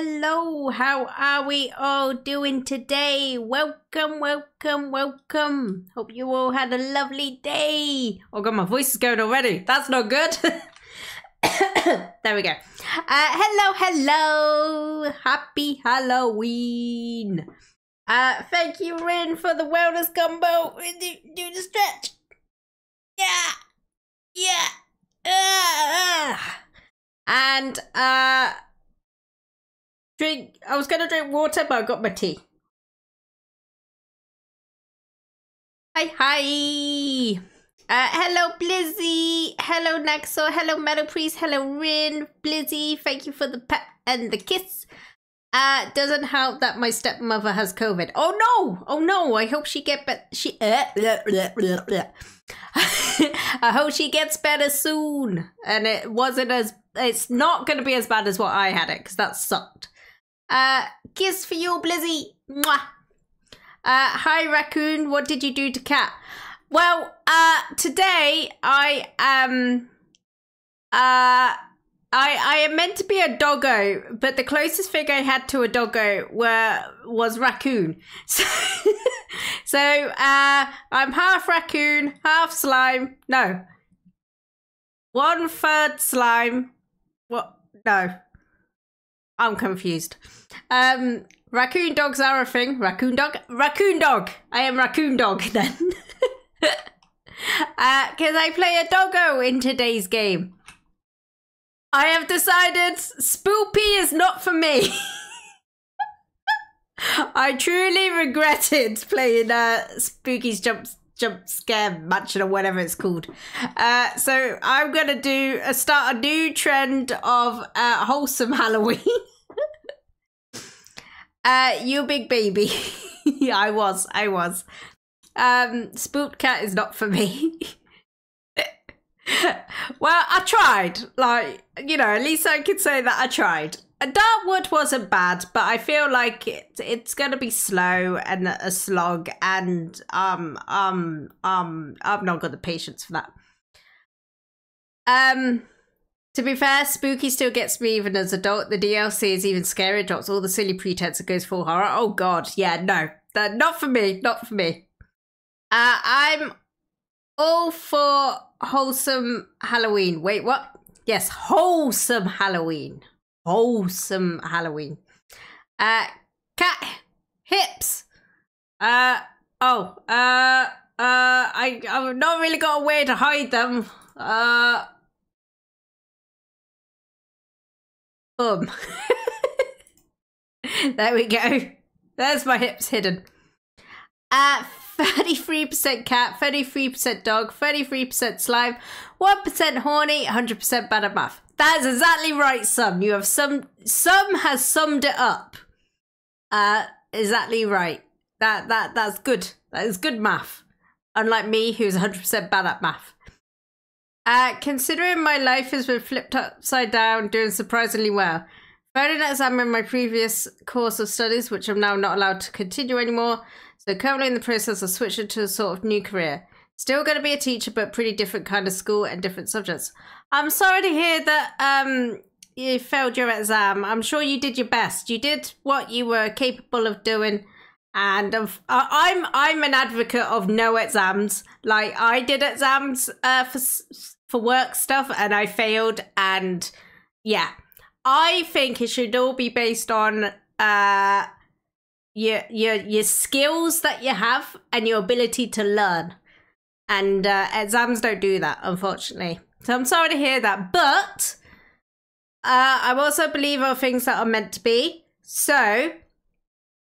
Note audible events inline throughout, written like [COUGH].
how are we all doing today? Welcome, welcome, welcome. Hope you all had a lovely day. Oh god, my voice is going already. That's not good. [COUGHS] there we go. Uh, hello, hello. Happy Halloween. Uh, thank you, Rin, for the wellness combo. Do, do the stretch. Yeah. Yeah. Uh. And, uh, drink. I was gonna drink water, but I got my tea. Hi, hi. Uh, hello, Blizzy. Hello, Naxo. Hello, Metal Priest. Hello, Rin. Blizzy, thank you for the pet and the kiss. Uh, doesn't help that my stepmother has COVID. Oh no! Oh no! I hope she get better. She. Uh, bleh, bleh, bleh. I hope she gets better soon. And it wasn't as. It's not going to be as bad as what I had it because that sucked. Uh, kiss for you, Blizzy. Mwah. Uh, hi, raccoon. What did you do to cat? Well, uh, today I um, uh, I I am meant to be a doggo, but the closest thing I had to a doggo were was raccoon. [LAUGHS] So, so uh, I'm half raccoon, half slime. No, one third slime. What? No, I'm confused. Um, raccoon dogs are a thing. Raccoon dog. Raccoon dog. I am raccoon dog [LAUGHS] then. Because uh, I play a doggo in today's game. I have decided Spoopy is not for me. [LAUGHS] I truly regretted playing uh, Spooky's Jump Jump Scare Mansion or whatever it's called. Uh, so I'm gonna do uh, start a new trend of uh, wholesome Halloween. [LAUGHS] uh, you big baby. [LAUGHS] yeah, I was, I was. Um, Spooked Cat is not for me. [LAUGHS] well, I tried. Like, you know, at least I could say that I tried. Darkwood wasn't bad, but I feel like it, it's gonna be slow and a slog, and um, um, um, I've not got the patience for that. Um, to be fair, Spooky still gets me even as adult. The DLC is even scarier. Drops all the silly pretense and goes full horror. Oh god, yeah, no, that not for me, not for me. Uh, I'm all for wholesome Halloween. Wait, what? Yes, wholesome Halloween. Wholesome Halloween. Uh, cat hips. Uh, oh, uh, uh, I, I've not really got a way to hide them. Uh, boom. [LAUGHS] there we go. There's my hips hidden. Uh, 33% cat, 33% dog, 33% slime, 1% horny, 100% bad at math. That is exactly right, Some. You have some, some has summed it up. Uh, exactly right. That, that, that's good. That is good math. Unlike me, who's 100% bad at math. Uh, considering my life has been flipped upside down, doing surprisingly well. Failed an exam in my previous course of studies, which I'm now not allowed to continue anymore. So currently in the process of switching to a sort of new career. Still going to be a teacher, but pretty different kind of school and different subjects. I'm sorry to hear that um, you failed your exam. I'm sure you did your best. You did what you were capable of doing. And of, uh, I'm I'm an advocate of no exams. Like I did exams uh, for for work stuff, and I failed. And yeah, I think it should all be based on uh, your your your skills that you have and your ability to learn. And uh, exams don't do that, unfortunately. So I'm sorry to hear that, but uh, I also believe are things that are meant to be. So,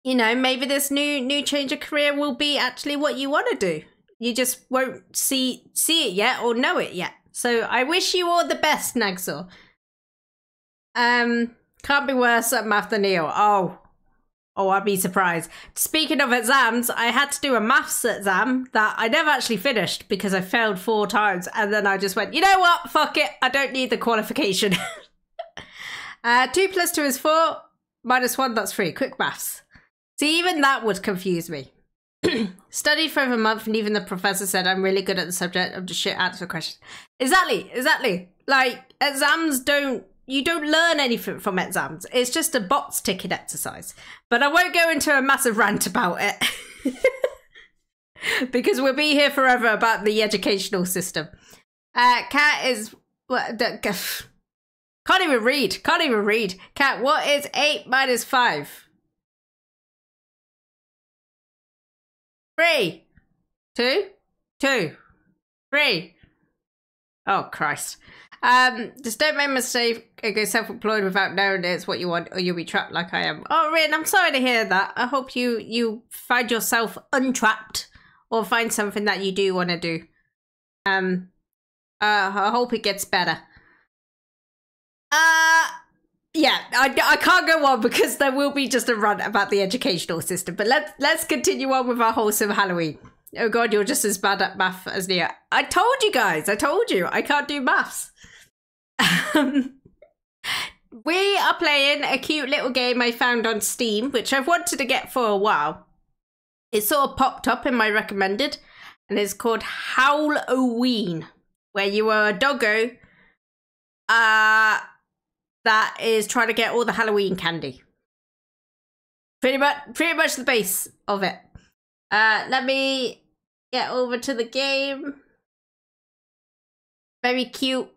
you know, maybe this new new change of career will be actually what you want to do. You just won't see see it yet or know it yet. So I wish you all the best, Nagsor. Um, can't be worse at math than Neil. Oh, Oh, I'd be surprised. Speaking of exams, I had to do a maths exam that I never actually finished because I failed four times. And then I just went, you know what? Fuck it. I don't need the qualification. [LAUGHS] uh, two plus two is four. Minus one, that's three. Quick maths. See, even that would confuse me. [CLEARS THROAT] Studied for over a month, and even the professor said I'm really good at the subject. I'm just shit answer questions. Exactly, exactly. Like exams don't you don't learn anything from exams. It's just a box ticking exercise. But I won't go into a massive rant about it. [LAUGHS] because we'll be here forever about the educational system. Uh, Cat is what? [SIGHS] Can't even read. Can't even read. Cat, what is eight minus five? Three, two, two, three. Oh Christ. Um, just don't make a mistake and go self-employed without knowing it's what you want, or you'll be trapped like I am. Oh, Rin, I'm sorry to hear that. I hope you you find yourself untrapped or find something that you do want to do. Um, uh, I hope it gets better. Uh, yeah, I, I can't go on because there will be just a run about the educational system. But let's let's continue on with our wholesome Halloween. Oh god, you're just as bad at math as Nia. I told you guys. I told you I can't do maths. Um, we are playing a cute little game I found on Steam, which I've wanted to get for a while. It sort of popped up in my recommended, and it's called Howloween, where you are a doggo uh, that is trying to get all the Halloween candy. Pretty much, pretty much the base of it. Uh, let me get over to the game. Very cute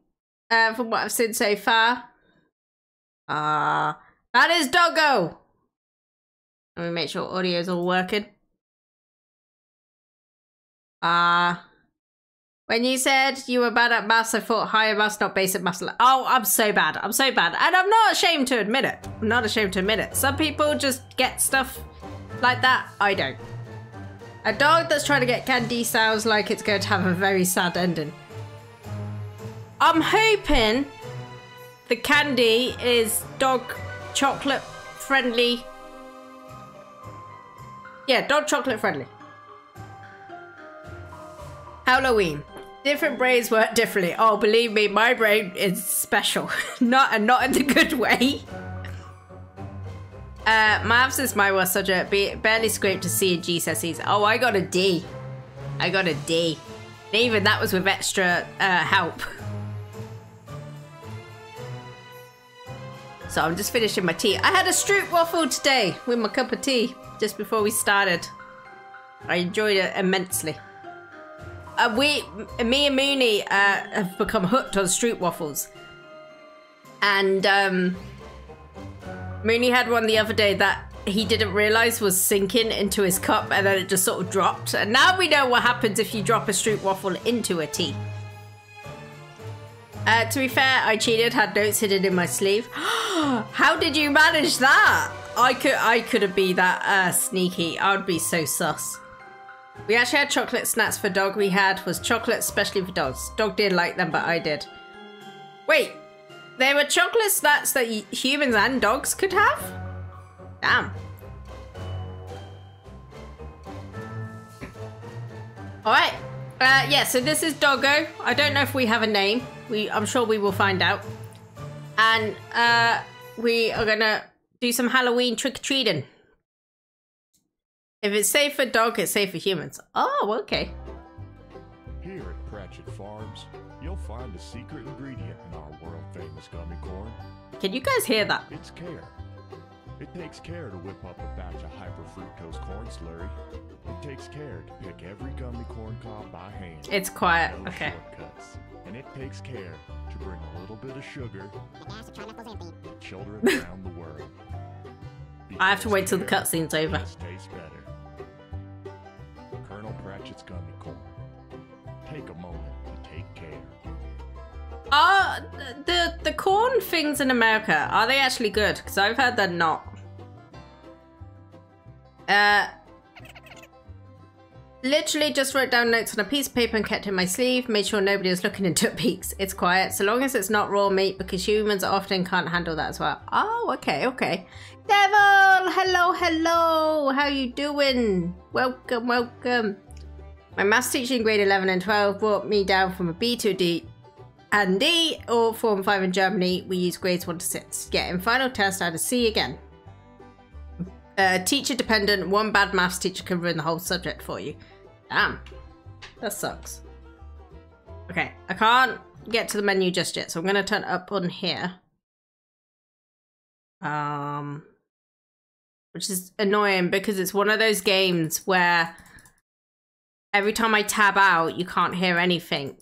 uh, from what I've seen so far. Ah, uh, that is Doggo. Let me make sure audio is all working. Ah. Uh, when you said you were bad at maths, I thought higher maths, not basic maths. Oh, I'm so bad. I'm so bad. And I'm not ashamed to admit it. I'm not ashamed to admit it. Some people just get stuff like that. I don't. A dog that's trying to get candy sounds like it's going to have a very sad ending. I'm hoping the candy is dog chocolate friendly. Yeah, dog chocolate friendly. Halloween. Different brains work differently. Oh, believe me, my brain is special. [LAUGHS] not and not in the good way. Uh, maths is my worst subject. Be barely scraped a C and GCSEs. Oh, I got a D. I got a D. And even that was with extra uh, help. So I'm just finishing my tea. I had a stroop waffle today with my cup of tea just before we started. I enjoyed it immensely. Uh, we, me and Mooney uh, have become hooked on stroop waffles. And um, Mooney had one the other day that he didn't realize was sinking into his cup and then it just sort of dropped. And now we know what happens if you drop a stroop waffle into a tea. Uh, to be fair, I cheated, had notes hidden in my sleeve. [GASPS] How did you manage that? I could I couldn't be that uh, sneaky. I would be so sus. We actually had chocolate snacks for dog. We had was chocolate especially for dogs. Dog didn't like them, but I did. Wait, there were chocolate snacks that humans and dogs could have? Damn. Alright. Uh, yeah, so this is Doggo. I don't know if we have a name. We, I'm sure we will find out. And uh, we are gonna do some Halloween trick or treating. If it's safe for dog, it's safe for humans. Oh, okay. Here at Pratchett Farms, you'll find a secret corn. Can you guys hear that? It's care. It takes care to whip up a batch of hyper fructose corn slurry. It takes care to pick every gummy corn cob by hand. It's quiet. No okay. Shortcuts. And it takes care to bring a little bit of sugar to children [LAUGHS] around the world. I have to wait till the cutscene's over. Tastes better. Colonel Pratchett's gummy corn. Take a moment to take care. Are the the corn things in America are they actually good? Because I've heard they're not. Uh, literally just wrote down notes on a piece of paper and kept it in my sleeve. Made sure nobody was looking into [LAUGHS] peaks. It's quiet, so long as it's not raw meat, because humans often can't handle that as well. Oh, okay, okay. Devil, hello, hello. How you doing? Welcome, welcome. My maths teacher in grade 11 and 12 brought me down from a B to a D and D, or Form 5 in Germany, we use grades 1 to 6. Get in final test, I had a C again. Uh, teacher dependent, one bad maths teacher can ruin the whole subject for you. Damn. That sucks. Okay, I can't get to the menu just yet, so I'm going to turn up on here. Um, which is annoying because it's one of those games where every time I tab out, you can't hear anything.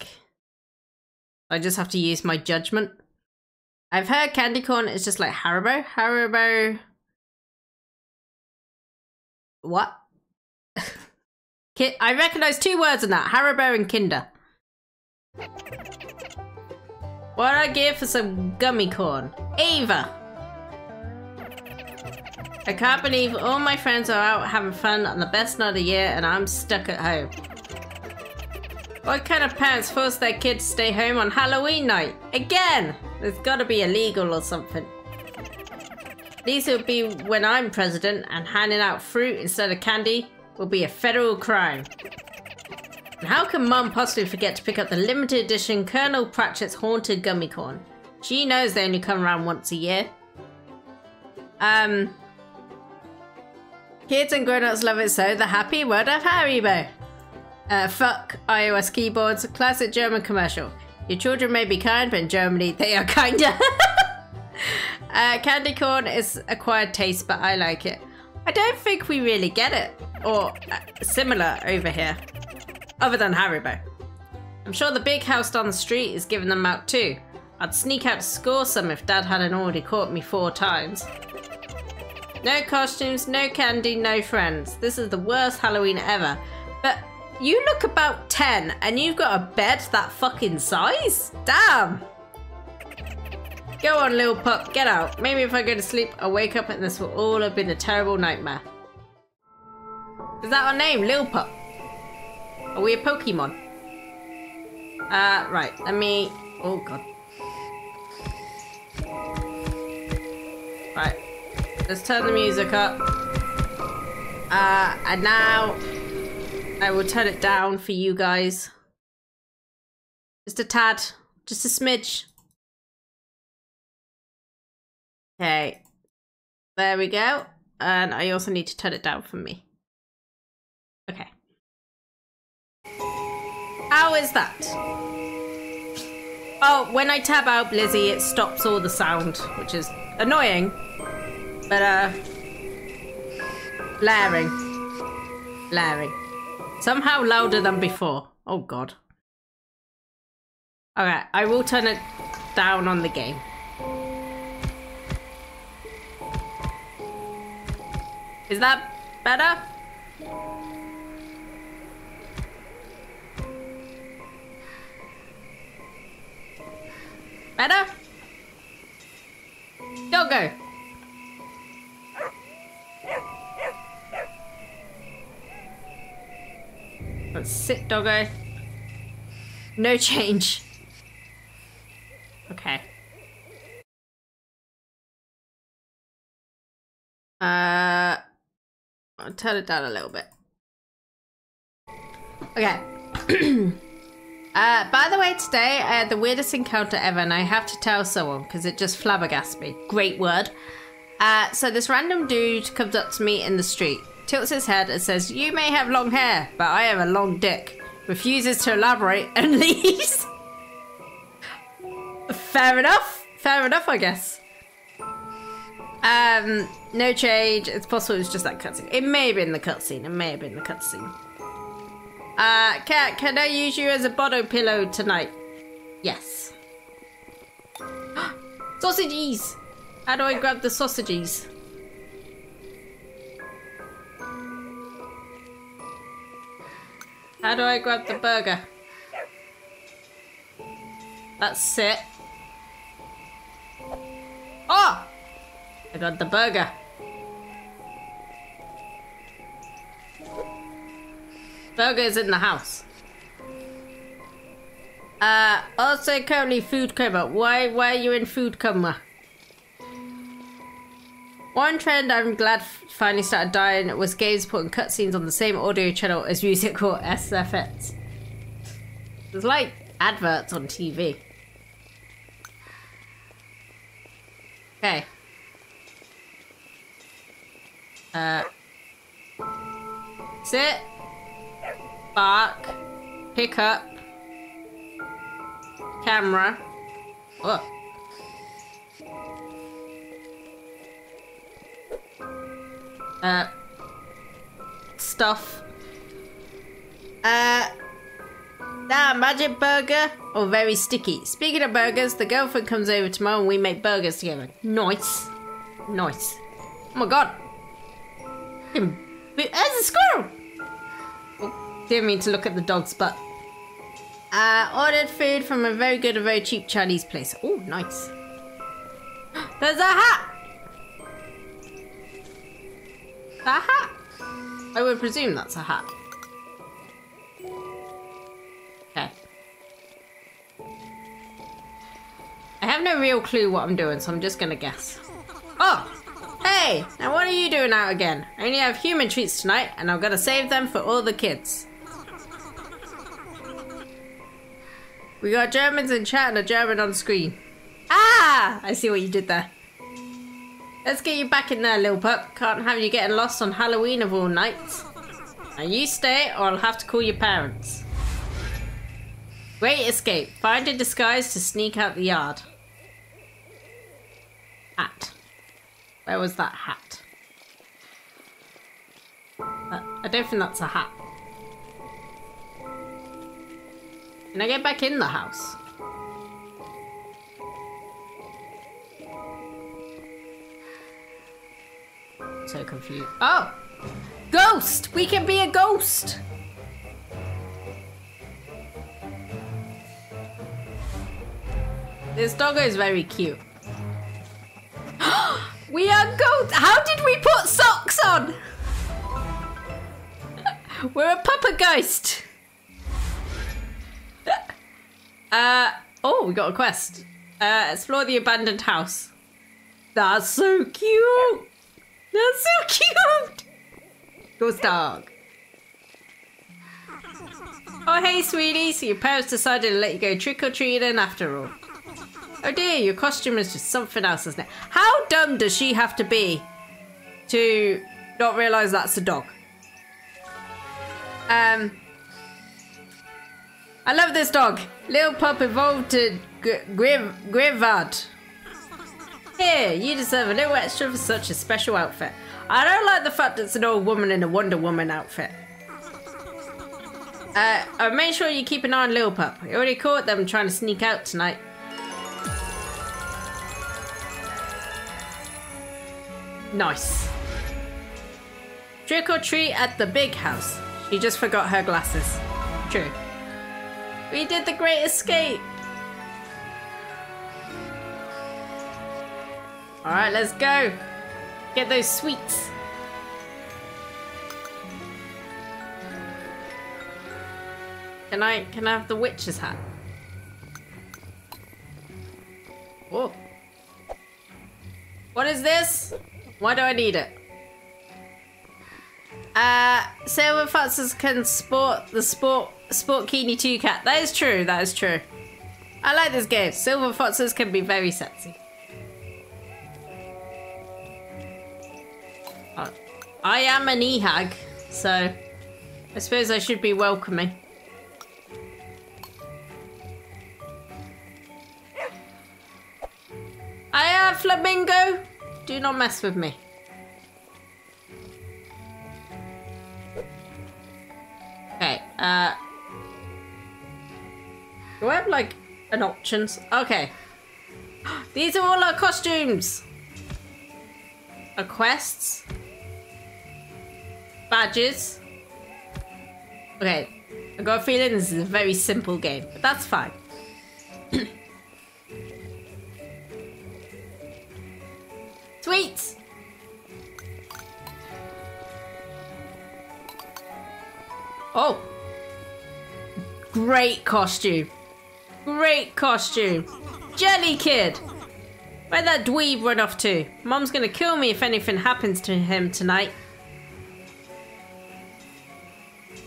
I just have to use my judgment. I've heard candy corn is just like Haribo. Haribo. What? [LAUGHS] Kit. I recognize two words in that Haribo and Kinder. What I give for some gummy corn? Ava! I can't believe all my friends are out having fun on the best night of the year and I'm stuck at home. What kind of parents force their kids to stay home on Halloween night? Again! There's gotta be illegal or something. These it'll be when I'm president and handing out fruit instead of candy will be a federal crime. And how can mum possibly forget to pick up the limited edition Colonel Pratchett's Haunted Gummy Corn? She knows they only come around once a year. Um, Kids and grown-ups love it so, the happy word of Haribo. Uh, fuck iOS keyboards, classic German commercial. Your children may be kind, but in Germany they are [LAUGHS] kinder. [LAUGHS] uh, candy corn is acquired taste, but I like it. I don't think we really get it, or uh, similar over here, other than Haribo. I'm sure the big house down the street is giving them out too. I'd sneak out to score some if Dad hadn't already caught me four times. No costumes, no candy, no friends. This is the worst Halloween ever. But you look about 10 and you've got a bed that fucking size? Damn! Go on, little pup, get out. Maybe if I go to sleep, I'll wake up and this will all have been a terrible nightmare. Is that our name, Lil Pup? Are we a Pokemon? Uh, right, let me... Oh, God. Right. Let's turn the music up. Uh, and now I will turn it down for you guys. Just a tad. Just a smidge. Okay. There we go. And I also need to turn it down for me. Okay. How is that? Oh, when I tab out Blizzy, it stops all the sound, which is annoying. But, uh... Blaring. Blaring. Somehow louder than before. Oh, God. Alright, I will turn it down on the game. Is that better? Better? Go go. Let's sit, doggo. No change. Okay. Uh, I'll turn it down a little bit. Okay. [CLEARS THROAT] uh, by the way, today I had the weirdest encounter ever, and I have to tell someone because it just flabbergasted me. Great word. Uh, so this random dude comes up to me in the street tilts his head and says, You may have long hair, but I have a long dick. Refuses to elaborate and [LAUGHS] leaves. Fair enough. Fair enough, I guess. Um, no change. It's possible it was just that cutscene. It may have been the cutscene. It may have been the cutscene. Uh, Cat, can I use you as a bottle pillow tonight? Yes. [GASPS] sausages! How do I grab the sausages? How do I grab the burger? That's it. Oh! I got the burger. Burger is in the house. Uh, also currently food coma. Why, why are you in food coma? One trend I'm glad finally started dying was games putting cutscenes on the same audio channel as music or SFX. It's like adverts on TV. Okay. Uh, sit, bark, pick up, camera. Oh. Uh, stuff. Uh, that magic burger or very sticky. Speaking of burgers, the girlfriend comes over tomorrow and we make burgers together. Nice. Nice. Oh my god. There's a squirrel! Oh, didn't mean to look at the dog's butt. Uh, ordered food from a very good very cheap Chinese place. Oh, nice. [GASPS] There's a hat! A hat? I would presume that's a hat. Okay. I have no real clue what I'm doing, so I'm just gonna guess. Oh! Hey! Now what are you doing out again? I only have human treats tonight, and I'm gonna save them for all the kids. We got Germans in chat and a German on screen. Ah! I see what you did there. Let's get you back in there, little pup. Can't have you getting lost on Halloween of all nights. Now you stay, or I'll have to call your parents. Great escape. Find a disguise to sneak out the yard. Hat. Where was that hat? Uh, I don't think that's a hat. Can I get back in the house? So confused. Oh! Ghost! We can be a ghost! This doggo is very cute. [GASPS] we are ghosts! How did we put socks on? [LAUGHS] We're a pupper ghost! [LAUGHS] uh, oh, we got a quest. Uh, explore the abandoned house. That's so cute! That's so cute! Ghost dog. Oh, hey, sweetie. So your parents decided to let you go trick-or-treating after all. Oh dear, your costume is just something else, isn't it? How dumb does she have to be to not realise that's a dog? Um, I love this dog. Little pup evolved to Griv Grivard. Here, you deserve a little extra for such a special outfit. I don't like the fact that it's an old woman in a Wonder Woman outfit. Uh, uh, make sure you keep an eye on Little Pup. I already caught them trying to sneak out tonight. Nice. Trick or treat at the big house. She just forgot her glasses. True. We did the great escape. Alright, let's go. Get those sweets. Can I can I have the witch's hat? Whoa. What is this? Why do I need it? Uh, Silver Foxes can sport the sport sport Kini 2 cat. That is true, that is true. I like this game. Silver Foxes can be very sexy. I am an EHAG, so I suppose I should be welcoming. I have Flamingo! Do not mess with me. Okay, uh... Do I have, like, an options? Okay. [GASPS] These are all our costumes! Our quests. Badges. Okay, I got a feeling this is a very simple game, but that's fine. [CLEARS THROAT] Sweets! Oh! Great costume. Great costume. Jelly Kid! Where'd that dweeb run off to? Mom's gonna kill me if anything happens to him tonight.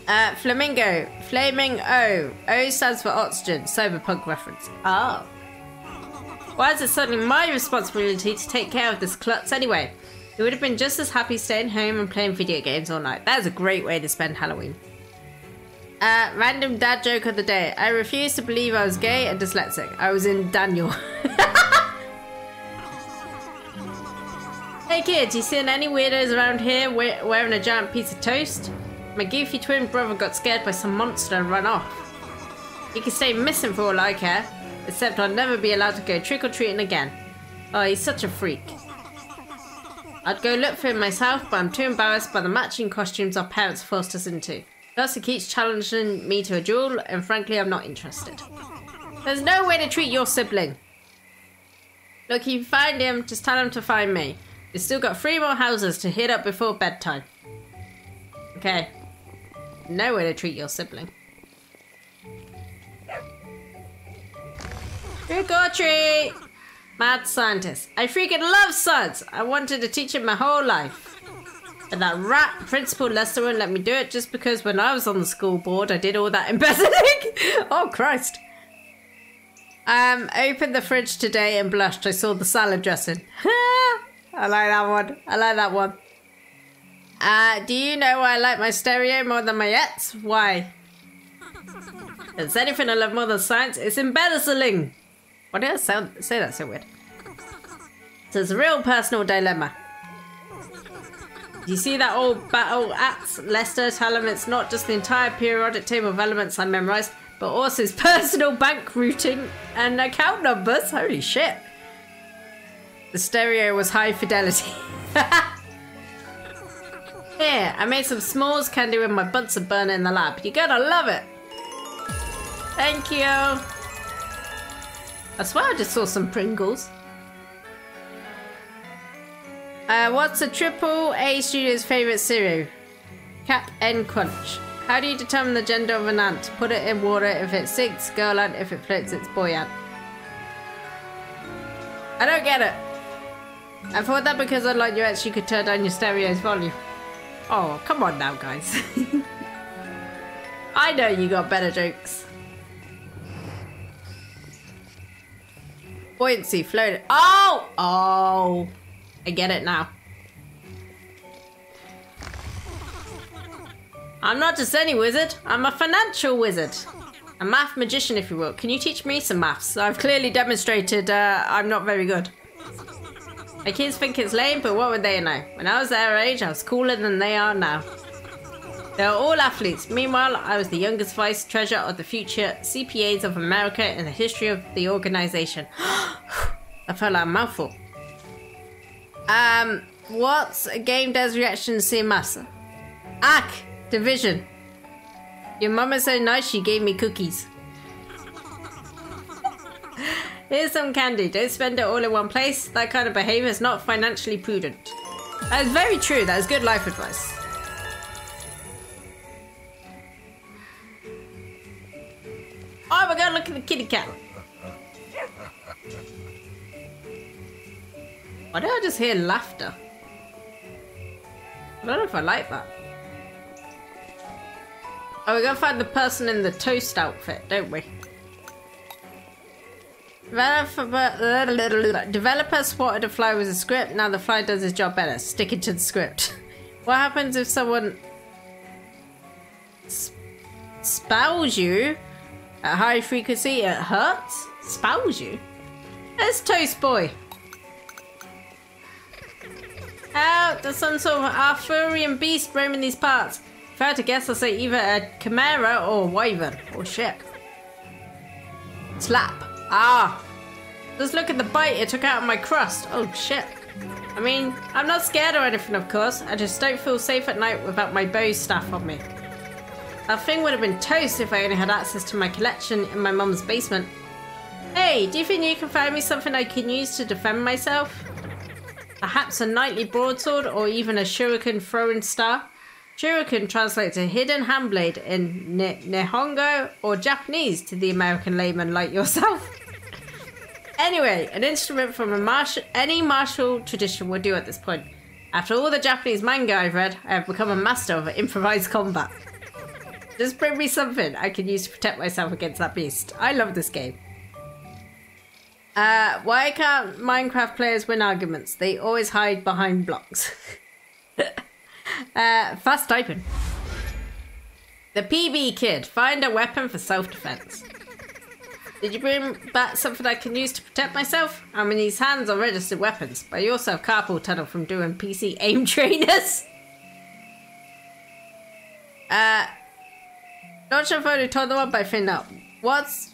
Uh, Flamingo. Flaming O. O stands for oxygen. Cyberpunk reference. Oh. Why is it suddenly my responsibility to take care of this klutz anyway? He would have been just as happy staying home and playing video games all night. That is a great way to spend Halloween. Uh, random dad joke of the day. I refuse to believe I was gay and dyslexic. I was in Daniel. [LAUGHS] hey kids, you seen any weirdos around here we- wearing a giant piece of toast? My goofy twin brother got scared by some monster and ran off. He can stay missing for all I care, except I'll never be allowed to go trick-or-treating again. Oh, he's such a freak. I'd go look for him myself, but I'm too embarrassed by the matching costumes our parents forced us into. Plus, he keeps challenging me to a duel, and frankly, I'm not interested. There's no way to treat your sibling. Look, if you find him, just tell him to find me. We've still got three more houses to hit up before bedtime. Okay. No way to treat your sibling. Trick or treat! Mad scientist. I freaking love science! I wanted to teach it my whole life. And that rat principal Lester wouldn't let me do it just because when I was on the school board I did all that [LAUGHS] embezzling. oh Christ. Um, opened the fridge today and blushed. I saw the salad dressing. [LAUGHS] I like that one. I like that one. Uh, do you know why I like my stereo more than my Ets? Why? It's anything I love more than science, it's embezzling. Why did I sound, say that so weird? So it's a real personal dilemma. You see that old battle axe? Lester, tell it's not just the entire periodic table of elements I memorized, but also his personal bank routing and account numbers. Holy shit. The stereo was high fidelity. [LAUGHS] Here, I made some s'mores candy with my Bunsen burner in the lab. You're gonna love it. Thank you. I swear I just saw some Pringles. Uh, what's a triple A studio's favorite cereal? Cap N Crunch. How do you determine the gender of an ant? Put it in water if it sinks, girl ant. If it floats, it's boy ant. I don't get it. I thought that because unlike your ex, you could turn down your stereo's volume. Oh, come on now, guys. [LAUGHS] I know you got better jokes. Buoyancy, floated. Oh! Oh! I get it now. I'm not just any wizard, I'm a financial wizard. A math magician, if you will. Can you teach me some maths? I've clearly demonstrated uh, I'm not very good. My kids think it's lame, but what would they know? When I was their age, I was cooler than they are now. They're all athletes. Meanwhile, I was the youngest vice treasurer of the future CPAs of America in the history of the organization. [GASPS] I felt like a mouthful. Um, what's a game does reaction to mass? Ack! Division. Your mum is so nice, she gave me cookies. [LAUGHS] Here's some candy. Don't spend it all in one place. That kind of behavior is not financially prudent. That is very true. That is good life advice. Oh god, look at the kitty cat. Why did I just hear laughter? I don't know if I like that. Oh, we're gonna find the person in the toast outfit, don't we? Developer, [LAUGHS] developer spotted a fly with a script. Now the fly does his job better. Stick it to the script. [LAUGHS] what happens if someone spouse you at high frequency? It hurts? Spouse you? There's Toast Boy. Out! There's some sort of Arthurian beast roaming these parts. If I had to guess, I'd say either a chimera or a wyvern. Oh shit. Slap. Ah! Just look at the bite it took out of my crust. Oh shit. I mean, I'm not scared or anything, of course. I just don't feel safe at night without my bow staff on me. That thing would have been toast if I only had access to my collection in my mum's basement. Hey, do you think you can find me something I can use to defend myself? Perhaps a knightly broadsword or even a shuriken throwing star? Shuriken translates to hidden handblade in Ni- Nihongo or Japanese to the American layman like yourself. Anyway, an instrument from a martial, any martial tradition will do at this point. After all the Japanese manga I've read, I have become a master of improvised combat. Just bring me something I can use to protect myself against that beast. I love this game. Uh, why can't Minecraft players win arguments? They always hide behind blocks. [LAUGHS] uh, fast typing. The PB kid. Find a weapon for self-defense. Did you bring back something I can use to protect myself? I mean, these hands are registered weapons, but you also have carpal tunnel from doing PC aim [LAUGHS] trainers. Uh, not sure if I already told the one, but I think not. What's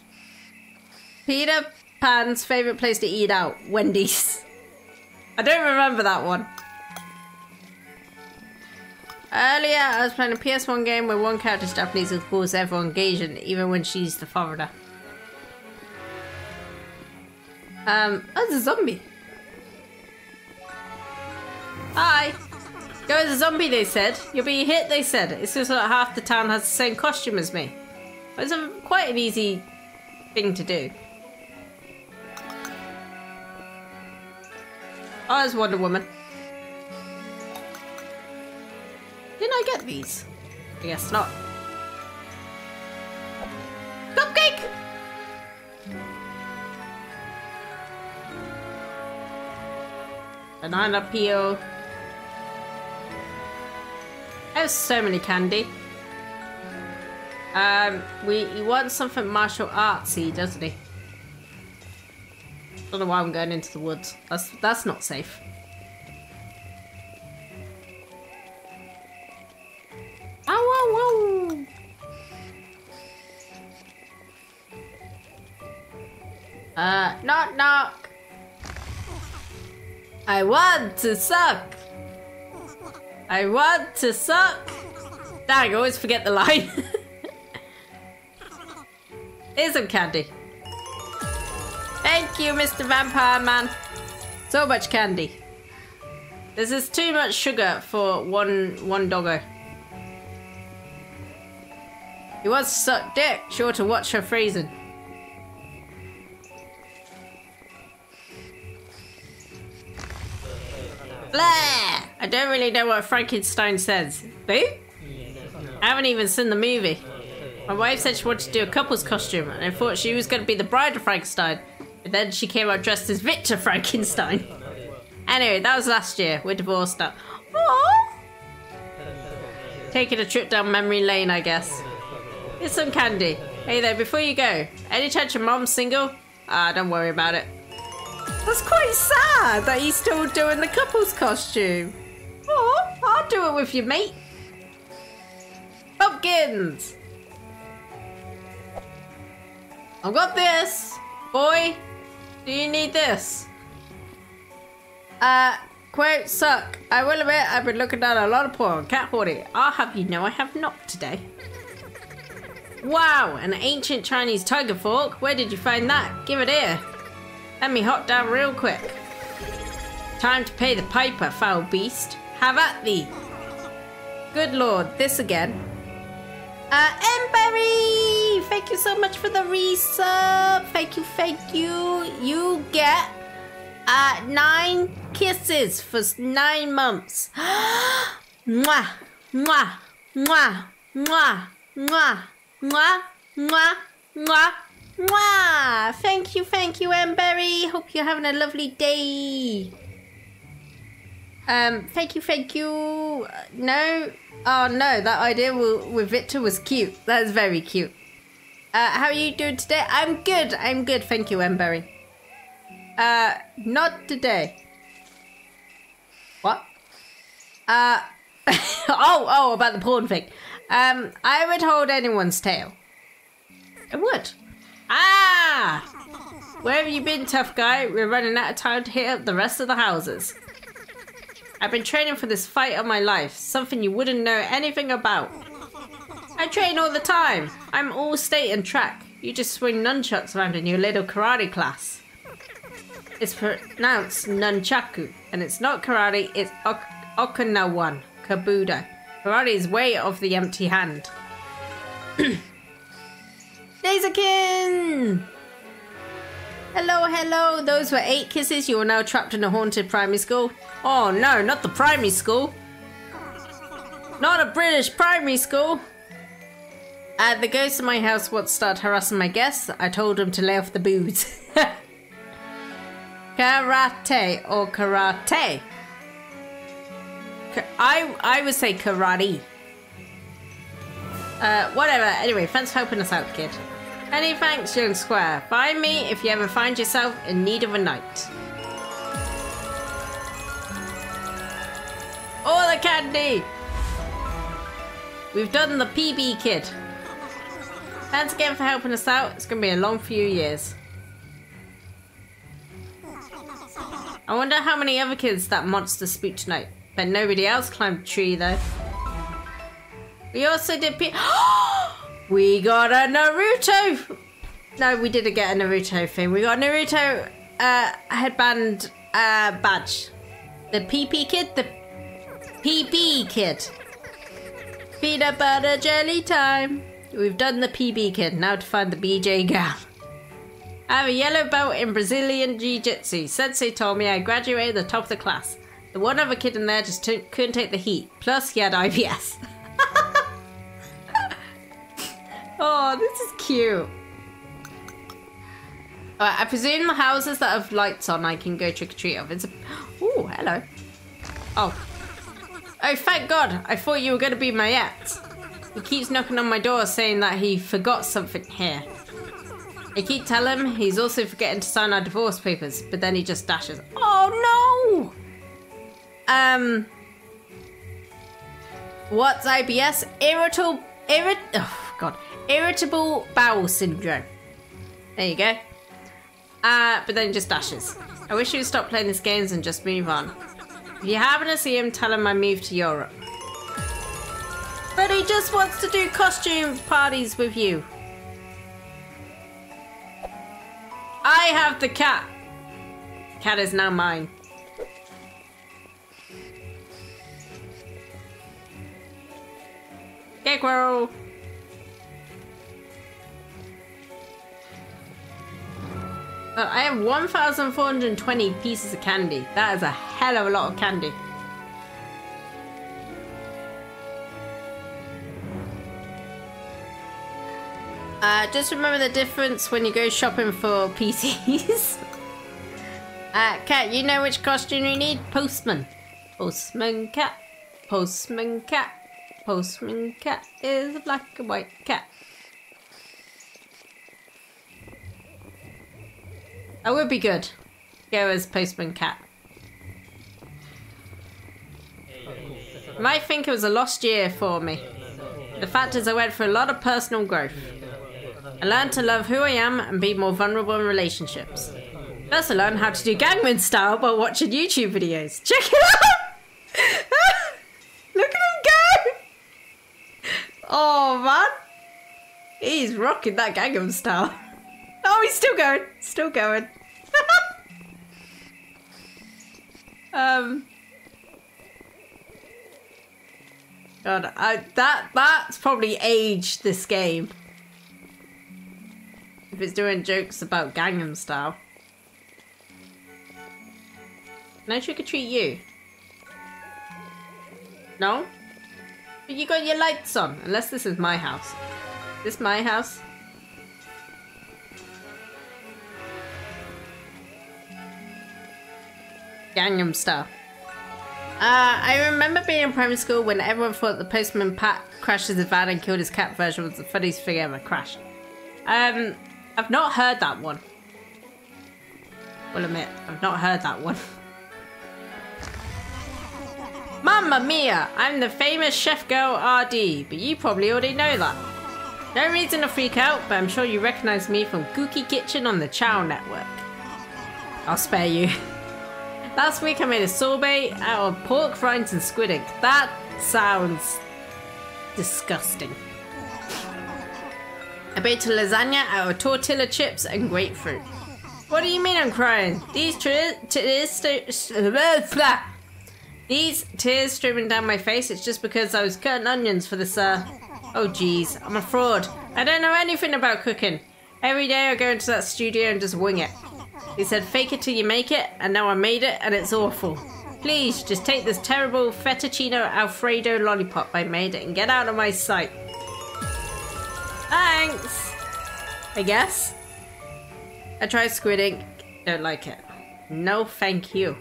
Peter Pan's favourite place to eat out? Wendy's. I don't remember that one. Earlier, I was playing a PS1 game where one character is Japanese who calls everyone Gaijin, even when she's the foreigner. Um, oh, there's a zombie. Hi. Go as a zombie, they said. You'll be hit, they said. It's just that half the town has the same costume as me. It's a, quite an easy thing to do. Oh, there's Wonder Woman. Didn't I get these? I guess not. Banana peel. Have so many candy. Um, we he wants something martial artsy, doesn't he? I don't know why I'm going into the woods. That's that's not safe. Ow, ow, ow. Uh, knock, knock. I want to suck. I want to suck. Dang, I always forget the line. [LAUGHS] Here's some candy. Thank you, Mr. Vampire Man. So much candy. This is too much sugar for one one doggo. He wants to suck dick. Sure to watch her freezing. Blah! I don't really know what Frankenstein says. Boo? I haven't even seen the movie. My wife said she wanted to do a couple's costume, and I thought she was going to be the bride of Frankenstein. But then she came out dressed as Victor Frankenstein. Anyway, that was last year. We're divorced now. Aww. Taking a trip down memory lane, I guess. Here's some candy. Hey there, before you go, any chance your mom's single? Ah, don't worry about it. That's quite sad that he's still doing the couple's costume. Oh, I'll do it with you, mate. Pumpkins! I've got this. Boy, do you need this? Uh, quote, suck. I will admit I've been looking at a lot of porn Cat Hoarding. I'll have you know I have not today. Wow, an ancient Chinese tiger fork. Where did you find that? Give it here. Let me hop down real quick. Time to pay the piper, foul beast. Have at thee. Good lord, this again. Uh, Embery! Thank you so much for the resub. Thank you, thank you. You get uh, nine kisses for nine months. [GASPS] mwah, mwah, mwah, mwah, mwah, mwah, mwah, mwah. Mwah! Thank you, thank you, Embery. Hope you're having a lovely day. Um, thank you, thank you. Uh, no, oh no, that idea with, Victor was cute. That is very cute. Uh, how are you doing today? I'm good. I'm good. Thank you, Embery. Uh, not today. What? Uh, [LAUGHS] oh, oh, about the porn thing. Um, I would hold anyone's tail. I would. Ah! Where have you been, tough guy? We're running out of time to hit up the rest of the houses. I've been training for this fight of my life, something you wouldn't know anything about. I train all the time. I'm all state and track. You just swing nunchucks around in your little karate class. It's pronounced nunchaku, and it's not karate, it's ok Okinawan, Kobudo. Karate is way of the empty hand. [CLEARS THROAT] Daisyakin! Hello, hello. Those were eight kisses. You are now trapped in a haunted primary school. Oh no, not the primary school. Not a British primary school. Uh, the ghost in my house once started harassing my guests. I told him to lay off the booze. [LAUGHS] karate or karate? I, I would say karate. Uh, whatever. Anyway, thanks for helping us out, kid. Many thanks, young square. Find me if you ever find yourself in need of a knight. All the candy! We've done the PB kid. Thanks again for helping us out. It's going to be a long few years. I wonder how many other kids that monster spooked tonight. But nobody else climbed a tree though. We also did P- [GASPS] oh! We got a Naruto! No, we didn't get a Naruto thing. We got a Naruto uh, headband uh, badge. The PP kid? The PB kid. Peanut butter jelly time. We've done the PB kid. Now to find the BJ gal. I have a yellow belt in Brazilian Jiu-Jitsu. Sensei told me I graduated the top of the class. The one other kid in there just couldn't take the heat. Plus, he had IBS. [LAUGHS] oh, this is cute. Alright, I presume the houses that have lights on I can go trick-or-treat of. It's a... Oh, hello. Oh. Oh, thank God. I thought you were going to be my ex. He keeps knocking on my door saying that he forgot something here. I keep telling him he's also forgetting to sign our divorce papers, but then he just dashes. Oh no! Um. What's IBS? Irritable. Irrit. Oh god. Irritable bowel syndrome. There you go. Uh, but then just dashes. I wish you would stop playing these games and just move on. If you happen to see him, tell him I moved to Europe. But he just wants to do costume parties with you. I have the cat. Cat is now mine. Scarecrow. Uh, I have 1,420 pieces of candy. That is a hell of a lot of candy. Uh, just remember the difference when you go shopping for PCs. [LAUGHS] uh, Cat, you know which costume you need? Postman. Postman cat. Postman cat. Postman cat is a black and white cat. That would be good. Go as Postman Cat. Might think it was a lost year for me. The fact is I went through a lot of personal growth. I learned to love who I am and be more vulnerable in relationships. First I learned how to do Gangnam style by watching YouTube videos. Check it out! [LAUGHS] Look at him go! Oh man! He's rocking that Gangnam style. Oh, he's still going. Still going. Um. God, I, that that's probably aged this game. If it's doing jokes about Gangnam Style. No trick or treat you. No? But you got your lights on. Unless this is my house. Is this my house? Gangnam Style. Uh, I remember being in primary school when everyone thought the postman Pat crashed his van and killed his cat version was the funniest thing ever. Crashed. Um, I've not heard that one. Will admit, I've not heard that one. [LAUGHS] Mamma mia! I'm the famous chef girl RD, but you probably already know that. No reason to freak out, but I'm sure you recognize me from Gookie Kitchen on the Chow Network. I'll spare you. [LAUGHS] Last week I made a sorbet out of pork rinds and squid ink. That sounds disgusting. I baked a lasagna out of tortilla chips and grapefruit. What do you mean I'm crying? These tears, [LAUGHS] these tears streaming down my face. It's just because I was cutting onions for this. Uh, oh geez, I'm a fraud. I don't know anything about cooking. Every day I go into that studio and just wing it. He said, "Fake it till you make it," and now I made it, and it's awful. Please, just take this terrible fettuccine alfredo lollipop I made it and get out of my sight. Thanks! I guess. I tried squid ink. Don't like it. No, thank you.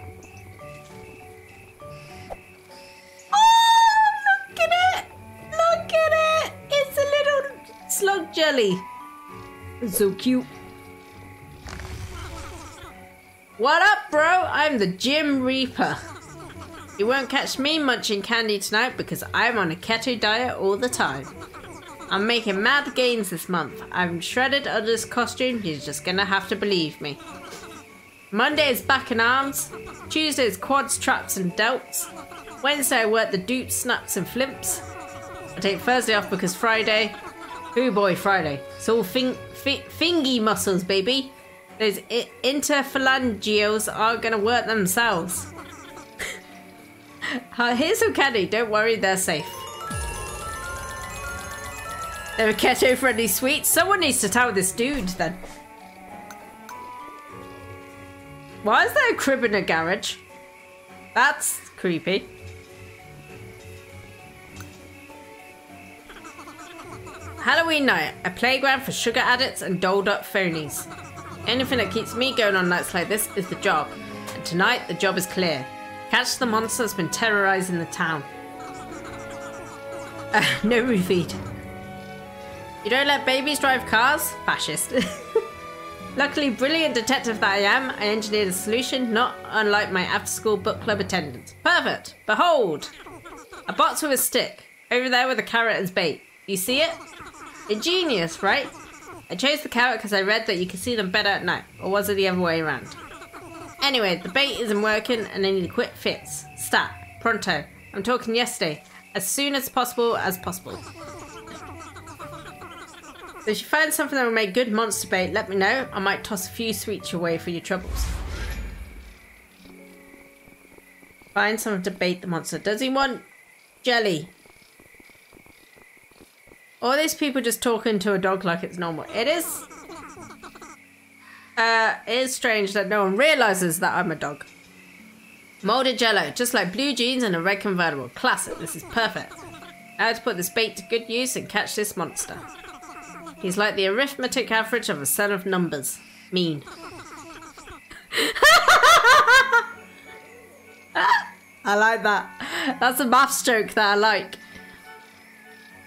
Oh, look at it! Look at it! It's a little slug jelly. So cute. What up, bro? I'm the Gym Reaper. You won't catch me munching candy tonight because I'm on a keto diet all the time. I'm making mad gains this month. I'm shredded under this costume. You're just gonna have to believe me. Monday is back and arms. Tuesday is quads, traps, and delts. Wednesday I work the dupes, snaps, and flimps. I take Thursday off because Friday. Oh boy, Friday. It's all fing- fi- fingy muscles, baby. Those interphalangeals are gonna work themselves. [LAUGHS] Uh, here's candy. Don't worry, they're safe. They're keto friendly sweets. Someone needs to tell this dude then. Why is there a crib in a garage? That's creepy. Halloween night, a playground for sugar addicts and doled up phonies. Anything that keeps me going on nights like this is the job. And tonight, the job is clear. Catch the monster that's been terrorizing the town. Uh, [LAUGHS] no refeed. You don't let babies drive cars? Fascist. [LAUGHS] Luckily, brilliant detective that I am, I engineered a solution not unlike my after school book club attendant. Perfect! Behold! A box with a stick. Over there with a carrot as bait. You see it? Ingenious, right? I chose the carrot because I read that you can see them better at night. Or was it the other way around? Anyway, the bait isn't working and I need to quit fits. Stat. Pronto. I'm talking yesterday. As soon as possible as possible. So if you find something that will make good monster bait, let me know. I might toss a few sweets your way for your troubles. Find something to bait the monster. Does he want jelly? All these people just talking to a dog like it's normal. It is... Uh, it is strange that no one realizes that I'm a dog. Molded jello, just like blue jeans and a red convertible. Classic, this is perfect. Now to put this bait to good use and catch this monster. He's like the arithmetic average of a set of numbers. Mean. [LAUGHS] I like that. That's a math joke that I like.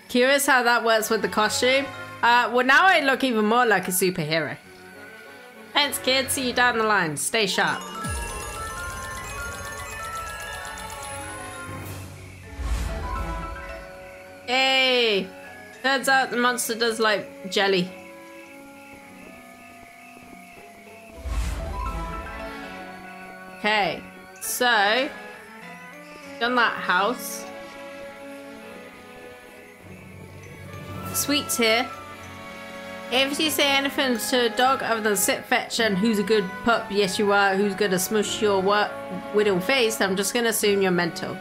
Curious how that works with the costume. Uh, well, now I look even more like a superhero. Thanks, kids. See you down the line. Stay sharp. Hey! Turns out the monster does like jelly. Okay, so done that house. Sweets here. If you say anything to a dog other than sit fetch and who's a good pup, yes you are, who's gonna smush your work widow face, I'm just gonna assume you're mental.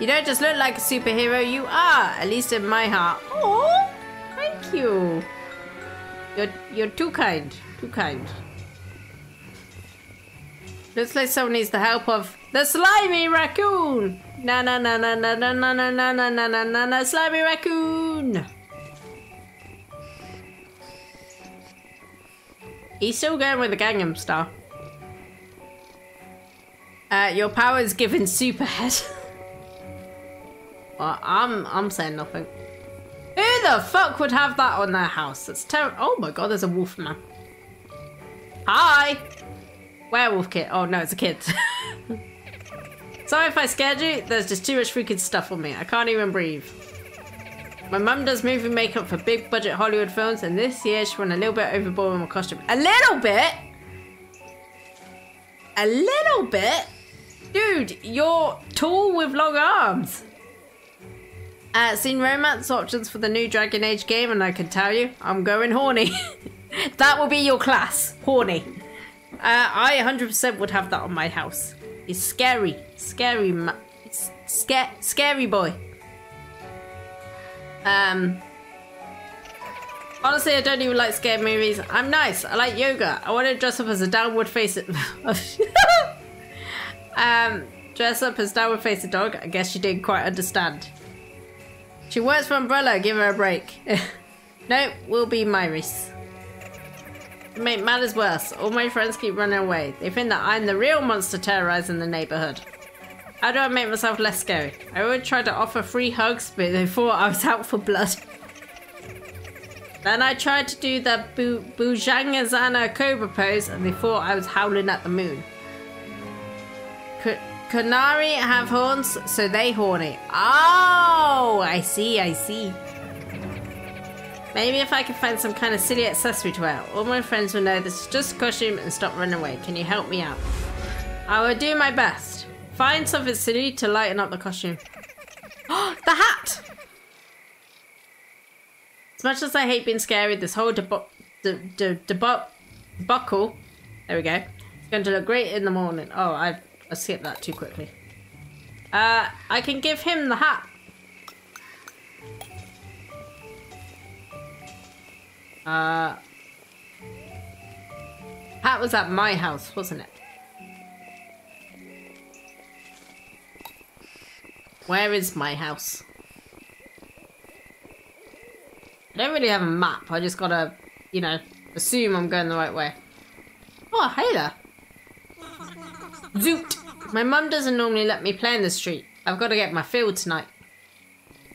You don't just look like a superhero, you are, at least in my heart. Oh, thank you. You're you're too kind, too kind. Looks like someone needs the help of the slimy raccoon. Na na na na na na na na na na na na slimy raccoon. He's still going with the Gangnam style. Uh, your power is given superhead. [LAUGHS] well, I'm I'm saying nothing. Who the fuck would have that on their house? That's terrible. Oh my god, there's a wolf man. Hi. Werewolf kid. Oh no, it's a kid. [LAUGHS] Sorry if I scared you. There's just too much freaking stuff on me. I can't even breathe. My mum does movie makeup for big budget Hollywood films, and this year she went a little bit overboard with my costume. A little bit? A little bit? Dude, you're tall with long arms. Uh, seen romance options for the new Dragon Age game, and I can tell you, I'm going horny. [LAUGHS] that will be your class, horny. Uh, I 100% would have that on my house. It's scary, scary, ma- sca- scary boy. Um. Honestly, I don't even like scary movies. I'm nice. I like yoga. I want to dress up as a downward facing. [LAUGHS] um, dress up as downward face facing dog. I guess you didn't quite understand. She works for Umbrella. Give her a break. [LAUGHS] no, we'll be Myris. Make matters worse. All my friends keep running away. They think that I'm the real monster terrorizing the neighborhood. How do I make myself less scary? I would try to offer free hugs, but they thought I was out for blood. Then I tried to do the Bu- Bhujangasana Cobra pose and they thought I was howling at the moon. Canary have horns, so they horny. Oh, I see, I see. Maybe if I can find some kind of silly accessory to wear, all my friends will know this is just a costume and stop running away. Can you help me out? I will do my best. Find something silly to lighten up the costume. [GASPS] the hat! As much as I hate being scary, this whole debo- de- debacle, there we go, it's going to look great in the morning. Oh, I, I skipped that too quickly. Uh, I can give him the hat. Uh, hat was at my house, wasn't it? Where is my house? I don't really have a map. I just gotta, you know, assume I'm going the right way. Oh, hey there. Zoot! My mum doesn't normally let me play in the street. I've got to get my fill tonight.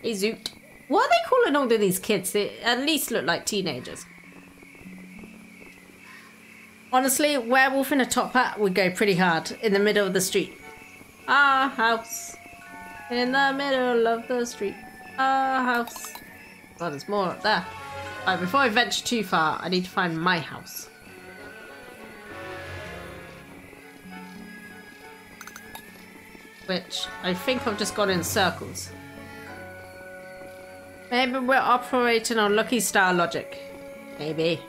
Hey, Zoot. What are they calling all of these kids? They at least look like teenagers. Honestly, werewolf in a top hat would go pretty hard in the middle of the street. Our house. In the middle of the street. Our house. Oh, there's more up there. Alright, before I venture too far, I need to find my house. Which I think I've just gone in circles. Maybe we're operating on Lucky Star logic. Maybe.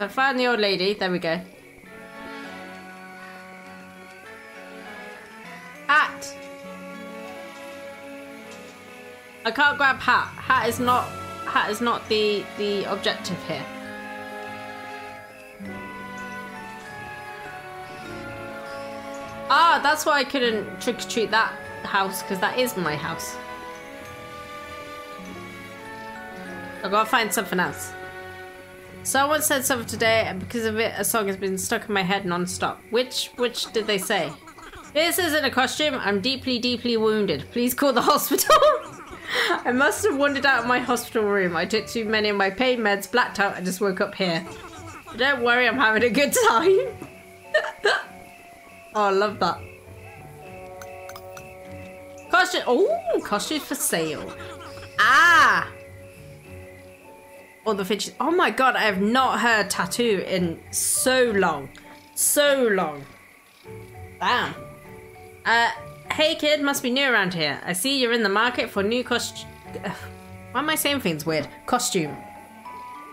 I found the old lady. There we go. Hat! I can't grab hat. Hat is not hat is not the the objective here. Ah, that's why I couldn't trick or treat that house because that is my house. I gotta find something else. Someone said something today, and because of it, a song has been stuck in my head non-stop. Which which did they say? This isn't a costume. I'm deeply, deeply wounded. Please call the [LAUGHS] hospital. I must have wandered out of my hospital room. I took too many of my pain meds, blacked out, and just woke up here. Don't worry, I'm having a good time. [LAUGHS] oh, I love that. Costume. Oh, costumes for sale. Ah. All the fidget. Oh my god, I have not heard t.A.T.u. in so long. So long. Damn. Uh, hey kid, must be new around here. I see you're in the market for new costume. [SIGHS] Why am I saying things weird? Costume.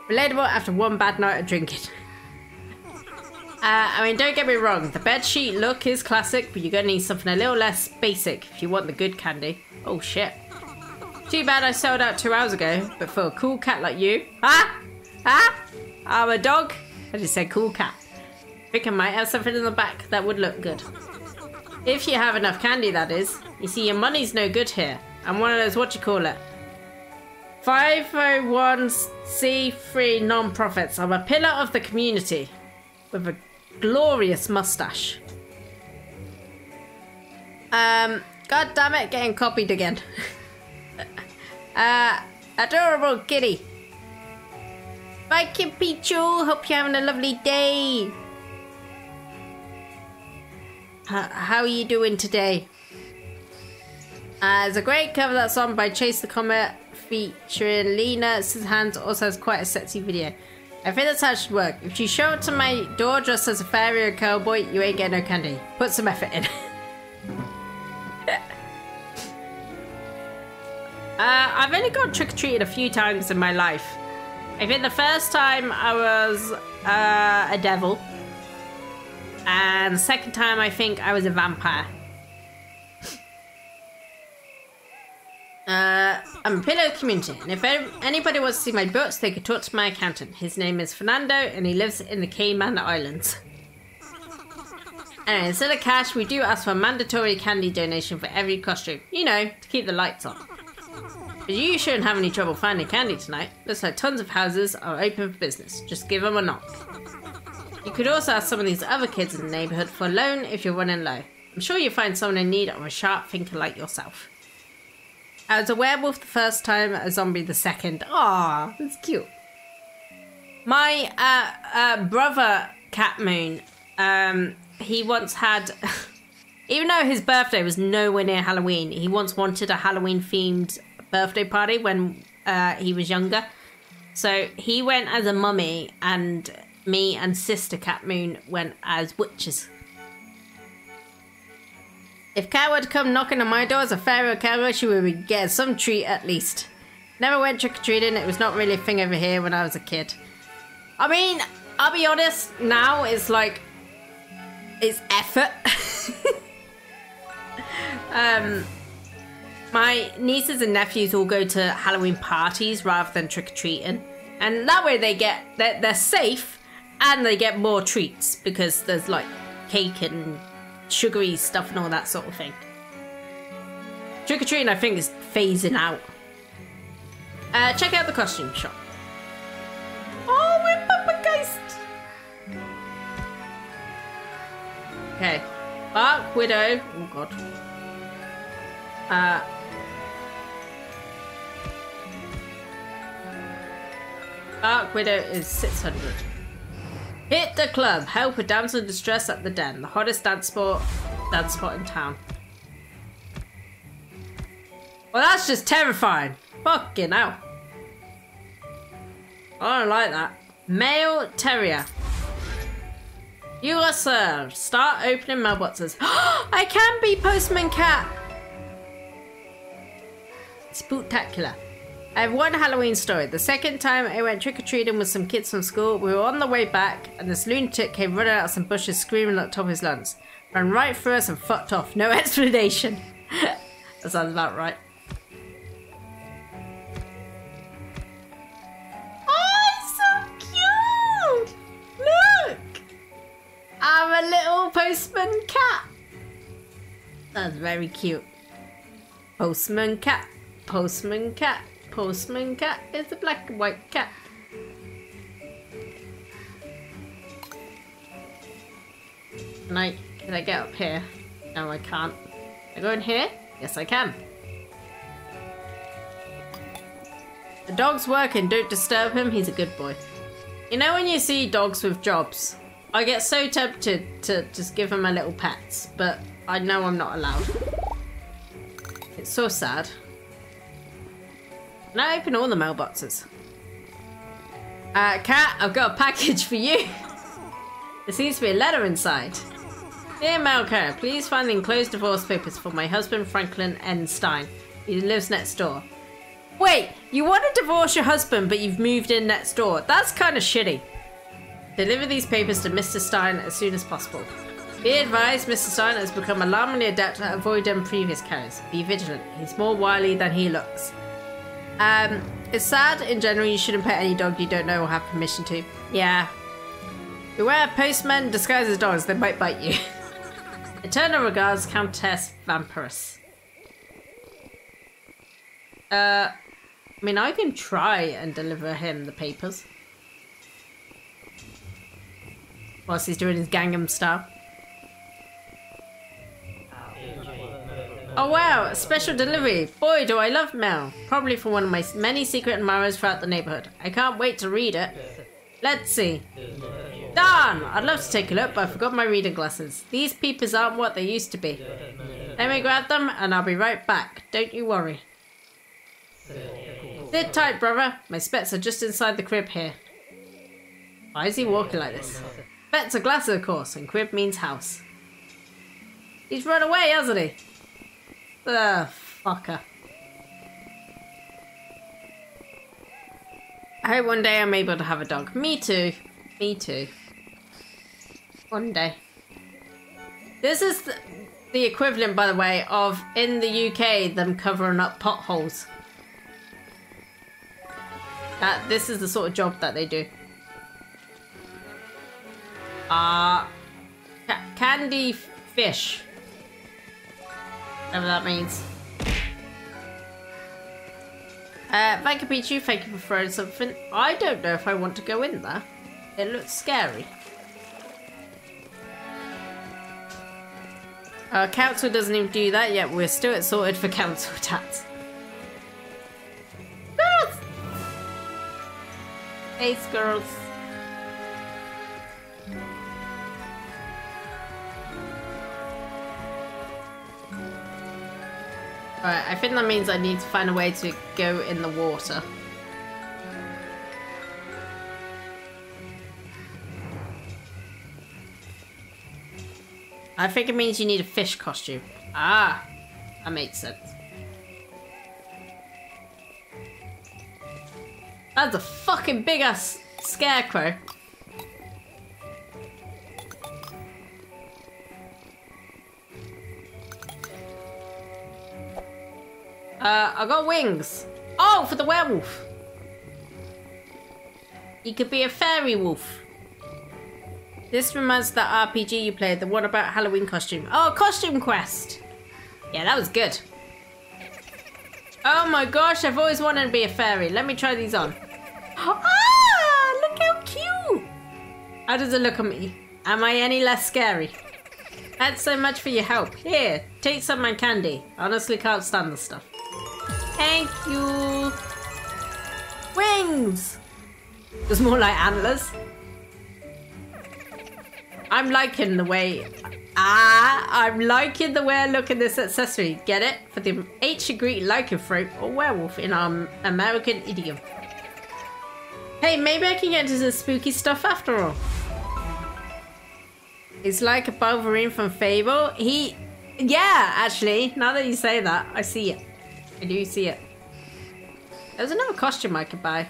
Relatable after one bad night of drinking. [LAUGHS] Uh, I mean, don't get me wrong, the bed sheet look is classic, but you're gonna need something a little less basic if you want the good candy. Oh shit. Too bad I sold out two hours ago, but for a cool cat like you. Ah! Ah! I'm a dog. I just said cool cat. I think I might have something in the back that would look good. If you have enough candy, that is. You see, your money's no good here. I'm one of those, what you call it? 501c3 non-profits. I'm a pillar of the community. With a glorious mustache. Um, god damn it, getting copied again. [LAUGHS] uh, adorable kitty. Bye, Kid Pichu. Hope you're having a lovely day. H- how are you doing today? Uh, there's a great cover that song by Chase the Comet featuring Lena Hands Also has quite a sexy video. I think that's how it should work. If you show up to my door dressed as a fairy or cowboy, you ain't getting no candy. Put some effort in. [LAUGHS] uh, I've only got trick-or-treated a few times in my life. I think the first time I was uh, a devil. And the second time I think I was a vampire. Uh, I'm a pillar of community, and if anybody wants to see my books, they can talk to my accountant. His name is Fernando, and he lives in the Cayman Islands. And instead of cash, we do ask for a mandatory candy donation for every costume. You know, to keep the lights on. But you shouldn't have any trouble finding candy tonight. Looks like tons of houses are open for business. Just give them a knock. You could also ask some of these other kids in the neighborhood for a loan if you're running low. I'm sure you'll find someone in need of a sharp thinker like yourself. I was a werewolf the first time, a zombie the second. Aw, that's cute. My uh, uh, brother, Cat Moon, um, he once had, [LAUGHS] even though his birthday was nowhere near Halloween, he once wanted a Halloween themed birthday party when uh, he was younger. So he went as a mummy, and me and sister Cat Moon went as witches. If Cat to come knocking on my door as a fairy cowgirl, she would get some treat at least. Never went trick or treating. It was not really a thing over here when I was a kid. I mean, I'll be honest. Now it's like it's effort. [LAUGHS] um, my nieces and nephews all go to Halloween parties rather than trick or treating, and that way they get they're, they're safe and they get more treats because there's like cake and sugary stuff and all that sort of thing. Trick or treating, I think, is phasing out. Uh, check out the costume shop. Oh, we're Papa Geist! Okay. Bark Widow. Oh, God. Uh, Bark Widow is 600. Hit the club. Help a damsel in distress at the den. The hottest dance spot, dance spot in town. Well, that's just terrifying. Fucking hell. I don't like that. Male terrier. You are served. Start opening mailboxes. [GASPS] I can be Postman Cat. Spooktacular. I have one Halloween story. The second time I went trick-or-treating with some kids from school, we were on the way back and this lunatic came running out of some bushes screaming at the top of his lungs. Ran right through us and fucked off. No [LAUGHS] explanation. [LAUGHS] that sounds about right. Oh, so cute! Look! I'm a little postman cat. That's very cute. Postman cat. Postman cat. Postman cat is a black and white cat. Can I, can I get up here? No, I can't. Can I go in here? Yes, I can. The dog's working. Don't disturb him. He's a good boy. You know when you see dogs with jobs, I get so tempted to just give them a little pets, but I know I'm not allowed. It's so sad. Now open all the mailboxes. Uh, Cat, I've got a package for you. there seems to be a letter inside. Dear carrier, please find the enclosed divorce papers for my husband Franklin N. Stein. He lives next door. Wait, you want to divorce your husband, but you've moved in next door. That's kind of shitty. Deliver these papers to Mr. Stein as soon as possible. Be advised, Mr. Stein has become alarmingly adept at avoiding previous carriers. Be vigilant. He's more wily than he looks. Um, it's sad. In general, you shouldn't pet any dog you don't know or have permission to. Yeah. Beware postmen disguised as dogs. They might bite you. [LAUGHS] Eternal regards, Countess Vampirus. Uh, I mean, I can try and deliver him the papers. Whilst he's doing his Gangnam style. Oh wow, special delivery. Boy, do I love mail. Probably from one of my many secret admirers throughout the neighborhood. I can't wait to read it. Let's see. Darn! I'd love to take a look, but I forgot my reading glasses. These peepers aren't what they used to be. Let me grab them, and I'll be right back. Don't you worry. Sit tight, brother. My specs are just inside the crib here. Why is he walking like this? Specs are glasses, of course, and crib means house. He's run away, hasn't he? Ugh, fucker. I hope one day I'm able to have a dog. Me too. Me too. One day. This is the, the equivalent, by the way, of in the UK them covering up potholes. That this is the sort of job that they do. Uh ca candy fish. Whatever that means. Uh, Pichu, thank you for throwing something. I don't know if I want to go in there. It looks scary. Uh, council doesn't even do that yet. We're still sorted for [LAUGHS] council tats. Girls! Ace girls. Alright, I think that means I need to find a way to go in the water. I think it means you need a fish costume. Ah, that makes sense. That's a fucking big ass scarecrow. I got wings. Oh, for the werewolf. He could be a fairy wolf. This reminds that RPG you played, the one about Halloween costume. Oh, Costume Quest. Yeah, that was good. Oh my gosh, I've always wanted to be a fairy. Let me try these on. [GASPS] Ah, look how cute. How does it look on me? Am I any less scary? Thanks so much for your help. Here, take some of my candy. Honestly can't stand the stuff. Thank you. Wings. It's more like antlers. I'm liking the way... Ah, I'm liking the way I look at this accessory. Get it? For the ancient Greek lycanthrope or werewolf in our American idiom. Hey, maybe I can get into the spooky stuff after all. It's like a Balverine from Fable. He... Yeah, actually, now that you say that, I see it. I do see it. There's another costume I could buy.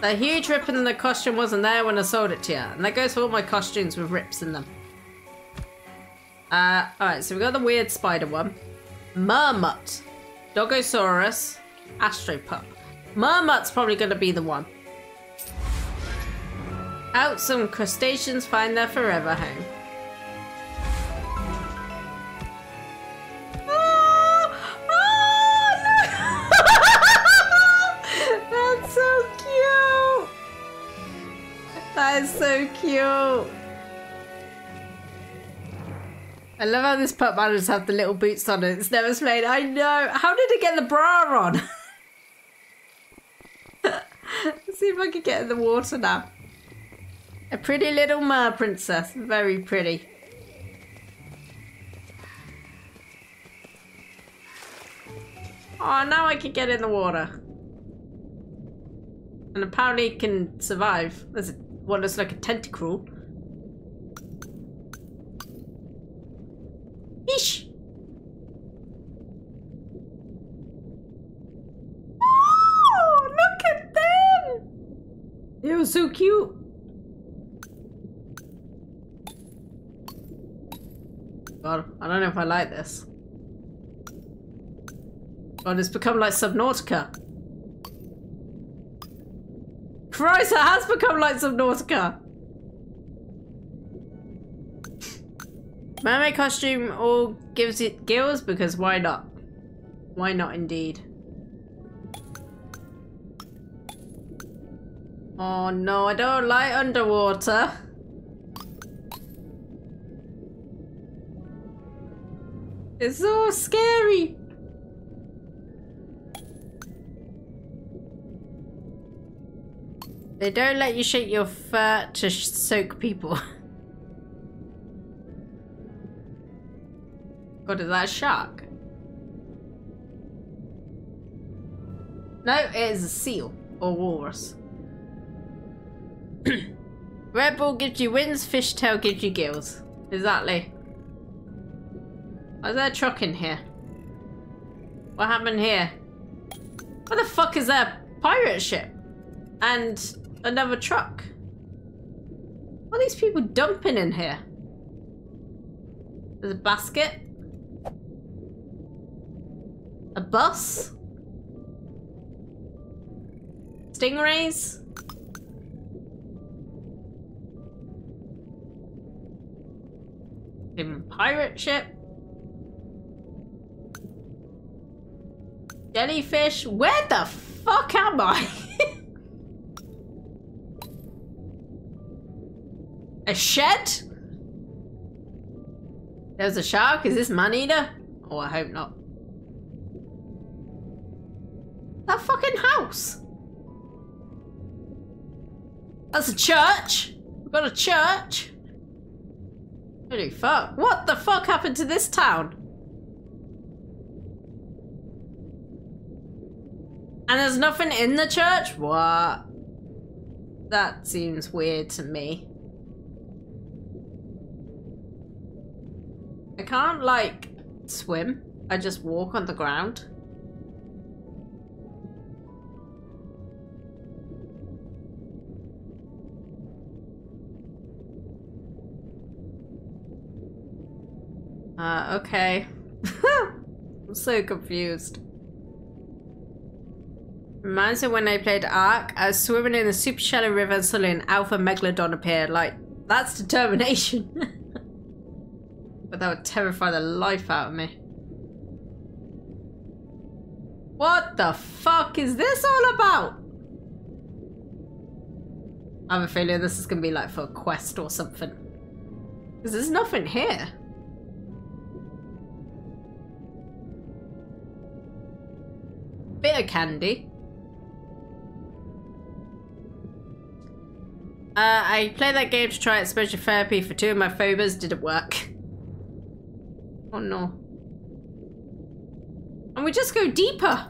The huge rip in the costume wasn't there when I sold it to you. And that goes for all my costumes with rips in them. Uh, alright, so we got the weird spider one. Mermut. Dogosaurus. Astropup. Mermut's probably going to be the one. Out some crustaceans find their forever home. That is so cute. I love how this pup manages have the little boots on it. It's never explained. I know. How did it get the bra on? [LAUGHS] See if I can get in the water now. A pretty little mer princess. Very pretty. Oh, now I can get in the water. And apparently can survive. There's one that's like a tentacle. Ish. Oh, look at them! They were so cute. God, I don't know if I like this. God, it's become like Subnautica. It has become like Subnautica. Mermaid costume all gives it gills because why not? Why not indeed? Oh no, I don't like underwater. It's so scary. They don't let you shake your fur to soak people. [LAUGHS] God, is that a shark? No, it is a seal or walrus. [CLEARS THROAT] Red Bull gives you wings, fishtail gives you gills. Exactly. Why is there a truck in here? What happened here? What the fuck is that? Pirate ship? And another truck. What are these people dumping in here? There's a basket. A bus. Stingrays. In pirate ship. Jellyfish. Where the fuck am I? [LAUGHS] A shed? There's a shark? Is this man-eater? Oh, I hope not. That fucking house! That's a church. We've got a church. Holy fuck. What the fuck happened to this town? And there's nothing in the church? What? That seems weird to me. I can't, like, swim. I just walk on the ground. Uh, okay. [LAUGHS] I'm so confused. Reminds me when I played Ark, I was swimming in a super shallow river and suddenly an alpha megalodon appeared. Like, that's determination. [LAUGHS] but that would terrify the life out of me. What the fuck is this all about? I have a feeling this is gonna be like for a quest or something. Because there's nothing here. Bit of candy. Uh, I played that game to try exposure therapy for two of my phobias. Didn't work. [LAUGHS] Oh no. And we just go deeper.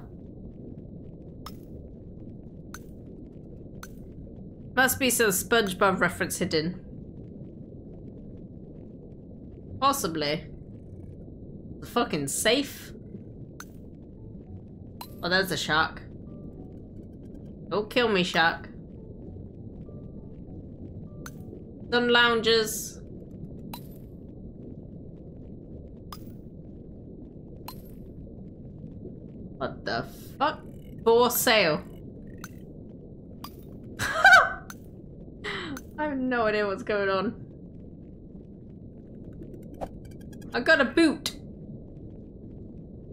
Must be some SpongeBob reference hidden. Possibly. The Fucking safe. Oh, there's a shark. Don't kill me, shark. Some lounges. What the fuck? For sale. [LAUGHS] I have no idea what's going on. I got a boot.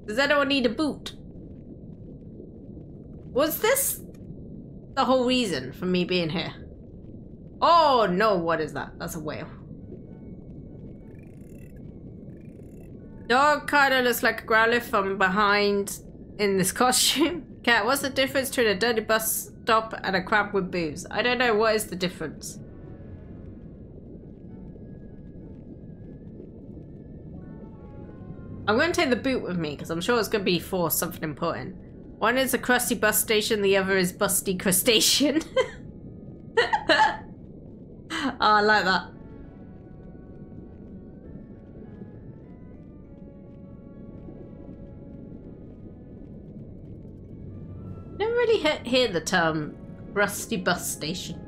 Does anyone need a boot? Was this the whole reason for me being here? Oh no, what is that? That's a whale. Dog kinda looks like a growler from behind in this costume. [LAUGHS] Cat, what's the difference between a dirty bus stop and a crab with booze? I don't know, what is the difference? I'm going to take the boot with me because I'm sure it's going to be for something important. One is a crusty bus station, the other is busty crustacean. oh, [LAUGHS] I like that. Really he hear the term um, rusty bus station.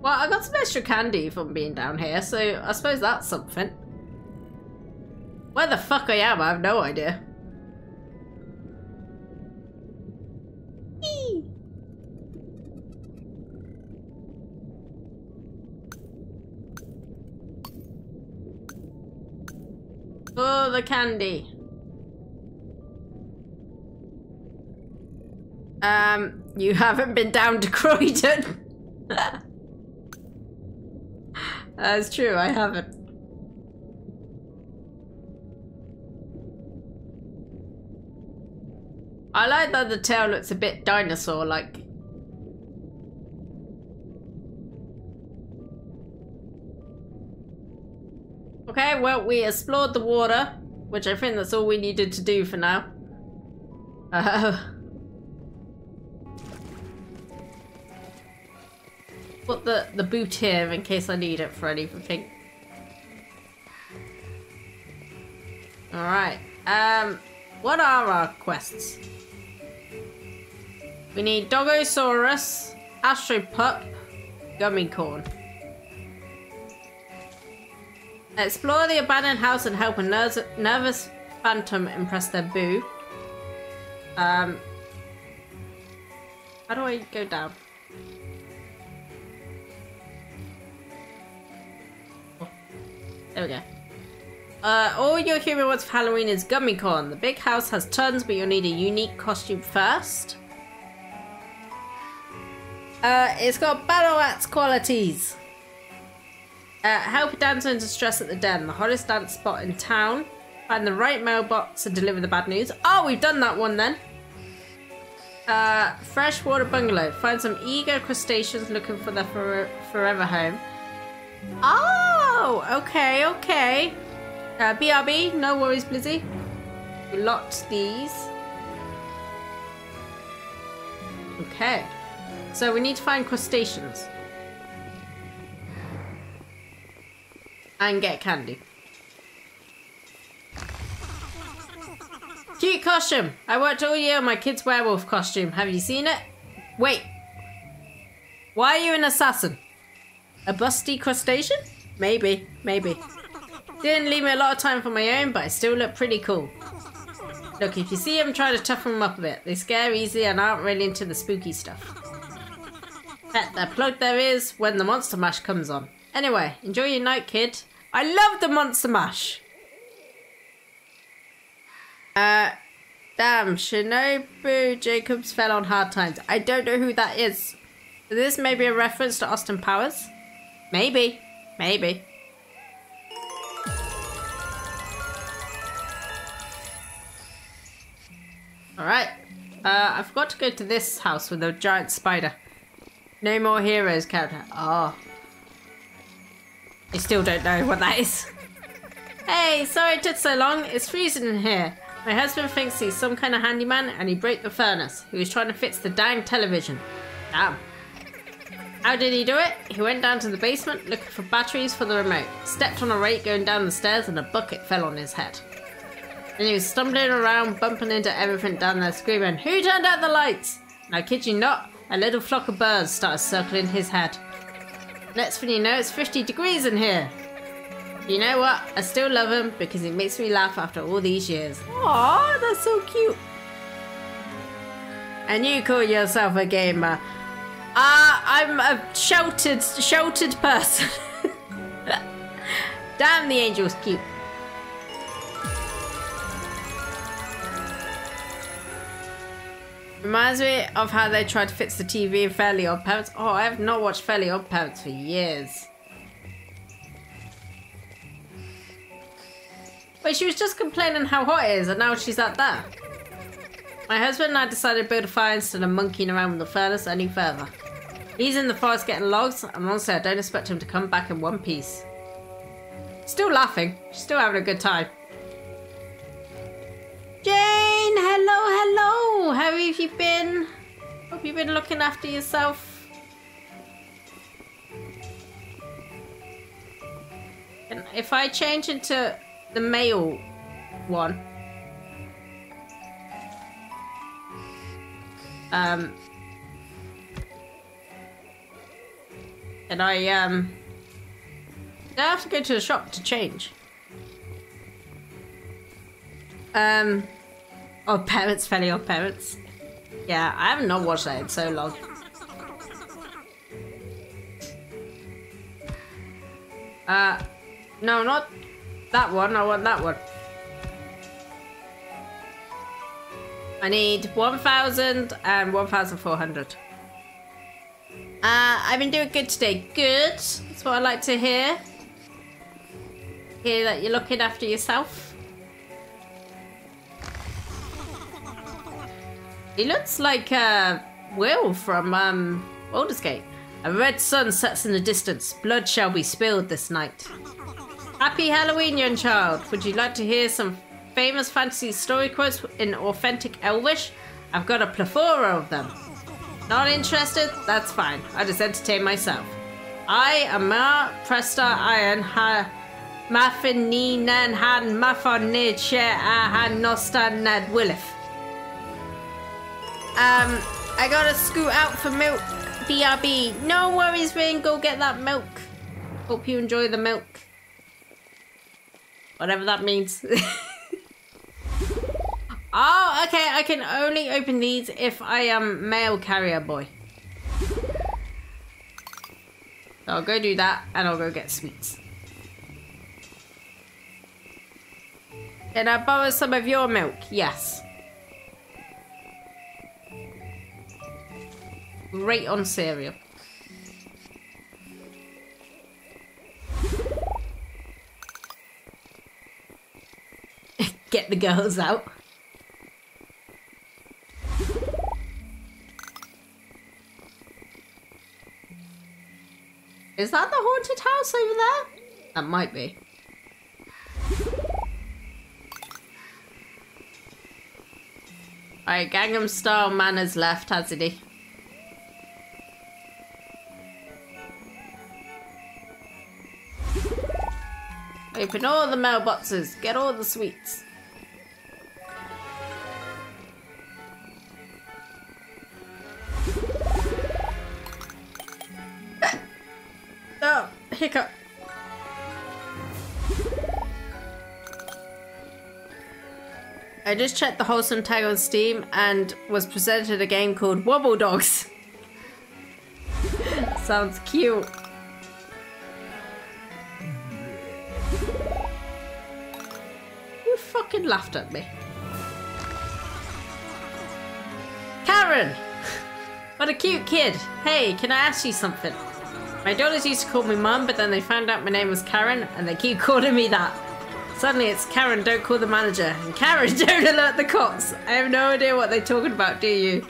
Well, I got some extra candy from being down here, so I suppose that's something. Where the fuck I am, I have no idea. Oh, the candy. Um, you haven't been down to Croydon. [LAUGHS] That's true, I haven't. I like that the tail looks a bit dinosaur-like. Okay, well, we explored the water, which I think that's all we needed to do for now. Uh, [LAUGHS] put the, the boot here in case I need it for anything. Alright, um, what are our quests? We need Dogosaurus, Astropup, Gummy Corn. Explore the abandoned house and help a nervous phantom impress their boo. Um, how do I go down? There we go. Uh, all your hero wants for Halloween is Gummy Corn. The big house has tons, but you'll need a unique costume first. Uh, it's got battle axe qualities. Uh, help a dancer into stress at the den, the hottest dance spot in town. Find the right mailbox and deliver the bad news. Oh, we've done that one then. Uh, freshwater bungalow. Find some eager crustaceans looking for their for forever home. Oh, okay, okay. Uh, BRB, no worries, Blizzy. We locked these. Okay. So we need to find crustaceans. And get candy. Cute costume. I worked all year on my kid's werewolf costume. Have you seen it? Wait. Why are you an assassin? A busty crustacean? Maybe, maybe. Didn't leave me a lot of time for my own, but I still look pretty cool. Look, if you see them, try to toughen them up a bit. They scare easy and aren't really into the spooky stuff. Bet the plug there is when the Monster Mash comes on. Anyway, enjoy your night, kid. I love the Monster Mash! Uh, damn, Shinobu Jacobs fell on hard times. I don't know who that is. This may be a reference to Austin Powers? Maybe. Maybe. Alright. Uh, I forgot to go to this house with a giant spider. No more heroes character. Oh. I still don't know what that is. [LAUGHS] Hey, sorry it took so long. It's freezing in here. My husband thinks he's some kind of handyman and he broke the furnace. He was trying to fix the dang television. Damn. How did he do it? He went down to the basement looking for batteries for the remote, stepped on a rake going down the stairs and a bucket fell on his head. And he was stumbling around, bumping into everything down there, screaming, Who turned out the lights? And I kid you not, a little flock of birds started circling his head. Next thing you know, it's 50 degrees in here. You know what? I still love him because he makes me laugh after all these years. Aww, that's so cute. And you call yourself a gamer. Uh, I'm a sheltered, sheltered person. [LAUGHS] Damn, the angel's cute. Reminds me of how they tried to fix the TV in Fairly Odd Parents. Oh, I have not watched Fairly Odd Parents for years. Wait, she was just complaining how hot it is and now she's at that. My husband and I decided to build a fire instead of monkeying around with the furnace any further. He's in the forest getting logs, and honestly I don't expect him to come back in one piece. Still laughing. Still having a good time. Jane, hello, hello. How have you been? Hope you've been looking after yourself. And if I change into the male one, um, and I um, I have to go to the shop to change. Um, oh, parents, fairly odd parents. Yeah, I haven't not watched that in so long. Uh, no, not that one. I want that one. I need 1,000 and 1,400. Uh, I've been doing good today. Good. That's what I like to hear. Hear that you're looking after yourself. He looks like uh, Will from um, Baldur's Gate. A red sun sets in the distance. Blood shall be spilled this night. Happy Halloween, young child. Would you like to hear some famous fantasy story quotes in authentic Elvish? I've got a plethora of them. Not interested? That's fine. I just entertain myself. I am Ma Presta Iron Ha Maffin Ni Han Maffon Nid Share Han Nostan Nad Willif. Um, I gotta scoot out for milk. BRB. No worries, Rain. Go get that milk. Hope you enjoy the milk. Whatever that means. [LAUGHS] oh, okay. I can only open these if I am mail carrier boy. I'll go do that and I'll go get sweets. Can I borrow some of your milk? Yes. Great on cereal. [LAUGHS] Get the girls out. Is that the haunted house over there? That might be. Alright, Gangnam Style man has left, hasn't he? Open all the mailboxes, get all the sweets. I just checked the wholesome tag on Steam and was presented a game called Wobble Dogs. [LAUGHS] Sounds cute. You fucking laughed at me. Karen! [LAUGHS] What a cute kid. Hey, can I ask you something? My daughters used to call me mum, but then they found out my name was Karen, and they keep [LAUGHS] calling me that. Suddenly it's Karen, don't call the manager. And Karen, [LAUGHS] don't alert the cops. I have no idea what they're talking about, do you?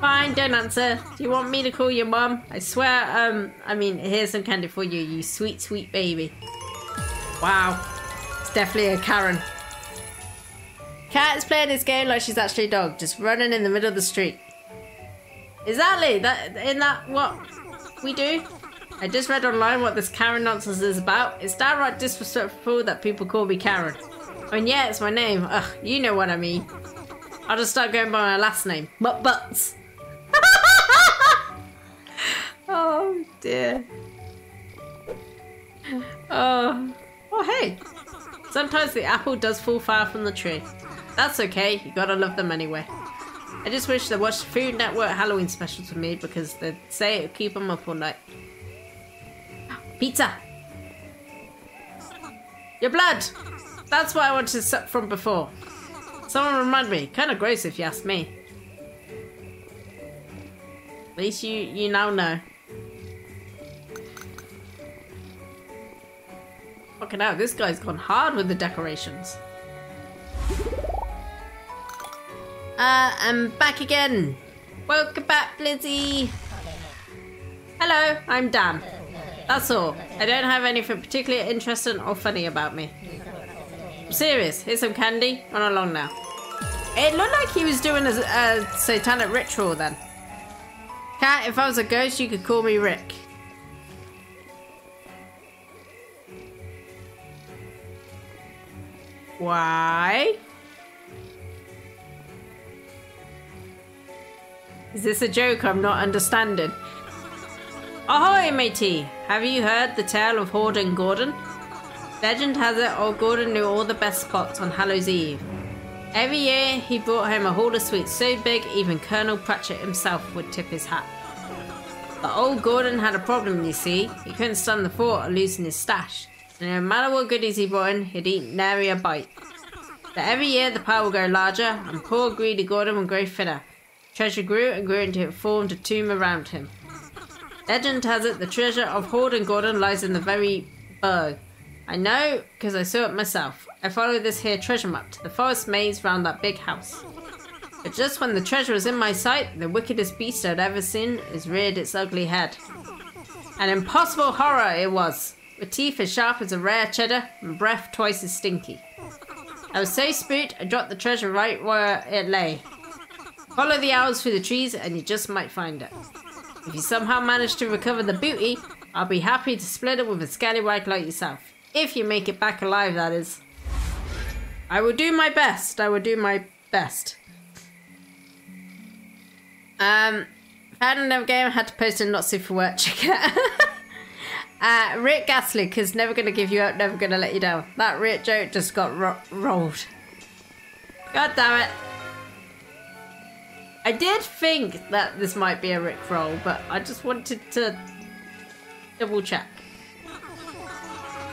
Fine, don't answer. Do you want me to call your mum? I swear, um, I mean, here's some candy for you, you sweet, sweet baby. Wow. It's definitely a Karen. Cat is playing this game like she's actually a dog, just running in the middle of the street. Exactly, that, isn't that what we do? I just read online what this Karen nonsense is about. It's downright disrespectful that people call me Karen. I mean, yeah, it's my name. Ugh, you know what I mean. I'll just start going by my last name. But Butts. [LAUGHS] oh, dear. Oh. Oh, hey. Sometimes the apple does fall far from the tree. That's okay. You gotta love them anyway. I just wish they watched Food Network Halloween special to me because they'd say it'd keep them up all night. Pizza! Your blood! That's what I wanted to suck from before. Someone remind me. Kind of gross if you ask me. At least you, you now know. Fucking hell, this guy's gone hard with the decorations. Uh, I'm back again. Welcome back, Lizzie. Hello, I'm Dan. That's all. I don't have anything particularly interesting or funny about me. I'm serious. Here's some candy. Run along now. It looked like he was doing a, a satanic ritual then. Cat, if I was a ghost, you could call me Rick. Why? Is this a joke I'm not understanding? Ahoy, matey! Have you heard the tale of Horde and Gordon? Legend has it old Gordon knew all the best spots on Hallows Eve. Every year he brought home a haul of sweets so big even Colonel Pratchett himself would tip his hat. But old Gordon had a problem, you see. He couldn't stand the thought of losing his stash. And no matter what goodies he brought in, he'd eat nary a bite. But every year the pile would grow larger, and poor greedy Gordon would grow thinner. Treasure grew and grew until it formed a tomb around him. Legend has it the treasure of Horde and Gordon lies in the very burg. I know, because I saw it myself. I followed this here treasure map to the forest maze round that big house. But just when the treasure was in my sight, the wickedest beast I'd ever seen is reared its ugly head. An impossible horror it was, with teeth as sharp as a rare cheddar and breath twice as stinky. I was so spooked, I dropped the treasure right where it lay. Follow the owls through the trees and you just might find it. If you somehow manage to recover the booty, I'll be happy to split it with a scallywag like yourself. If you make it back alive, that is. I will do my best. I will do my best. Um, found another game. Had to post a not for work. Check it out. uh, Rick Gaslick is never going to give you up, never going to let you down. That Rick joke just got ro rolled. God damn it. I did think that this might be a Rickroll, but I just wanted to double check.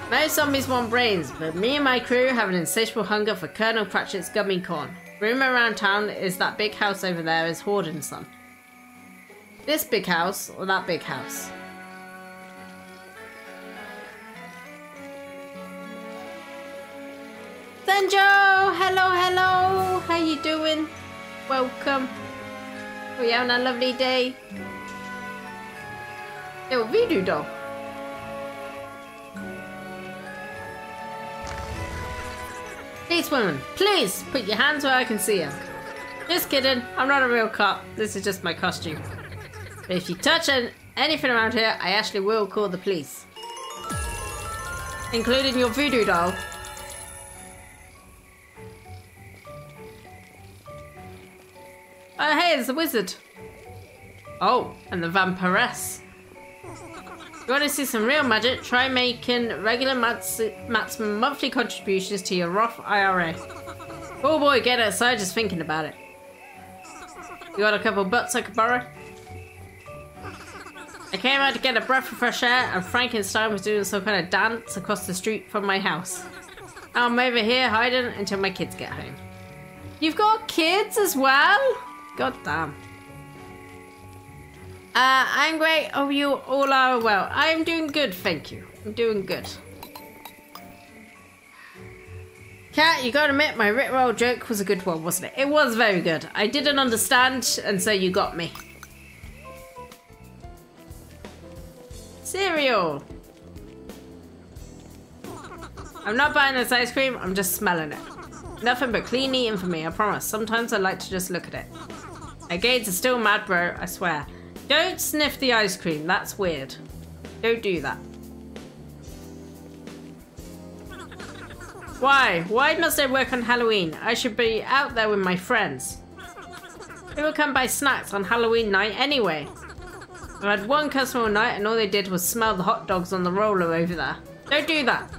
Most zombies want brains, but me and my crew have an insatiable hunger for Colonel Pratchett's gummy corn. Rumour around town is that big house over there is Horde and Son. This big house, or that big house? Senjo! Hello, hello! How you doing? Welcome. We having a lovely day. Little voodoo doll. Please, woman, please put your hands where I can see them. Just kidding. I'm not a real cop. This is just my costume. But if you touch anything around here, I actually will call the police. Including your voodoo doll. Oh, hey, there's the wizard. Oh, and the vampiress. You want to see some real magic? Try making regular maximum monthly contributions to your Roth IRA. Oh boy, get outside just thinking about it. You got a couple butts I could borrow? I came out to get a breath of fresh air and Frankenstein was doing some kind of dance across the street from my house. I'm over here hiding until my kids get home. You've got kids as well? God damn. Uh, I'm great. Oh, you all are well. I'm doing good, thank you. I'm doing good. Cat, you gotta admit, my Rickroll joke was a good one, wasn't it? It was very good. I didn't understand, and so you got me. Cereal! I'm not buying this ice cream, I'm just smelling it. Nothing but clean eating for me, I promise. Sometimes I like to just look at it. Gains are still mad, bro, I swear. Don't sniff the ice cream, that's weird. Don't do that. Why? Why must I work on Halloween? I should be out there with my friends. People come buy snacks on Halloween night anyway. I had one customer all night and all they did was smell the hot dogs on the roller over there. Don't do that.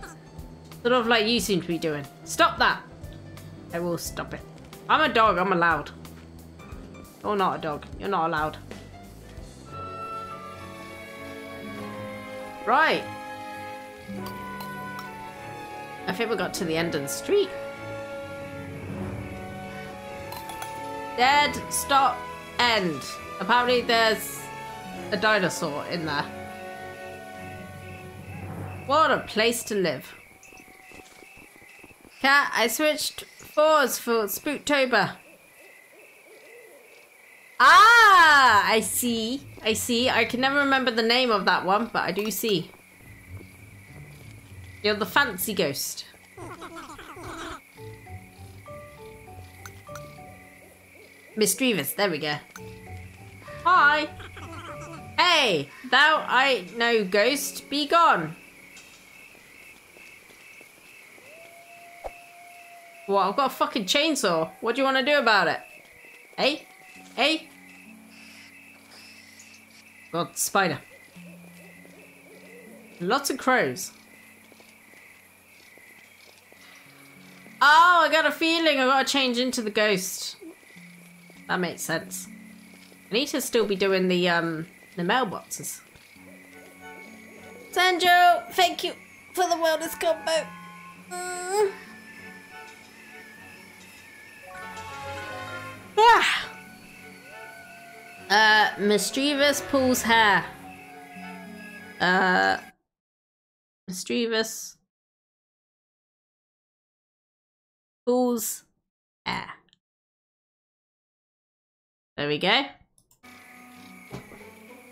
Sort of like you seem to be doing. Stop that. I will stop it. I'm a dog, I'm allowed. You're not a dog. You're not allowed. Right. I think we got to the end of the street. Dead, stop, end. Apparently there's a dinosaur in there. What a place to live. Cat, I switched fours for Spooktober. Ah, I see. I see. I can never remember the name of that one, but I do see. You're the fancy ghost. Mischievous, there we go. Hi. Hey, thou I know ghost, be gone. What, I've got a fucking chainsaw. What do you want to do about it? Hey? Hey? God, spider. Lots of crows. Oh, I got a feeling I gotta change into the ghost. That makes sense. I need to still be doing the um the mailboxes. Sanjo, thank you for the wellness combo. Mm. Ah. Uh, mischievous pulls hair. Uh, mischievous pulls hair. There we go.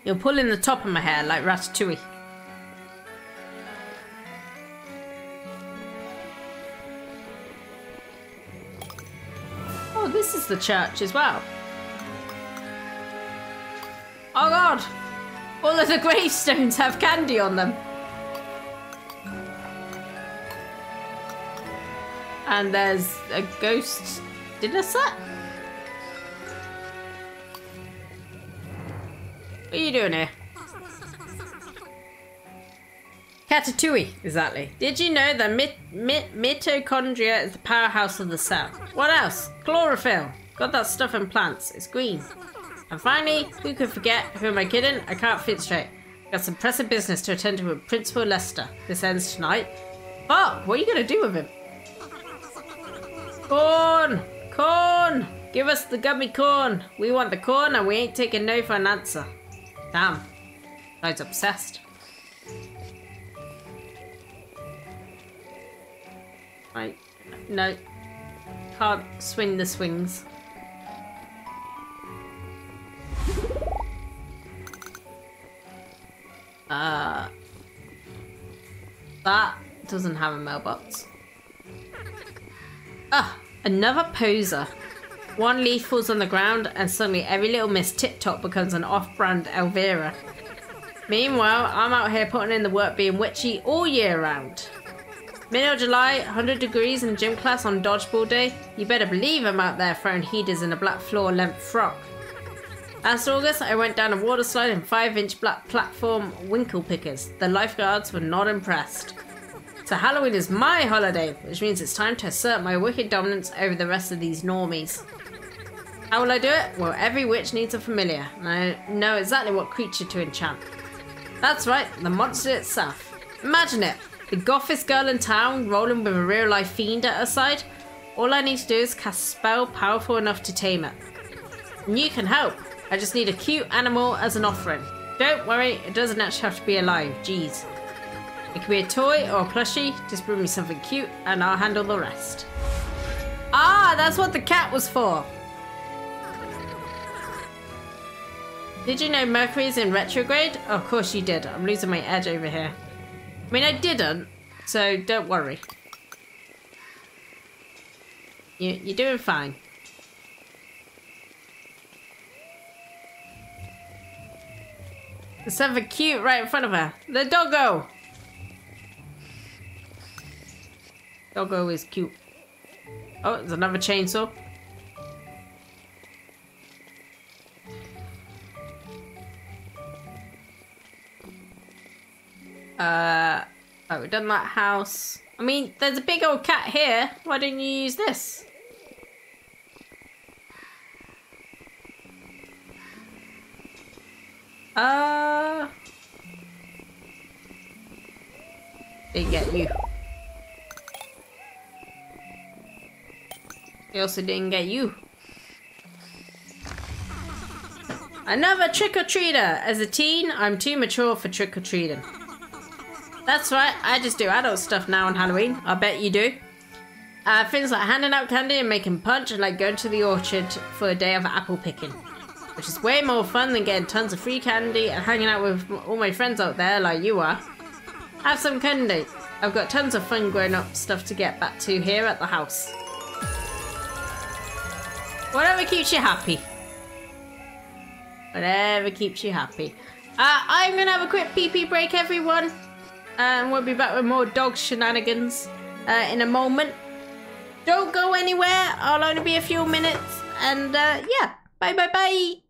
You're pulling the top of my hair like Ratatouille. Oh, this is the church as well. Oh god! All of the gravestones have candy on them. And there's a ghost dinner set? What are you doing here? Catatouille, exactly. Did you know that mit mit mitochondria is the powerhouse of the cell? What else? Chlorophyll. Got that stuff in plants. It's green. And finally, who could forget? Who am I kidding? I can't fit straight. Got some pressing business to attend to with Principal Lester. This ends tonight. Fuck, what are you gonna do with him? Corn! Corn! Give us the gummy corn! We want the corn and we ain't taking no for an answer. Damn. Guy's obsessed. Right. No. Can't swing the swings. Uh, that doesn't have a mailbox. Ah, another poser. One leaf falls on the ground, and suddenly every little Miss Tip Top becomes an off brand Elvira. Meanwhile, I'm out here putting in the work being witchy all year round. Middle of July, 100 degrees in gym class on dodgeball day. You better believe I'm out there throwing heaters in a black floor length frock. Last August, I went down a water slide in 5 inch black platform winkle pickers. The lifeguards were not impressed. So Halloween is my holiday, which means it's time to assert my wicked dominance over the rest of these normies. How will I do it? Well, every witch needs a familiar, and I know exactly what creature to enchant. That's right, the monster itself. Imagine it, the gothest girl in town rolling with a real life fiend at her side. All I need to do is cast a spell powerful enough to tame it. And you can help. I just need a cute animal as an offering. Don't worry, it doesn't actually have to be alive, jeez. It could be a toy or a plushie, just bring me something cute and I'll handle the rest. Ah, that's what the cat was for! Did you know Mercury is in retrograde? Of course you did. I'm losing my edge over here. I mean, I didn't, so don't worry. You, you're doing fine. There's something cute right in front of her. The doggo! Doggo is cute. Oh, there's another chainsaw. Uh, oh, we've done that house. I mean, there's a big old cat here. Why didn't you use this? Uh... Didn't get you. He also didn't get you. Another trick-or-treater! As a teen, I'm too mature for trick-or-treating. That's right, I just do adult stuff now on Halloween. I bet you do. Uh, things like handing out candy and making punch and like going to the orchard for a day of apple picking. Which is way more fun than getting tons of free candy and hanging out with all my friends out there like you are. Have some candy. I've got tons of fun grown up stuff to get back to here at the house. Whatever keeps you happy. Whatever keeps you happy. Uh, I'm gonna have a quick pee pee break, everyone and we'll be back with more dog shenanigans uh, in a moment. Don't go anywhere. I'll only be a few minutes. And uh, yeah, bye bye bye.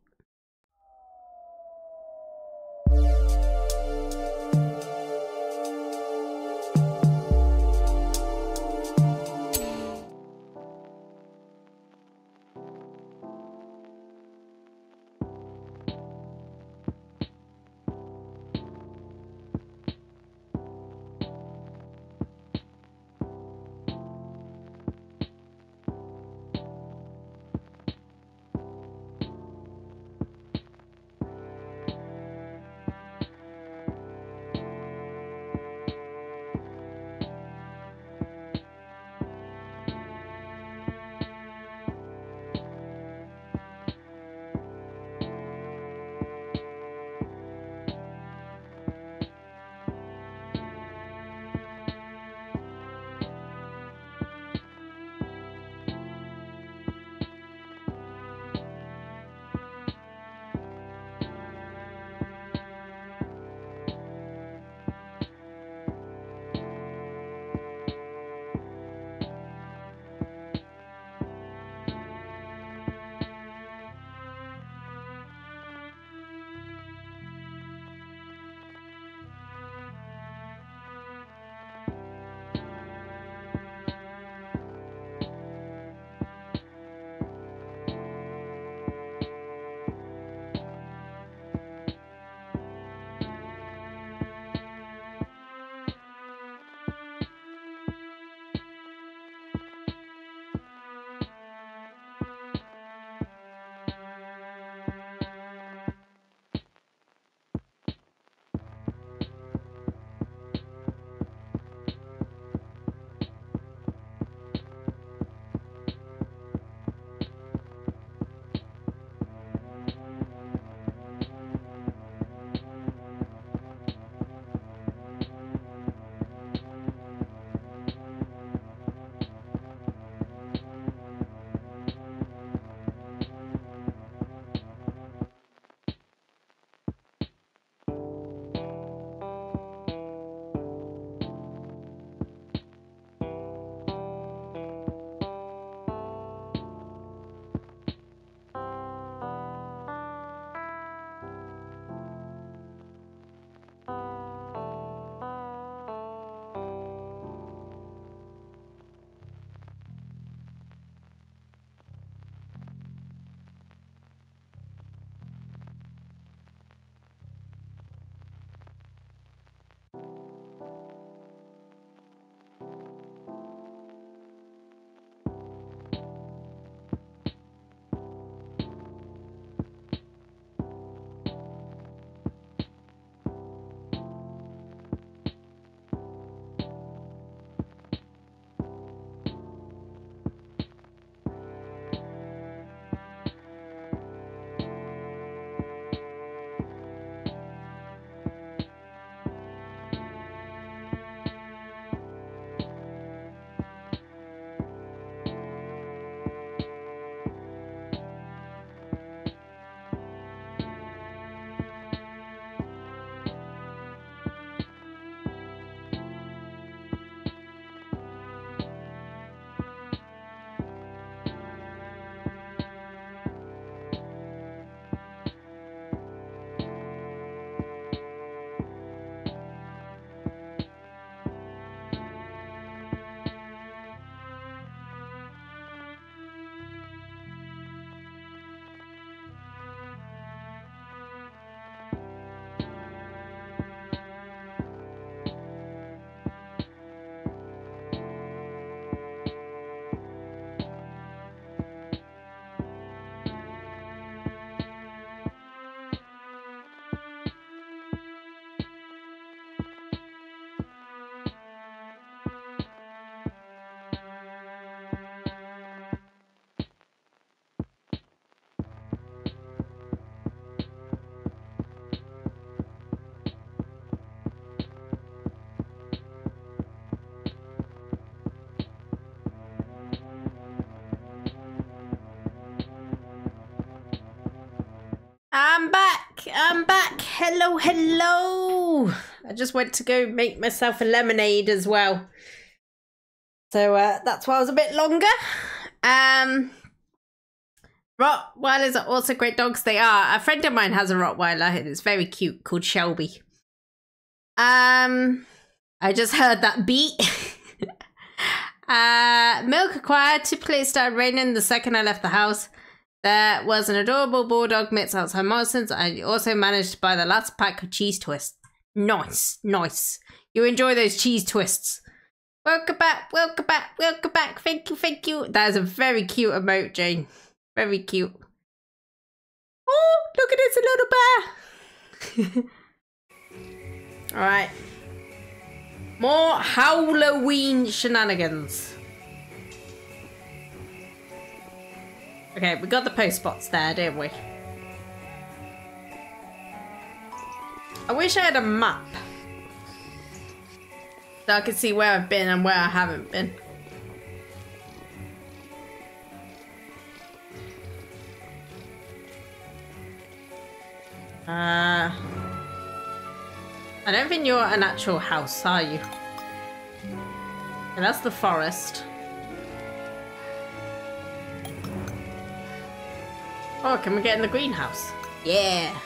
I'm back. I'm back. Hello, hello. I just went to go make myself a lemonade as well. So uh, that's why I was a bit longer. Um, Rottweilers are also great dogs. They are. A friend of mine has a Rottweiler it's very cute called Shelby. Um, I just heard that beat. [LAUGHS] uh, milk acquired. Typically, started raining the second I left the house. There was an adorable bulldog mix outside Morrison's. I also managed to buy the last pack of cheese twists. Nice, nice. You enjoy those cheese twists. Welcome back, welcome back, welcome back. Thank you, thank you. That is a very cute emote, Jane. Very cute. Oh, look at this little bear. [LAUGHS] All right. More Halloween shenanigans. Okay, we got the post spots there, didn't we? I wish I had a map. So I could see where I've been and where I haven't been. Uh, I don't think you're an actual house, are you? And that's the forest. Oh, can we get in the greenhouse? Yeah.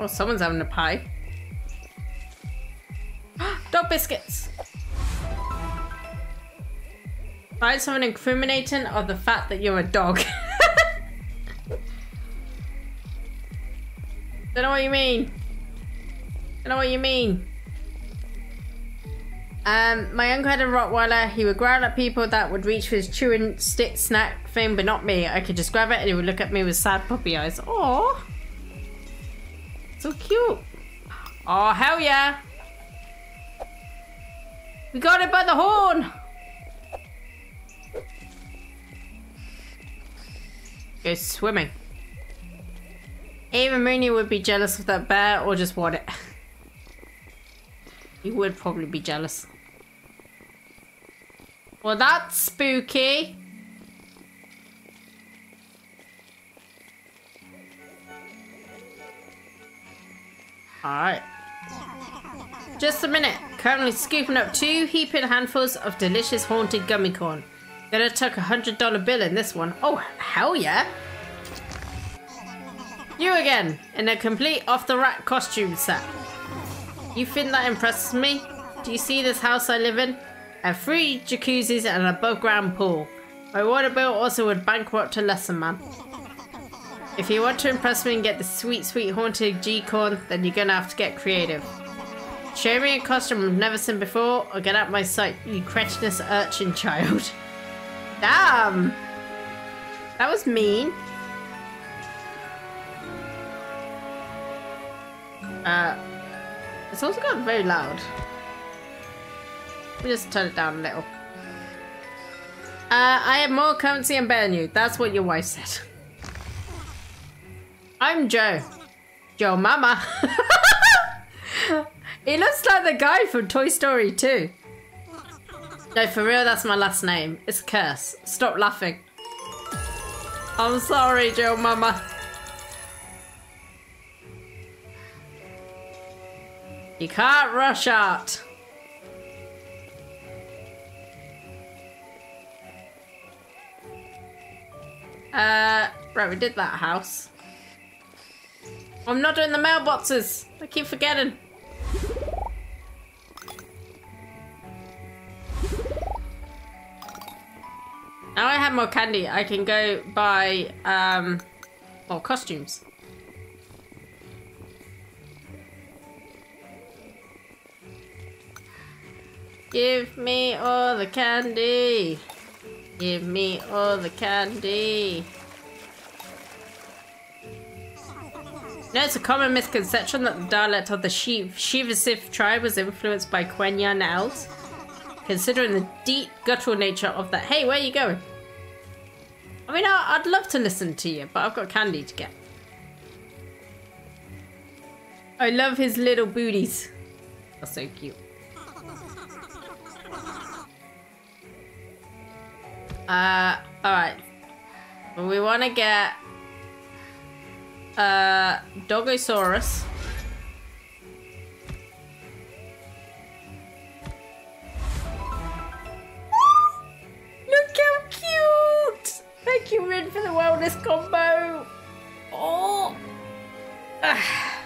Oh, someone's having a pie. [GASPS] Dog biscuits. Find something incriminating or the fact that you're a dog. [LAUGHS] Don't know what you mean. Don't know what you mean. Um, my uncle had a Rottweiler. He would growl at people that would reach for his chewing stick snack thing, but not me. I could just grab it and he would look at me with sad puppy eyes. Oh, so cute. Oh, hell yeah. We got it by the horn. Go swimming. Even Mooney would be jealous of that bear or just want it. [LAUGHS] he would probably be jealous. Well, that's spooky. Alright. Just a minute. Currently scooping up two heaping handfuls of delicious haunted gummy corn. Gonna tuck a hundred dollar bill in this one. Oh, hell yeah. You again, in a complete off-the-rack costume set. You think that impresses me? Do you see this house I live in? Have three jacuzzis and an above-ground pool. My water bill also would bankrupt a lesser man. If you want to impress me and get the sweet, sweet haunted G-corn, then you're gonna have to get creative. Show me a costume I've never seen before, or get out my sight, you cretinous urchin child. [LAUGHS] Damn! That was mean. Uh, it's also gotten very loud. Me just turn it down a little. Uh, I have more currency and better than you. That's what your wife said. I'm Joe. Joe Mama. [LAUGHS] he looks like the guy from Toy Story 2. No, for real, that's my last name. It's a curse. Stop laughing. I'm sorry, Joe Mama. You can't rush art. Uh, right, we did that house. I'm not doing the mailboxes. I keep forgetting. Now I have more candy, I can go buy um, more costumes. Give me all the candy. Give me all the candy. No, it's a common misconception that the dialect of the Shivasif tribe was influenced by Quenya elves. Considering the deep guttural nature of that. Hey, where are you going? I mean, I'd love to listen to you, but I've got candy to get. I love his little booties. That's so cute. Uh, alright. We want to get uh, Dogosaurus. [GASPS] Look how cute! Thank you, Rin, for the wellness combo. Oh, ah.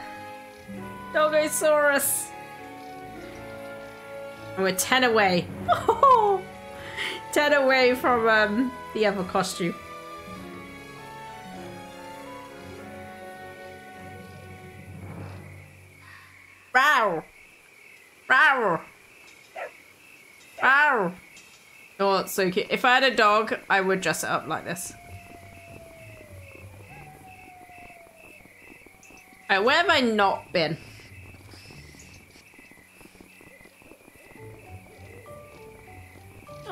Dogosaurus. And we're 10 away. [LAUGHS] Oh, 10 away from um, the other costume. Row! Row! Row! Oh, it's so cute. If I had a dog, I would dress it up like this. Alright, where have I not been?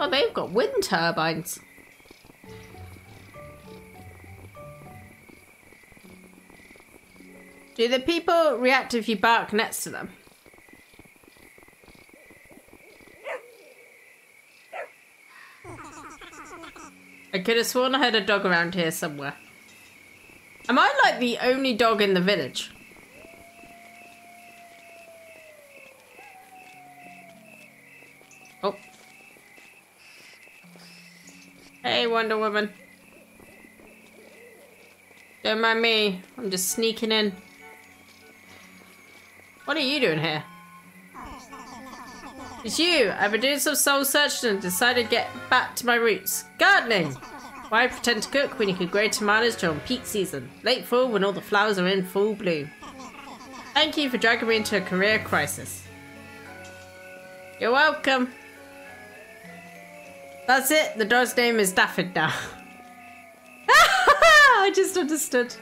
Oh, they've got wind turbines. Do the people react if you bark next to them? I could have sworn I had a dog around here somewhere. Am I like the only dog in the village? Hey, Wonder Woman. Don't mind me. I'm just sneaking in. What are you doing here? It's you! I've been doing some soul searching and decided to get back to my roots. Gardening! Why pretend to cook when you could grow tomatoes during peak season? Late fall when all the flowers are in full bloom. Thank you for dragging me into a career crisis. You're welcome. That's it. The dog's name is Daffyd now. [LAUGHS] I just understood.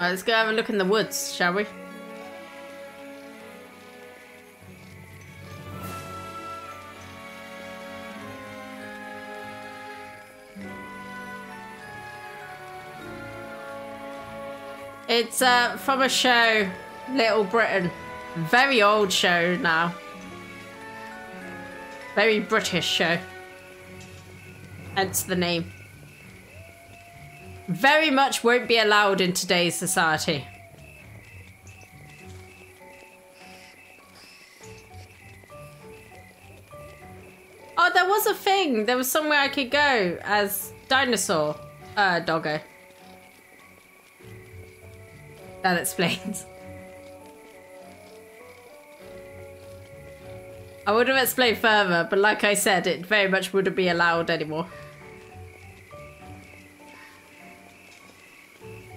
Right, let's go have a look in the woods, shall we? It's uh, from a show, Little Britain. Very old show now. Very British show. Hence the name. Very much won't be allowed in today's society. Oh, there was a thing. There was somewhere I could go as dinosaur uh, doggo. That explains. I would have explained further, but like I said, it very much wouldn't be allowed anymore.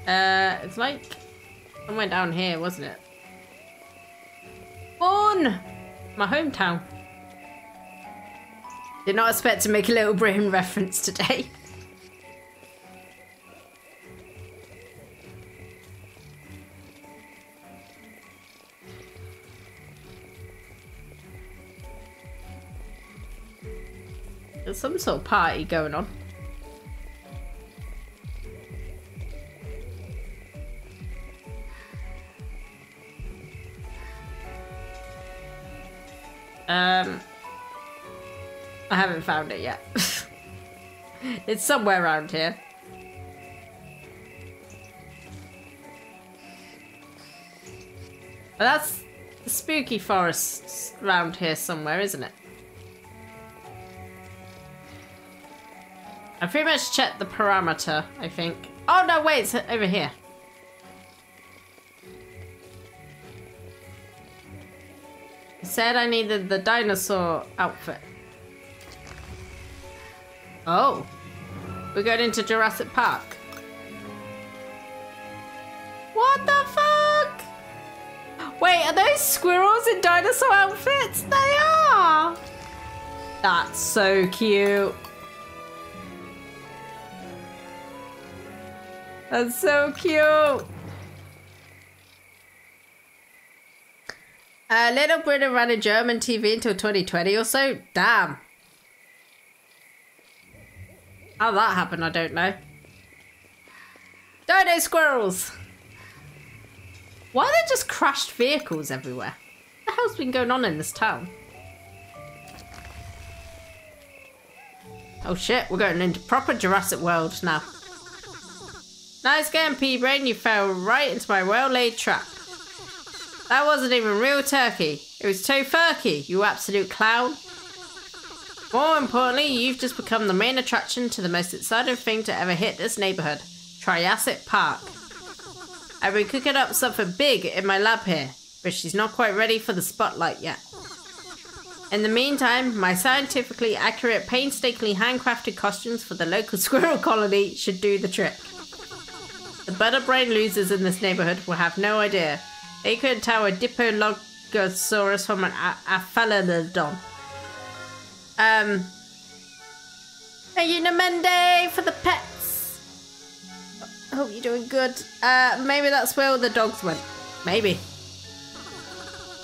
Uh, it's like somewhere down here, wasn't it? Bourne! My hometown. Did not expect to make a little Britain reference today. [LAUGHS] There's some sort of party going on. Um, I haven't found it yet. [LAUGHS] it's somewhere around here. But that's the spooky forest around here somewhere, isn't it? I pretty much checked the parameter, I think. Oh no, wait, it's over here. Said I needed the dinosaur outfit. Oh. We're going into Jurassic Park. What the fuck? Wait, are those squirrels in dinosaur outfits? They are! That's so cute. That's so cute. Uh, Little Britain ran a German TV until 2020 or so. Damn. How that happened, I don't know. Dino squirrels! Why are there just crashed vehicles everywhere? What the hell's been going on in this town? Oh shit, we're going into proper Jurassic World now. Nice game, P-Brain. You fell right into my well-laid trap. That wasn't even real turkey. It was Tofurkey, you absolute clown. More importantly, you've just become the main attraction to the most exciting thing to ever hit this neighborhood. Triassic Park. I've been cooking up something big in my lab here, but she's not quite ready for the spotlight yet. In the meantime, my scientifically accurate, painstakingly handcrafted costumes for the local [LAUGHS] squirrel colony should do the trick. The butter brain losers in this neighborhood will have no idea. They couldn't tell a Diplodocus from an Aphelodon. Um, are you Namende for the pets? Hope you're doing good. Uh, maybe that's where all the dogs went. Maybe.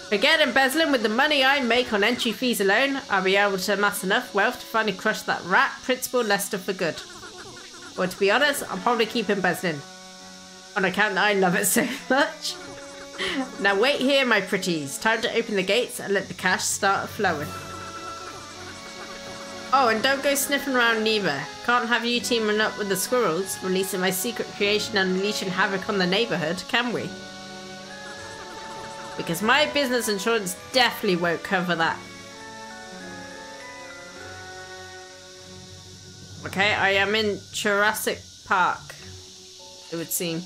Forget embezzling with the money I make on entry fees alone. I'll be able to amass enough wealth to finally crush that rat Principal Lester for good. But to be honest, I'll probably keep embezzling. On account that I love it so [LAUGHS] much. now wait here, my pretties. Time to open the gates and let the cash start flowing. Oh, and don't go sniffing around neither. Can't have you teaming up with the squirrels, releasing my secret creation and unleashing havoc on the neighborhood, can we? Because my business insurance definitely won't cover that. Okay, I am in Jurassic Park, it would seem.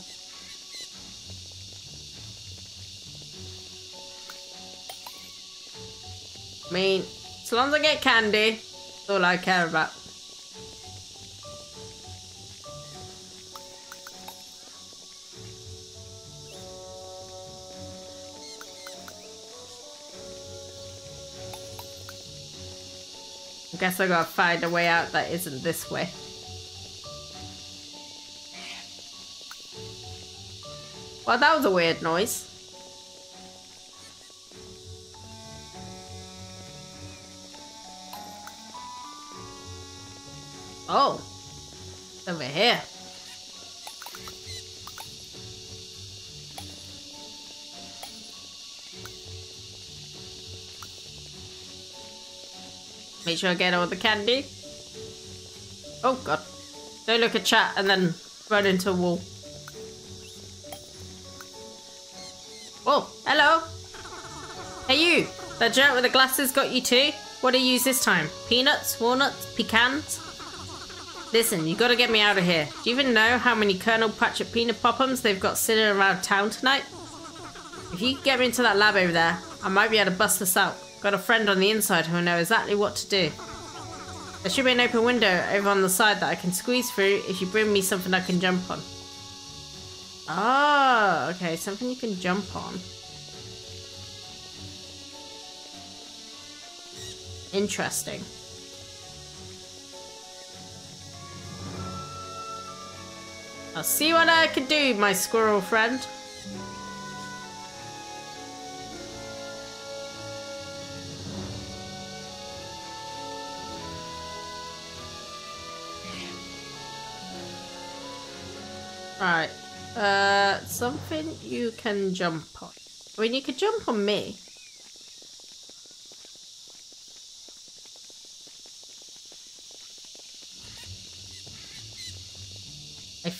I mean, as long as I get candy, that's all I care about. I guess I gotta find a way out that isn't this way. Well, that was a weird noise. Oh. Over here. Make sure I get all the candy. Oh god. Don't look at chat and then run into a wall. Oh, hello. Hey you. That jerk with the glasses got you too? What do you use this time? Peanuts? Walnuts? Pecans? Listen, you gotta get me out of here. Do you even know how many Colonel Pratchett peanut poppums they've got sitting around town tonight? If you get me into that lab over there, I might be able to bust this out. Got a friend on the inside who'll know exactly what to do. There should be an open window over on the side that I can squeeze through if you bring me something I can jump on. Oh, okay, something you can jump on. Interesting. I'll see what I can do, my squirrel friend. Right. Uh, something you can jump on. I mean, you could jump on me.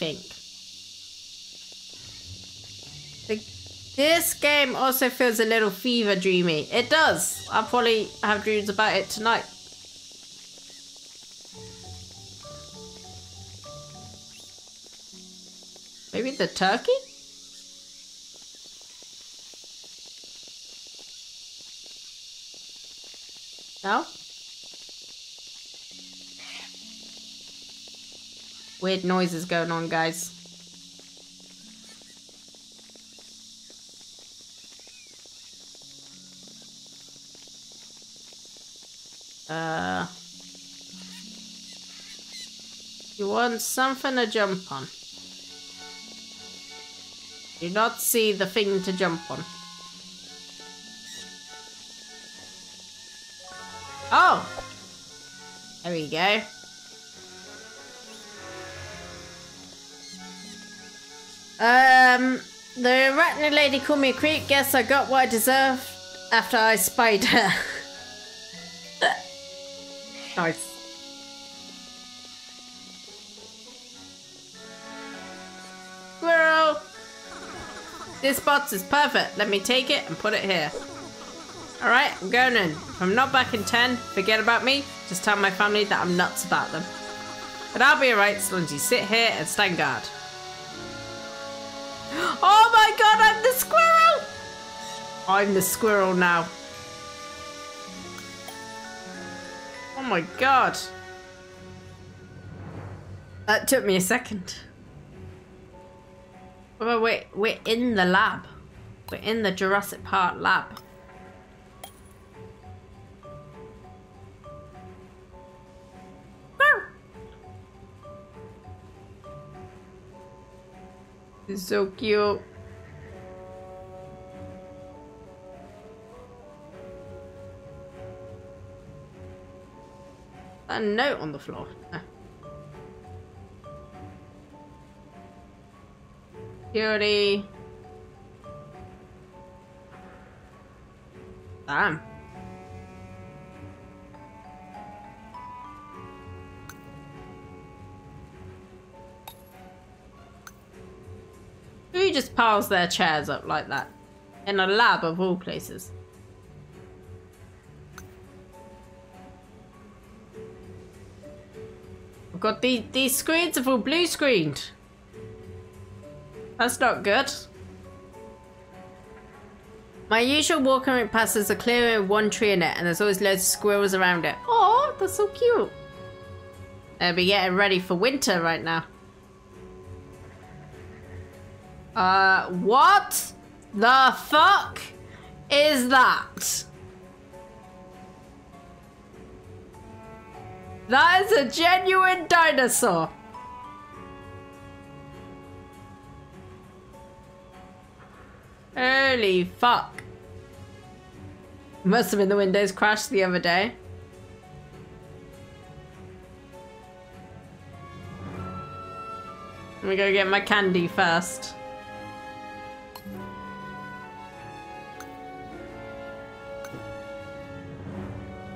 Think. The, this game also feels a little fever dreamy. It does. I'll probably have dreams about it tonight. Maybe the turkey? No? Weird noises going on, guys. Uh... You want something to jump on? Do not see the thing to jump on. Oh! There we go. Um, the ratna lady called me a creep. Guess I got what I deserved after I spied her. [LAUGHS] nice. Squirrel! This box is perfect. Let me take it and put it here. Alright, I'm going in. If I'm not back in 10, forget about me. Just tell my family that I'm nuts about them. But I'll be alright so long as you sit here and stand guard. Oh my god, I'm the squirrel! I'm the squirrel now. Oh my god. That took me a second. Well, we're, we're in the lab. We're in the Jurassic Park lab. So cute. A note on the floor. Ah. No. Security. Damn. Who just piles their chairs up like that? In a lab of all places. Oh I've got the, these screens are all blue screened. That's not good. My usual walking route passes a clearing with one tree in it, and there's always loads of squirrels around it. Oh, that's so cute. They'll be getting ready for winter right now. Uh, what the fuck is that? That is a genuine dinosaur. Holy fuck. Must have been the Windows crashed the other day. Let me go get my candy first.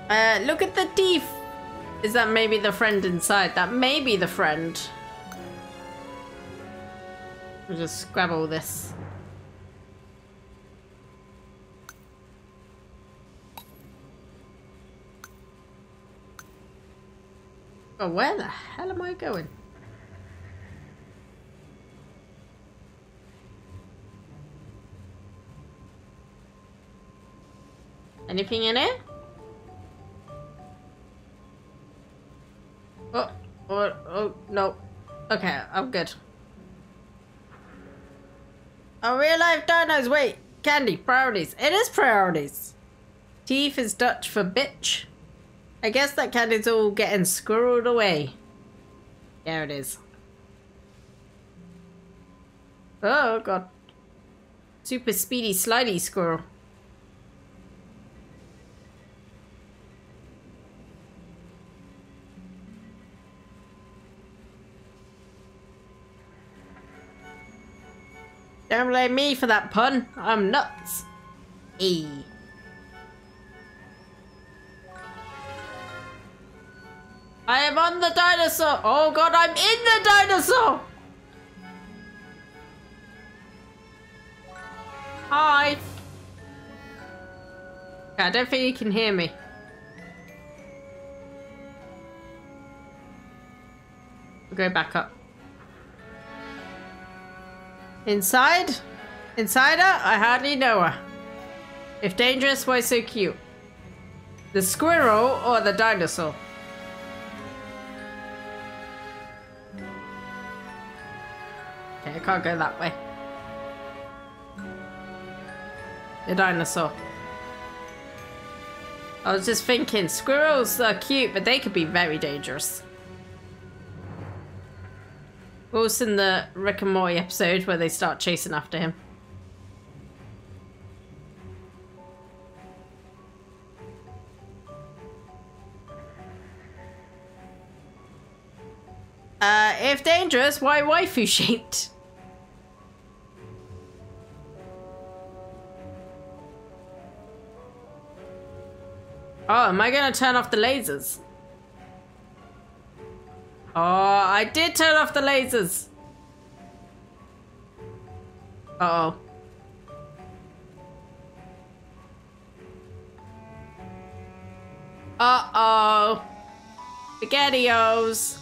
Uh, look at the teeth. Is that maybe the friend inside? That may be the friend. We'll just grab all this. Oh, where the hell am I going? Anything in it? Oh, oh, oh, no. Okay, I'm good. A real life dinos. Wait, candy, priorities. It is priorities. Teeth is Dutch for bitch. I guess that candy's all getting squirreled away. There it is. Oh, God. Super speedy slidey squirrel. Don't blame me for that pun. I'm nuts. E. I am on the dinosaur. Oh god, I'm in the dinosaur. Hi. I don't think you can hear me. We'll go back up. Inside? Inside her? I hardly know her. If dangerous, why so cute? The squirrel or the dinosaur? Okay, I can't go that way. The dinosaur. I was just thinking, squirrels are cute, but they could be very dangerous. Also in the Rick and Morty episode where they start chasing after him. Uh, if dangerous, why waifu shaped? Oh, am I gonna turn off the lasers? Oh, I did turn off the lasers. Uh oh. Uh oh. Spaghettios.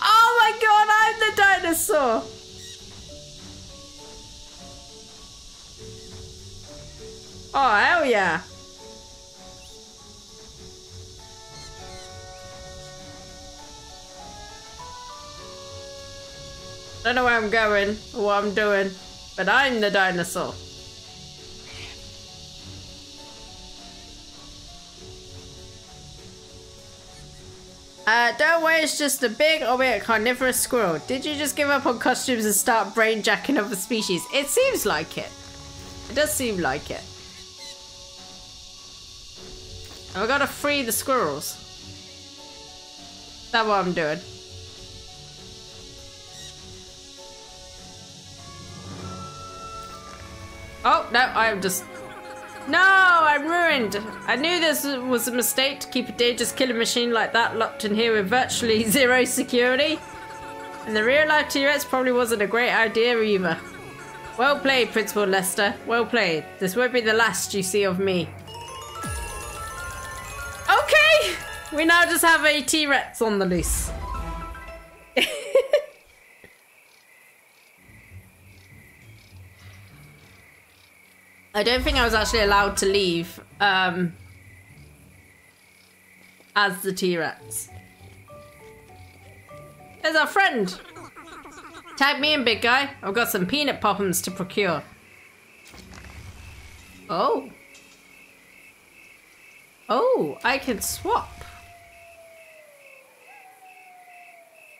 Oh my god, I'm the dinosaur! Oh, hell yeah. Don't know where I'm going or what I'm doing, but I'm the dinosaur. Uh, don't worry, it's just a big, albeit carnivorous squirrel. Did you just give up on costumes and start brain jacking other species? It seems like it. It does seem like it. And we gotta free the squirrels. That's what I'm doing. Oh, no, I'm just... No, I'm ruined. I knew this was a mistake to keep a dangerous killing machine like that locked in here with virtually [LAUGHS] zero security. And the real life T-Rex probably wasn't a great idea either. Well played, Principal Lester. Well played. This won't be the last you see of me. We now just have a T-Rex on the loose. [LAUGHS] I don't think I was actually allowed to leave um, as the T-Rex. There's our friend. Tag me in, big guy. I've got some peanut poppums to procure. Oh. Oh, I can swap.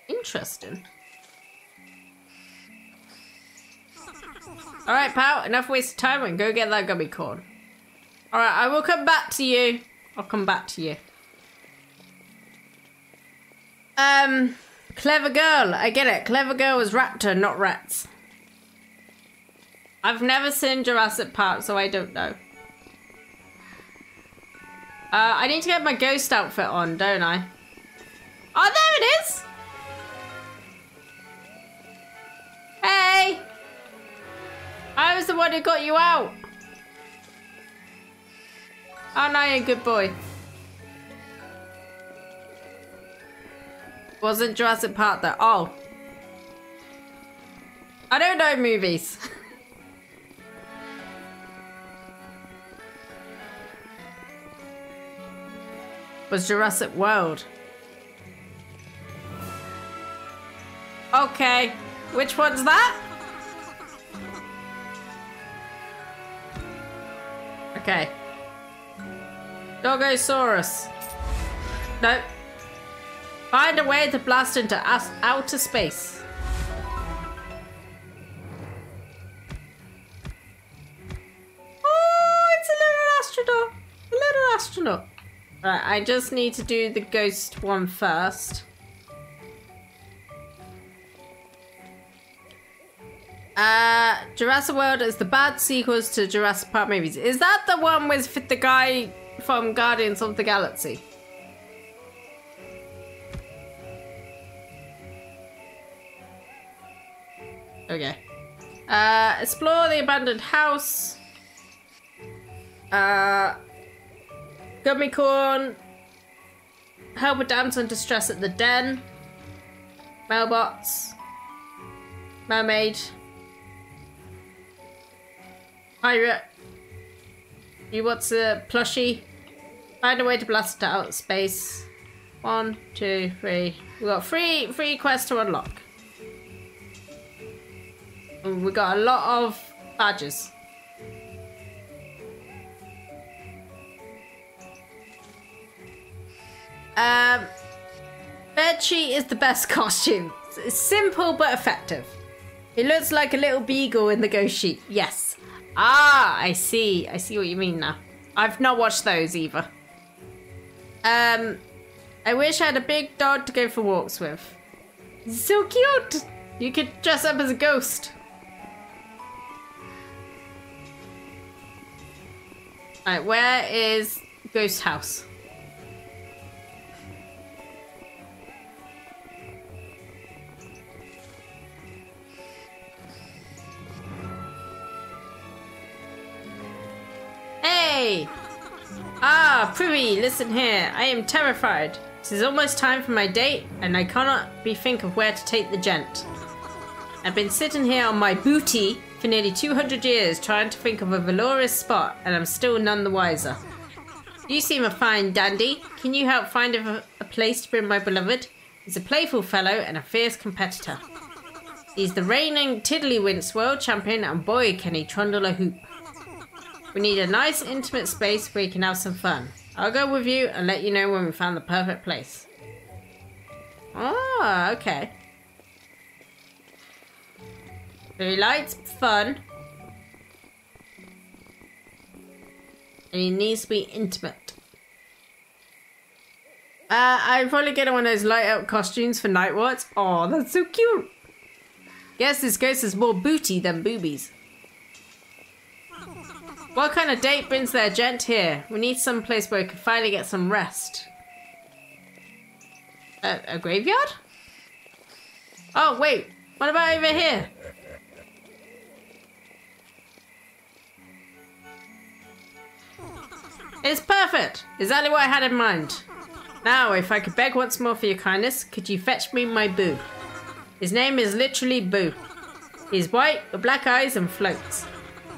Interesting. Alright, pal, enough wasted time and go get that gummy corn. Alright, I will come back to you. I'll come back to you. Um, clever girl. I get it. Clever girl was raptor, not rats. I've never seen Jurassic Park, so I don't know. Uh, I need to get my ghost outfit on, don't I? Oh, there it is! Hey! I was the one who got you out. Oh, no, you're a good boy. Wasn't Jurassic Park though. Oh. I don't know movies. [LAUGHS] Was Jurassic World. Okay. Which one's that? Okay. Dogosaurus. No. Find a way to blast into outer space. Oh, it's a little astronaut. A little astronaut. Right, I just need to do the ghost one first. Uh, Jurassic World is the bad sequels to Jurassic Park movies. Is that the one with the guy from Guardians of the Galaxy? Okay. Uh, explore the abandoned house. Uh, gummy corn. Help a damsel in distress at the den. Mailbots. Mermaid. Pirate. You want a plushie? Find a way to blast out space. One, two, three. We got three, three quests to unlock. We got a lot of badges. Um, Bedsheet is the best [LAUGHS] costume. It's simple but effective. It looks like a little beagle in the ghost sheet. Yes. Ah, I see. I see what you mean now. I've not watched those either. Um, I wish I had a big dog to go for walks with. So cute. You could dress up as a ghost. Alright, where is Ghost House? Ah, Privy, listen here. I am terrified. It is almost time for my date, and I cannot be think of where to take the gent. I've been sitting here on my booty for nearly 200 years trying to think of a valorous spot, and I'm still none the wiser. You seem a fine dandy. Can you help find a, a place to bring my beloved? He's a playful fellow and a fierce competitor. He's the reigning Tiddlywinks world champion, and boy, can he trundle a hoop. We need a nice, intimate space where we can have some fun. I'll go with you and let you know when we found the perfect place. Oh, okay. He likes fun. And it needs to be intimate. Uh, I'm probably getting one of those light out costumes for night watch. Oh, that's so cute. Guess this ghost is more booty than boobies. What kind of date brings their gent here? We need some place where we can finally get some rest. A, a graveyard? Oh, wait. What about over here? It's perfect! Exactly what I had in mind. Now, if I could beg once more for your kindness, could you fetch me my boo? His name is literally Boo. He's white, with black eyes, and floats.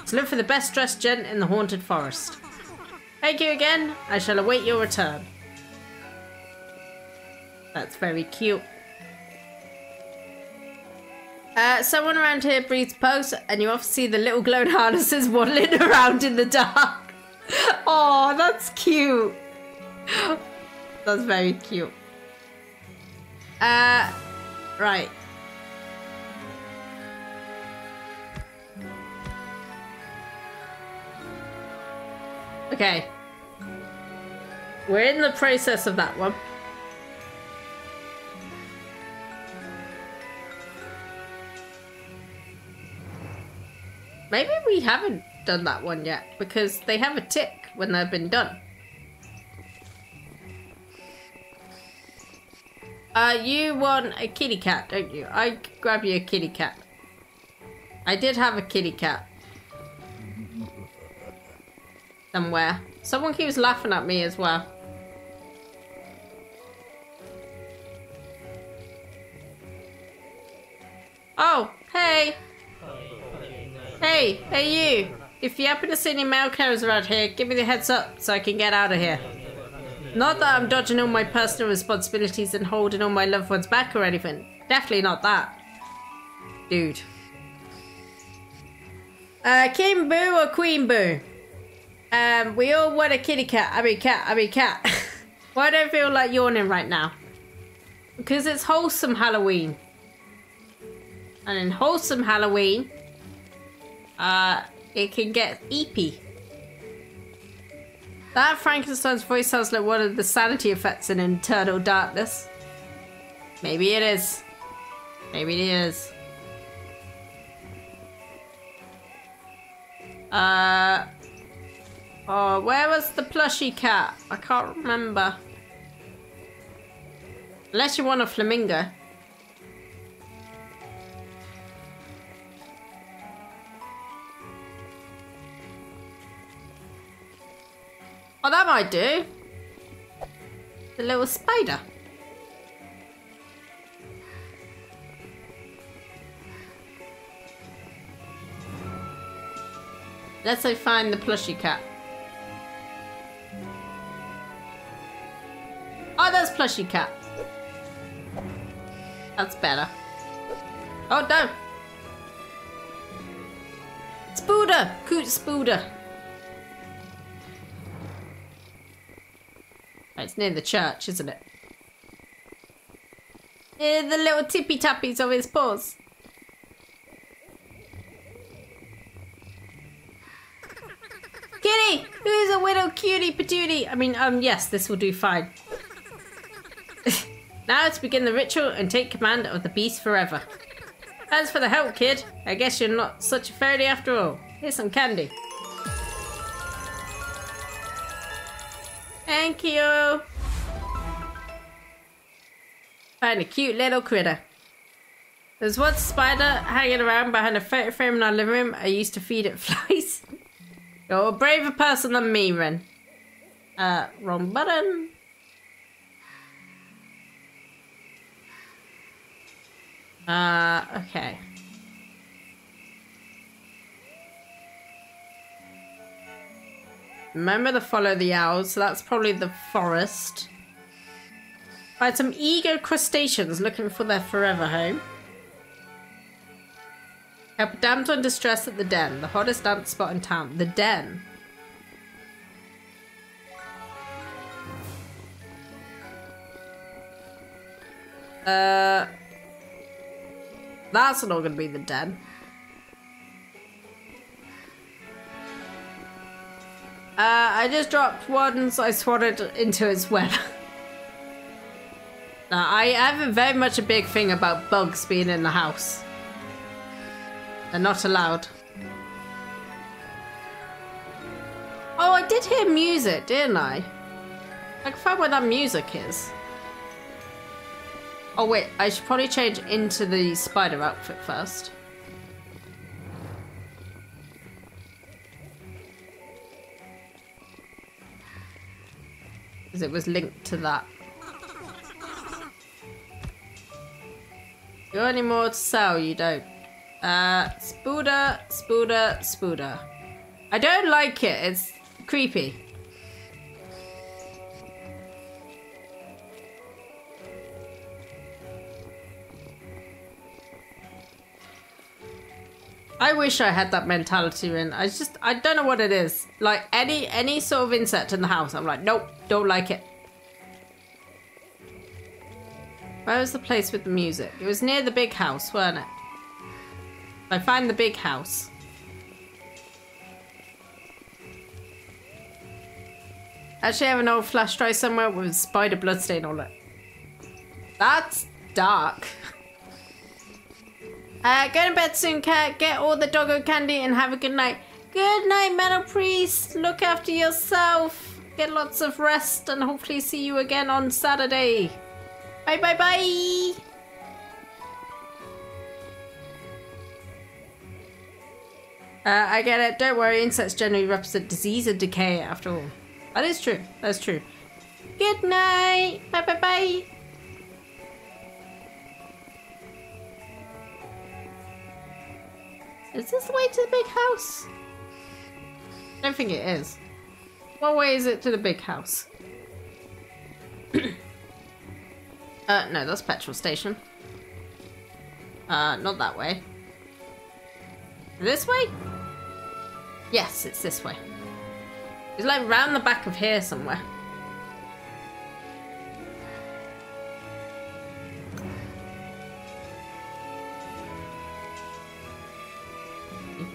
So look for the best dressed gent in the haunted forest. Thank you again. I shall await your return. That's very cute. Uh, someone around here breathes post, and you often see the little glowing [LAUGHS] harnesses waddling around in the dark. [LAUGHS] oh, that's cute. That's very cute. Uh, right. Okay. We're in the process of that one. Maybe we haven't done that one yet because they have a tick when they've been done. Uh, you want a kitty cat, don't you? I grab you a kitty cat. I did have a kitty cat. Someone keeps laughing at me as well. Oh, hey! Hey, hey you! If you happen to see any mail carriers around here, give me the heads up so I can get out of here. Not that I'm dodging all my personal responsibilities and holding all my loved ones back or anything. Definitely not that. Dude. Uh, King Boo or Queen Boo? Um, we all want a kitty cat. I mean cat, I mean cat. [LAUGHS] Why do I feel like yawning right now? Because it's wholesome Halloween. And in wholesome Halloween, uh, it can get eepy. That Frankenstein's voice sounds like one of the sanity effects in Eternal Darkness. Maybe it is. Maybe it is. Uh... Oh, where was the plushy cat? I can't remember. Unless you want a flamingo. Oh, that might do. The little spider. Let's say find the plushy cat. Oh, that's plushy cat. That's better. Oh, no. Spooder! Coot Spooder. It's near the church, isn't it? Eh, the little tippy tappies of his paws. Kitty! Who's a little cutie patootie? I mean, um, yes, this will do fine. Now let's begin the ritual and take command of the beast forever. As for the help, kid, I guess you're not such a fairy after all. Here's some candy. Thank you. Find a cute little critter. There's one spider hanging around behind a photo frame in our living room. I used to feed it [LAUGHS] flies. You're a braver person than me, Ren. Uh, wrong button. Uh, okay. Remember to follow the owls, so that's probably the forest. Find some ego crustaceans looking for their forever home. Help a damsel in distress at the den, the hottest dance spot in town. The den. Uh, that's not going to be the den. Uh, I just dropped one, so I swatted into its web. [LAUGHS] now, I have a very much a big thing about bugs being in the house. They're not allowed. Oh, I did hear music, didn't I? I can find where that music is. Oh wait, I should probably change into the spider outfit first. Because it was linked to that. You got any more to sell? You don't. Uh, Spooder, Spooder, Spooder. I don't like it. It's creepy. I wish I had that mentality in. I just, I don't know what it is. Like any, any sort of insect in the house, I'm like, nope, don't like it. Where was the place with the music? It was near the big house, weren't it? I find the big house. Actually, I have an old flash drive somewhere with spider bloodstain on it. That's dark. [LAUGHS] Uh, go to bed soon, cat. Get all the doggo candy and have a good night. Good night, Metal Priest. Look after yourself. Get lots of rest and hopefully see you again on Saturday. Bye, bye, bye. Uh, I get it. Don't worry. Insects generally represent disease and decay after all. That is true. That's true. Good night. Bye, bye, bye. Is this the way to the big house? I don't think it is. What way is it to the big house? [CLEARS THROAT] uh, no, that's petrol station. Uh, not that way. This way? Yes, it's this way. It's like round the back of here somewhere.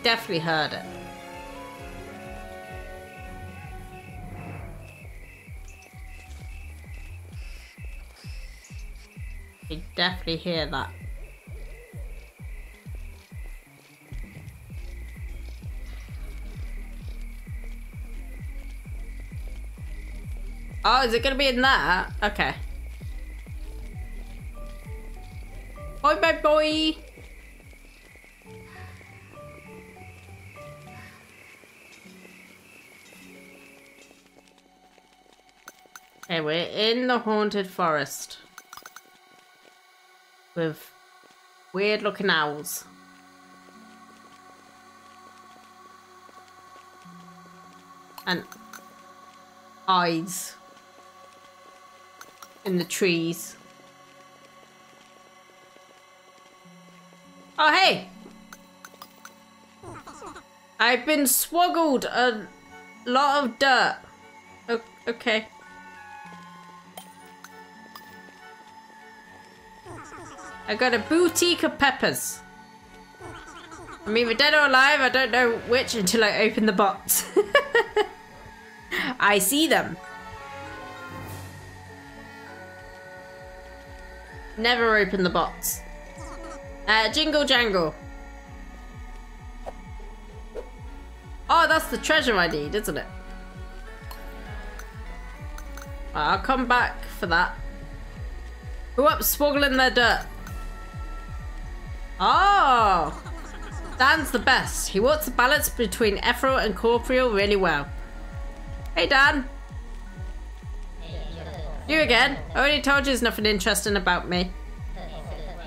Definitely heard it. You definitely hear that. Oh, is it gonna be in that? Okay. Bye bye boy. Okay, we're in the haunted forest. With weird looking owls. And eyes in the trees. Oh, hey! I've been swoggled a lot of dirt. O okay. I got a boutique of peppers. I'm either dead or alive, I don't know which until I open the box. [LAUGHS] I see them. Never open the box. Uh, jingle jangle. Oh, that's the treasure I need, isn't it? I'll come back for that. Who up swoggling their dirt? Oh! Dan's the best. He works the balance between ethereal and corporeal really well. Hey, Dan. You again. I already told you there's nothing interesting about me.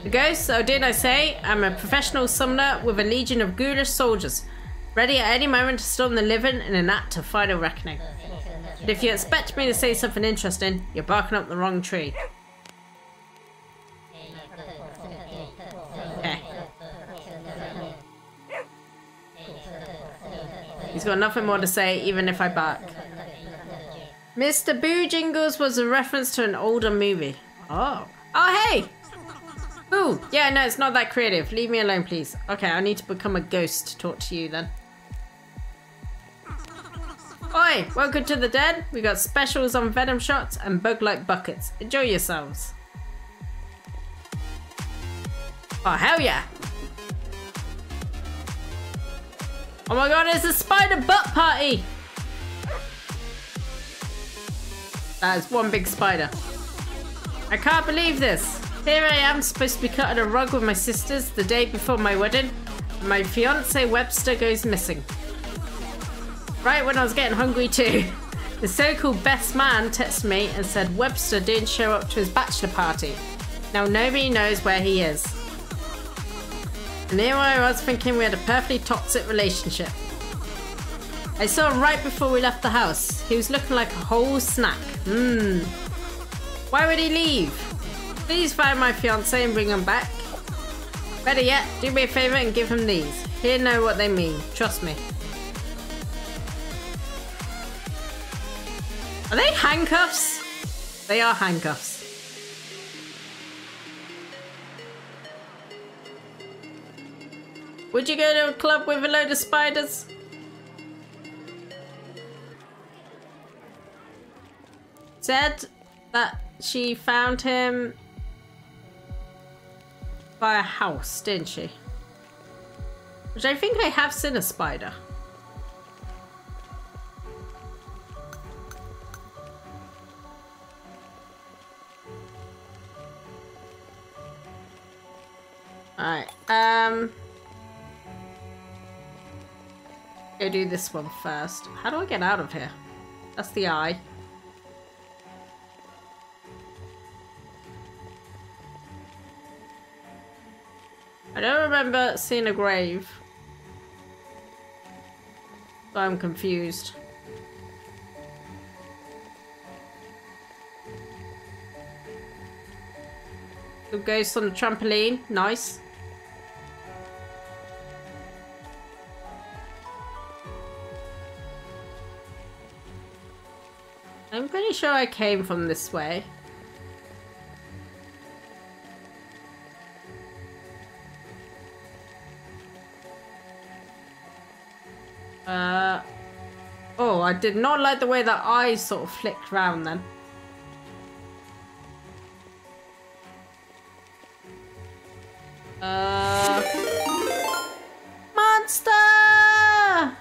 The ghost, oh did I say, I'm a professional summoner with a legion of ghoulish soldiers, ready at any moment to storm the living in an act of final reckoning. But if you expect me to say something interesting, you're barking up the wrong tree. He's got nothing more to say, even if I bark. Mr. Boo Jingles was a reference to an older movie. Oh. Oh, hey! Ooh, yeah, no, it's not that creative. Leave me alone, please. Okay, I need to become a ghost to talk to you then. Oi, welcome to the dead. We got specials on venom shots and bug light buckets. Enjoy yourselves. Oh, hell yeah. Oh my god, it's a spider butt party. That is one big spider. I can't believe this. Here I am, supposed to be cutting a rug with my sisters the day before my wedding. My fiance Webster goes missing. Right when I was getting hungry too. [LAUGHS] The so-called best man texted me and said Webster didn't show up to his bachelor party. Now nobody knows where he is. And here I was thinking we had a perfectly toxic relationship. I saw him right before we left the house. He was looking like a whole snack. Mmm. Why would he leave? Please find my fiance and bring him back. Better yet, do me a favor and give him these. He'll know what they mean. Trust me. Are they handcuffs? They are handcuffs. Would you go to a club with a load of spiders? Said that she found him by a house, didn't she? Which I think I have seen a spider. Alright, um... Go do this one first. How do I get out of here? That's the eye. I don't remember seeing a grave. I'm confused. Good ghost on the trampoline. Nice. I'm pretty sure I came from this way. Uh, oh, I did not like the way that eyes sort of flicked round then. Uh, monster!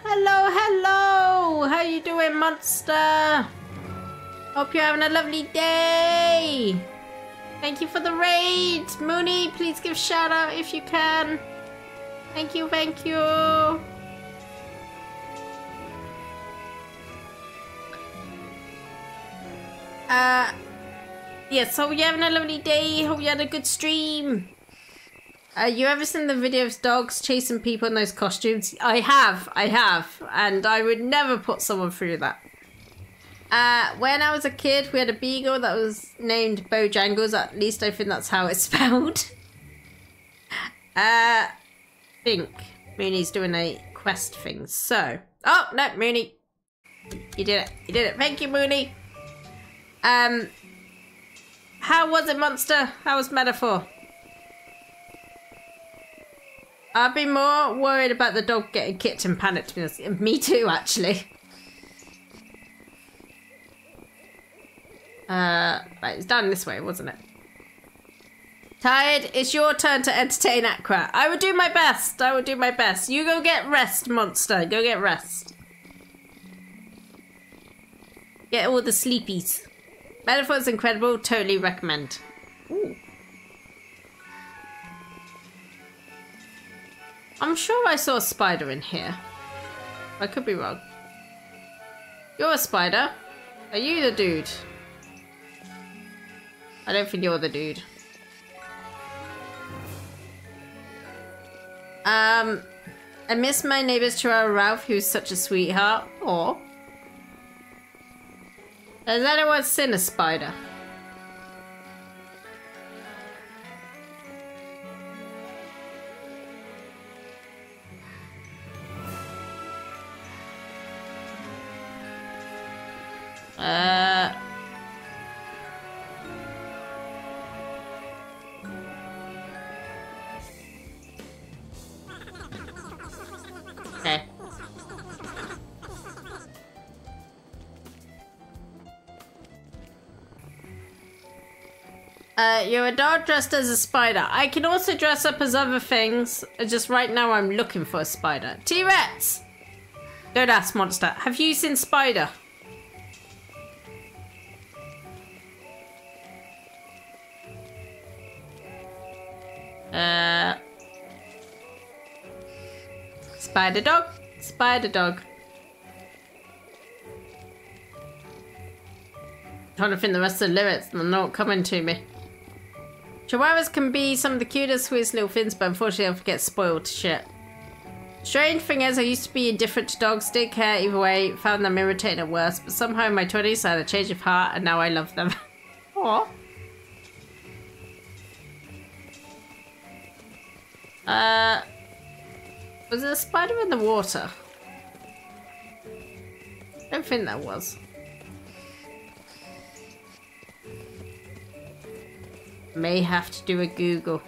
Hello, hello! How you doing, monster? Hope you're having a lovely day. Thank you for the raid. Mooney, please give shout out if you can. Thank you, thank you. Uh, yeah, so you're having a lovely day. Hope you had a good stream. Uh, you ever seen the video of dogs chasing people in those costumes? I have, I have, and I would never put someone through that. Uh, when I was a kid, we had a beagle that was named Bojangles. At least I think that's how it's [LAUGHS] spelled. uh, think Mooney's doing a quest thing. So, oh no, Mooney, you did it. You did it. Thank you, Mooney. Um, how was it, monster? How was metaphor? I'd be more worried about the dog getting kicked and panicked. Me too, actually. Uh, right, it's down this way, wasn't it? Tired? It's your turn to entertain Aqua. I will do my best. I will do my best. You go get rest, monster. Go get rest. Get all the sleepies. Metaphor's incredible. Totally recommend. Ooh. I'm sure I saw a spider in here. I could be wrong. You're a spider. Are you the dude? I don't think you're the dude. Um, I miss my neighbor's chihuahua Ralph, who's such a sweetheart. Or has anyone seen a spider? Uh. Uh, you're a dog dressed as a spider. I can also dress up as other things. Just right now I'm looking for a spider. T-Rex! Don't ask, monster. Have you seen Spider? Uh, spider dog, spider dog. Trying to think the rest of the lyrics, they're not coming to me. Chihuahuas can be some of the cutest, sweetest little things, but unfortunately I forget spoiled shit. Strange thing is, I used to be indifferent to dogs, didn't care either way, found them irritating at worst, but somehow in my 20s I had a change of heart and now I love them. [LAUGHS] Aww. Uh, was there a spider in the water? I don't think there was. May have to do a Google.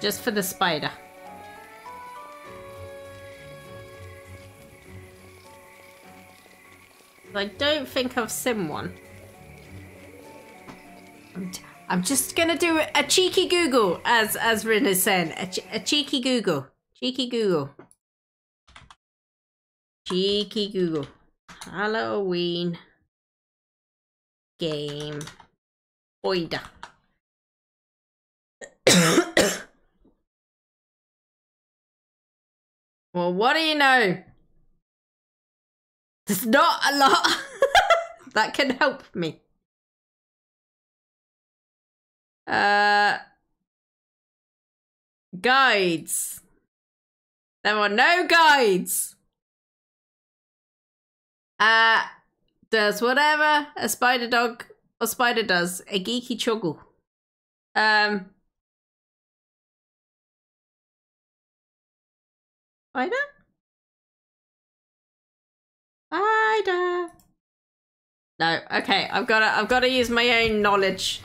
Just for the spider. I don't think I've seen one. I'm just gonna do a cheeky Google, as as Rin is saying. A, a cheeky Google. Cheeky Google. Cheeky Google. Halloween game. Oida. [COUGHS] well, what do you know? There's not a lot [LAUGHS] that can help me. Uh, guides. There were no guides. Uh, does whatever a spider dog or spider does. A geeky chuggle. Um. Spider? Spider. No, okay, I've gotta I've gotta use my own knowledge.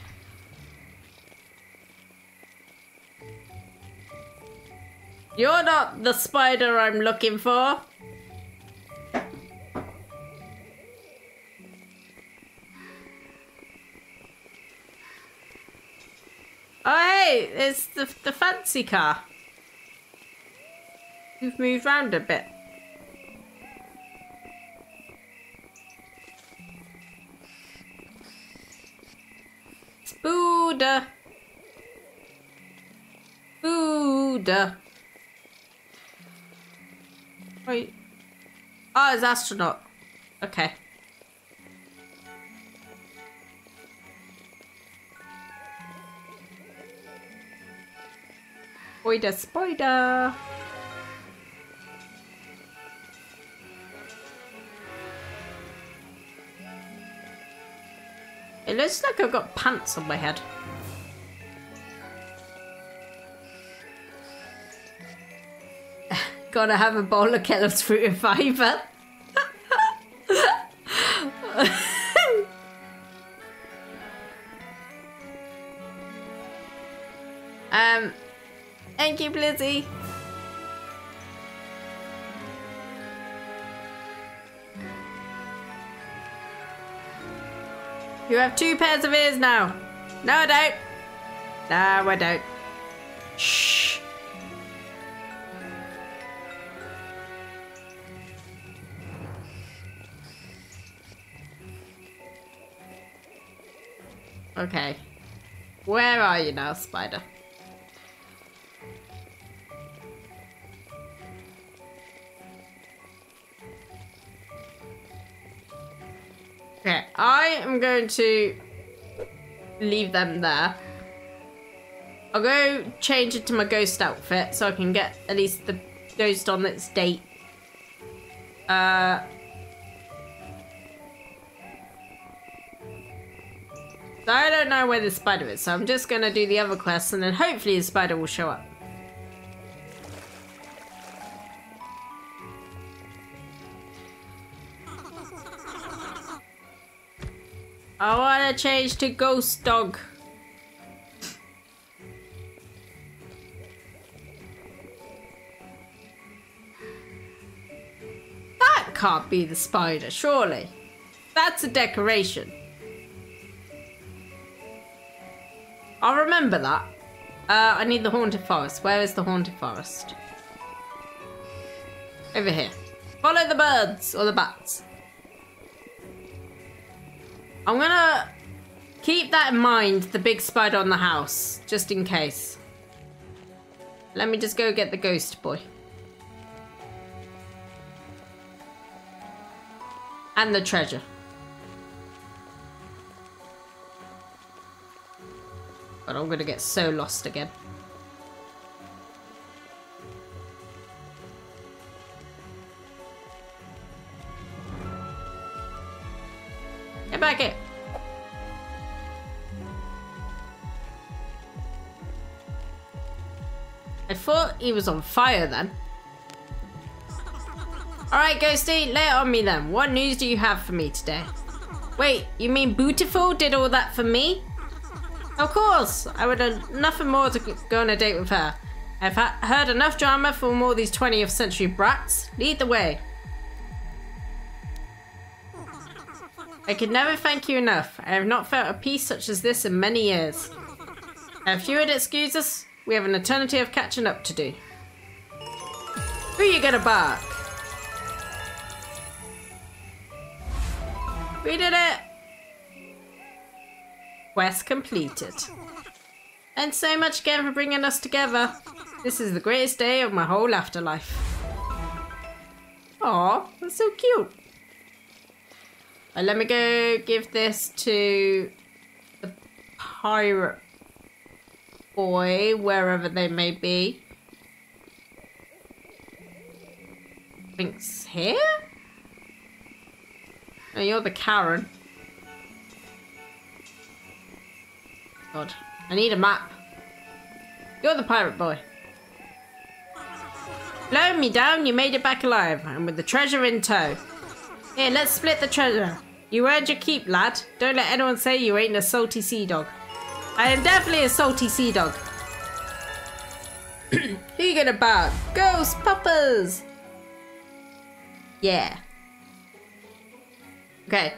You're not the spider I'm looking for. Oh hey, it's the, the fancy car. You've moved round a bit. Spooda. Spooda. Wait. Oh, it's astronaut. Okay. Spider, spider. It looks like I've got pants on my head. [LAUGHS] Gotta have a bowl of Kellogg's fruit and fibre. [LAUGHS] um, thank you, Blizzy. You have two pairs of ears now. No, I don't. No, I don't. Shh. Okay. Where are you now, spider? Okay, I am going to leave them there. I'll go change it to my ghost outfit so I can get at least the ghost on its date. Uh, I don't know where the spider is, so I'm just going to do the other quest and then hopefully the spider will show up. I want to change to ghost dog. That can't be the spider, surely. That's a decoration. I'll remember that. Uh, I need the haunted forest. Where is the haunted forest? Over here. Follow the birds or the bats. I'm gonna keep that in mind, the big spider on the house, just in case. Let me just go get the ghost boy. And the treasure. But I'm gonna get so lost again. Back. I thought he was on fire then. Alright, Ghosty, lay it on me then. What news do you have for me today? Wait, you mean Beautiful did all that for me? Of course! I would have nothing more to go on a date with her. I've heard enough drama from all these 20th century brats. Lead the way. I could never thank you enough. I have not felt a peace such as this in many years. If you would excuse us, we have an eternity of catching up to do. Who you gonna bark? We did it! Quest completed. And so much again for bringing us together. This is the greatest day of my whole afterlife. Aw, that's so cute. Let me go give this to the pirate boy, wherever they may be. Thinks here? Oh, you're the Karen. God, I need a map. You're the pirate boy. Blow me down, you made it back alive, and with the treasure in tow. Here, let's split the treasure. You earned your keep, lad. Don't let anyone say you ain't a salty sea dog. I am definitely a salty sea dog. [CLEARS THROAT] Who you gonna bark? Ghost puppers! Yeah. Okay.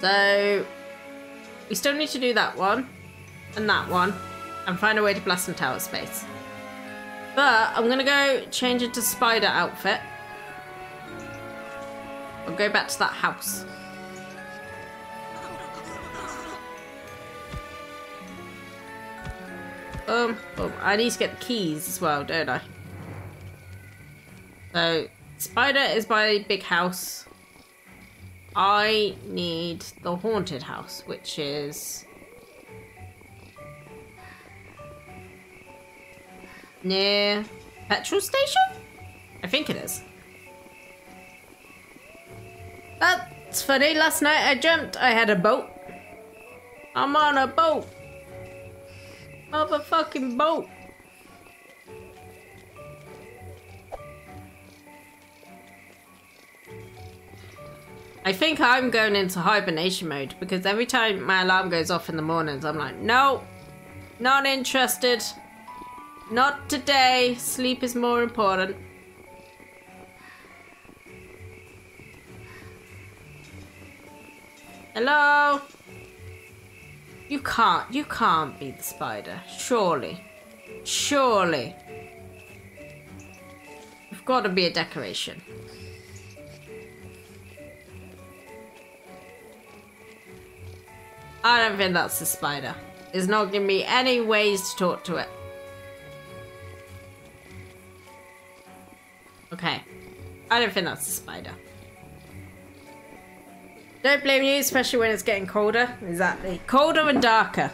So, we still need to do that one, and that one, and find a way to blast some tower space. But I'm gonna go change into spider outfit. I'll go back to that house. Um, oh, I need to get the keys as well, don't I? So, spider is by big house. I need the haunted house, which is near petrol station? I think it is. That's funny. Last night I dreamt I had a boat. I'm on a boat. Motherfucking boat. I think I'm going into hibernation mode because every time my alarm goes off in the mornings, I'm like, no, not interested. Not today. Sleep is more important. Hello? You can't, you can't be the spider. Surely. Surely. You've got to be a decoration. I don't think that's the spider. It's not giving me any ways to talk to it. Okay. I don't think that's a spider. Don't blame you, especially when it's getting colder. Exactly. Colder and darker.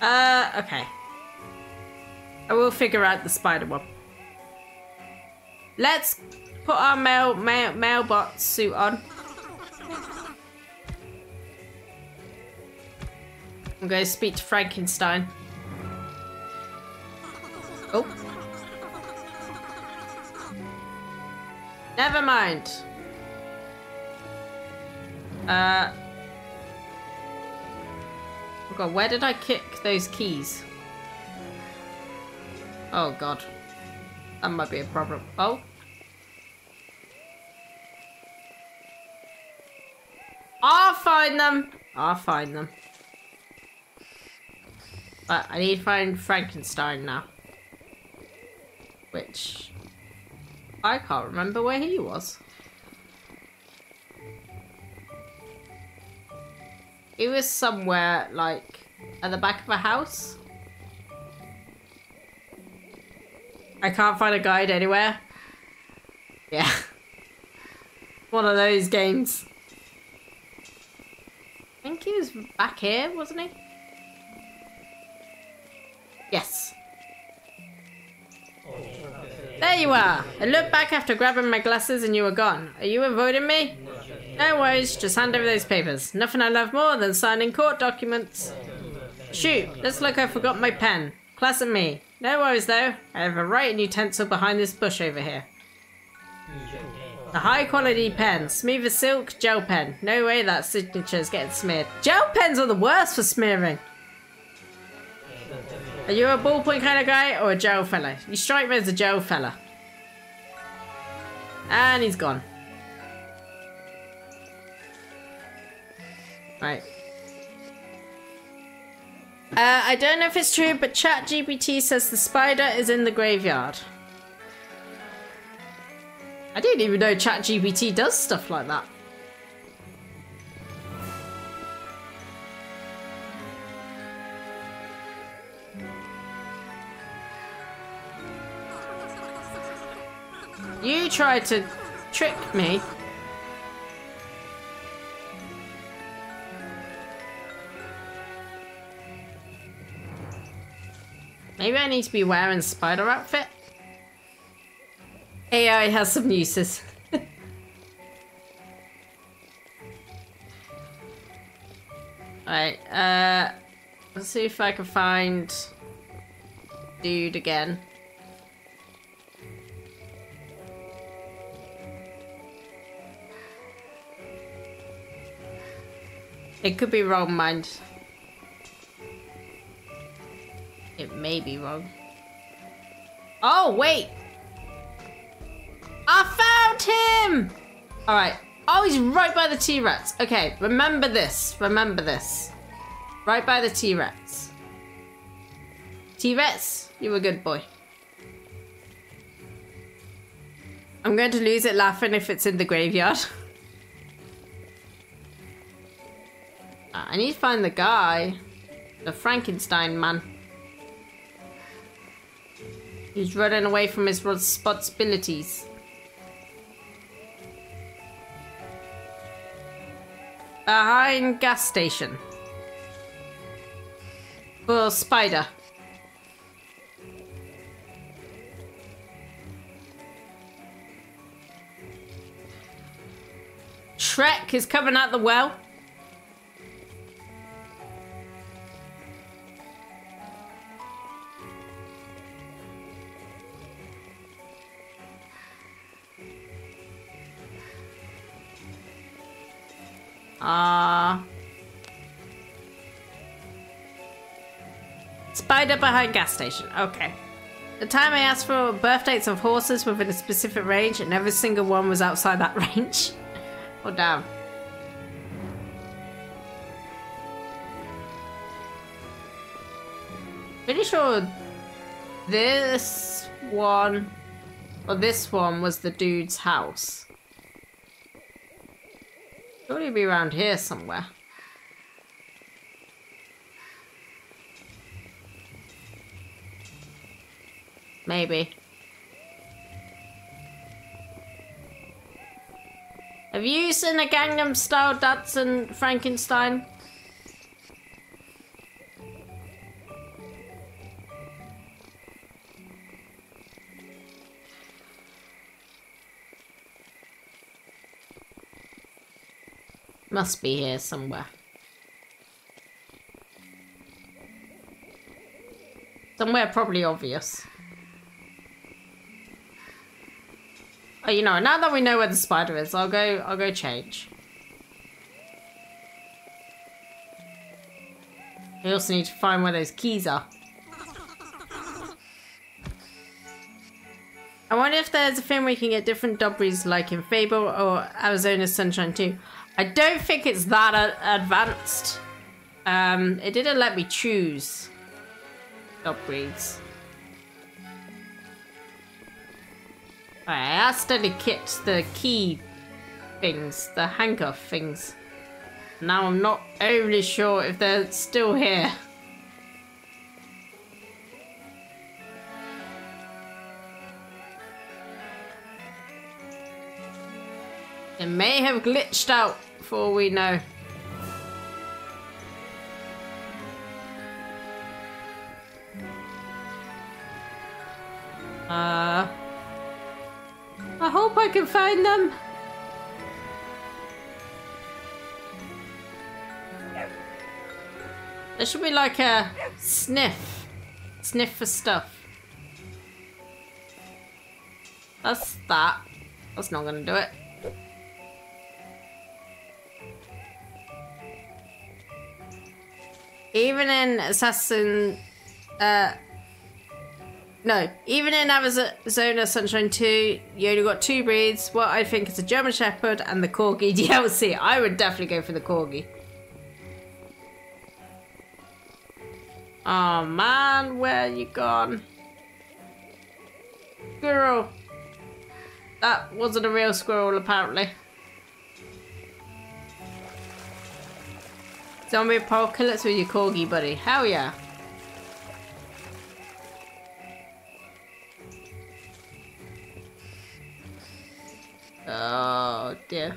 Uh, okay. I will figure out the spider one. Let's put our mail, mail, mailbot suit on. I'm going to speak to Frankenstein. Oh. Never mind. Uh. Oh god, where did I kick those keys? Oh god. That might be a problem. Oh. I'll find them. I'll find them. But I need to find Frankenstein now. Which... I can't remember where he was. He was somewhere, like, at the back of a house. I can't find a guide anywhere. Yeah. [LAUGHS] One of those games. I think he was back here, wasn't he? There you are. I looked back after grabbing my glasses and you were gone. Are you avoiding me? No worries, just hand over those papers. Nothing I love more than signing court documents. Shoot, looks like I forgot my pen. Class and me. No worries though, I have a writing utensil behind this bush over here. A high quality pen, smooth as silk, gel pen. No way that signature is getting smeared. Gel pens are the worst for smearing. Are you a ballpoint kind of guy or a gel fella? You strike me as a gel fella. And he's gone. Right. Uh, I don't know if it's true, but ChatGPT says the spider is in the graveyard. I didn't even know ChatGPT does stuff like that. You tried to trick me. Maybe I need to be wearing spider outfit. AI has some uses. [LAUGHS] Alright, uh, let's see if I can find dude again. It could be wrong, mind. It may be wrong. Oh, wait! I found him! Alright. Oh, he's right by the T-Rex. Okay, remember this. Remember this. Right by the T-Rex. T-Rex, you were a good boy. I'm going to lose it laughing if it's in the graveyard. [LAUGHS] Uh, I need to find the guy. The Frankenstein man. He's running away from his responsibilities. Behind gas station. For spider. Shrek is coming out the well. Ah. Uh, spider behind gas station. Okay. The time I asked for birth dates of horses within a specific range, and every single one was outside that [LAUGHS] range. oh, damn. Pretty sure this one, or this one was the dude's house. Surely be around here somewhere. maybe. Have you seen a Gangnam Style in Frankenstein? Must be here somewhere. Somewhere probably obvious. Oh, you know, now that we know where the spider is, I'll go, I'll go change. We also need to find where those keys are. I wonder if there's a thing where you can get different Dobries like in Fable or Arizona Sunshine 2. I don't think it's that advanced. Um, it didn't let me choose upgrades. I accidentally kicked the key things, the handcuff things. Now I'm not overly sure if they're still here. It may have glitched out for all we know. Uh, I hope I can find them. There should be like a sniff. Sniff for stuff. That's that. That's not gonna do it. Even in Assassin... Uh, no, even in Arizona Sunshine 2, you only got two breeds. What I think is a German Shepherd and the Corgi [LAUGHS] DLC. I would definitely go for the Corgi. Oh man, where you gone? Squirrel. That wasn't a real squirrel apparently. Zombie apocalypse with your corgi, buddy. Hell yeah. Oh dear.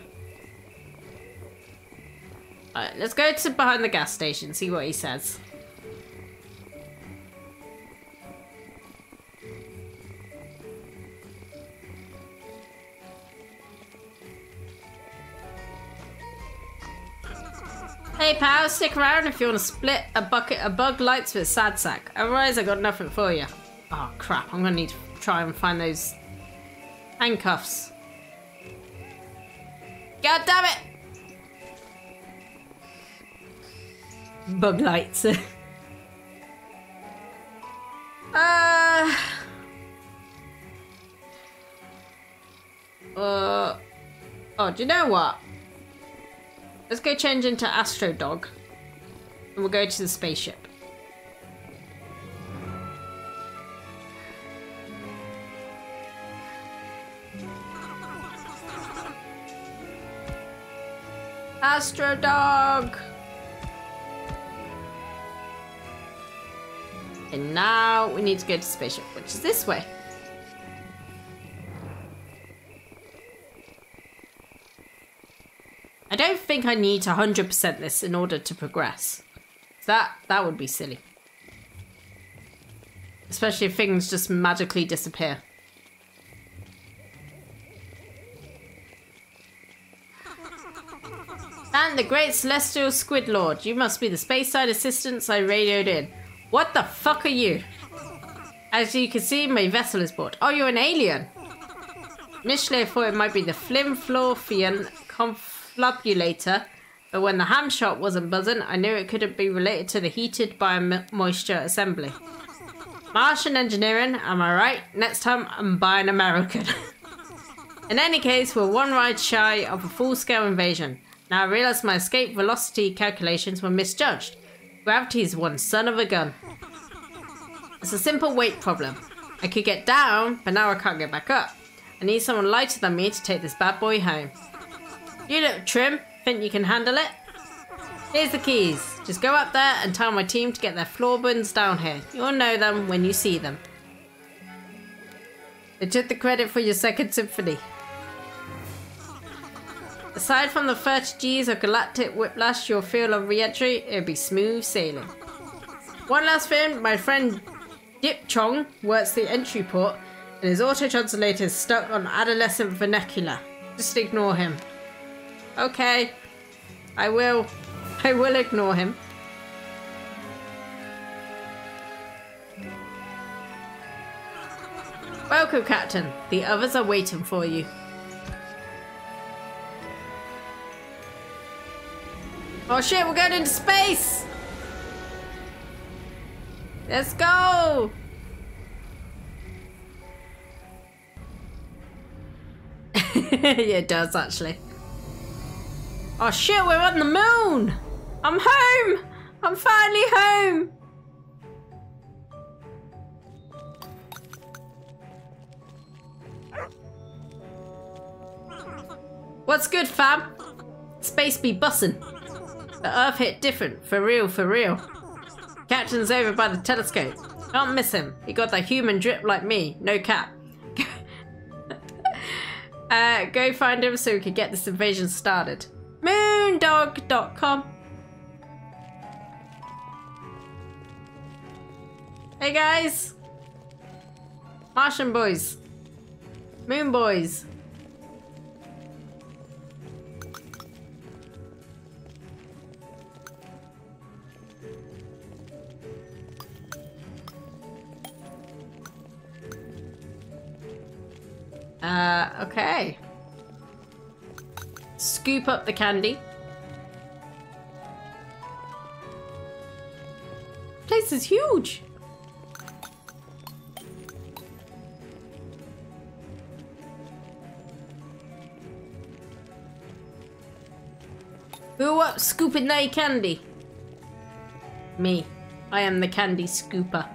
Alright, let's go to behind the gas station, see what he says. Hey pal, stick around if you want to split a bucket of bug lights with sad sack. Otherwise, I got nothing for you. Oh crap, I'm gonna need to try and find those handcuffs. God damn it! Bug lights. [LAUGHS] uh... Uh... Oh, do you know what? Let's go change into Astro Dog. And we'll go to the spaceship. Astro Dog! And now we need to go to spaceship, which is this way. I don't think I need to 100% this in order to progress. That, that would be silly. Especially if things just magically disappear. And the great celestial squid lord. You must be the space side assistants I radioed in. What the fuck are you? As you can see, my vessel is bought. Oh, you're an alien. Michelet thought it might be the Flimflorfian confabulator, but when the ham shot wasn't buzzing, I knew it couldn't be related to the heated bio-moisture assembly. Martian engineering, am I right? Next time, I'm buying American. [LAUGHS] In any case, we're one ride shy of a full-scale invasion. Now I realise my escape velocity calculations were misjudged. Gravity is one son of a gun. It's a simple weight problem. I could get down, but now I can't get back up. I need someone lighter than me to take this bad boy home. You look trim. Think you can handle it? Here's the keys. Just go up there and tell my team to get their floorboards down here. You'll know them when you see them. It took the credit for your second symphony. Aside from the 30 G's of galactic whiplash you'll feel on re-entry, it'll be smooth sailing. One last thing, my friend Dip Chong works the entry port and his auto-translator is stuck on adolescent vernacular. Just ignore him. Okay. I will. I will ignore him. Welcome, Captain. The others are waiting for you. Oh shit, we're going into space! Let's go! [LAUGHS] yeah, it does actually. Oh shit, we're on the moon! I'm home! I'm finally home! What's good, fam? Space be bussin'. The Earth hit different, for real, for real. Captain's over by the telescope. Can't miss him. He got that human drip like me, no cap. [LAUGHS] uh, go find him so we can get this invasion started. Moondog.com. Hey guys! Martian boys. Moon boys. Uh, okay. Scoop up the candy. Place is huge. Who up scooping that candy? Me. I am the candy scooper.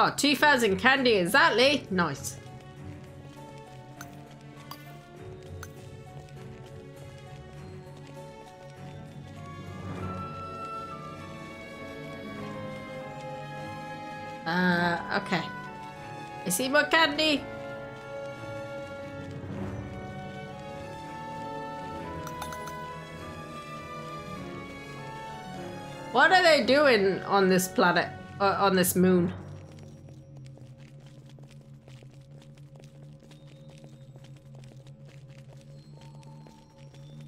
Oh, 2,000 candy exactly. Nice. Uh, okay. I see more candy. What are they doing on this planet? Uh, on this moon?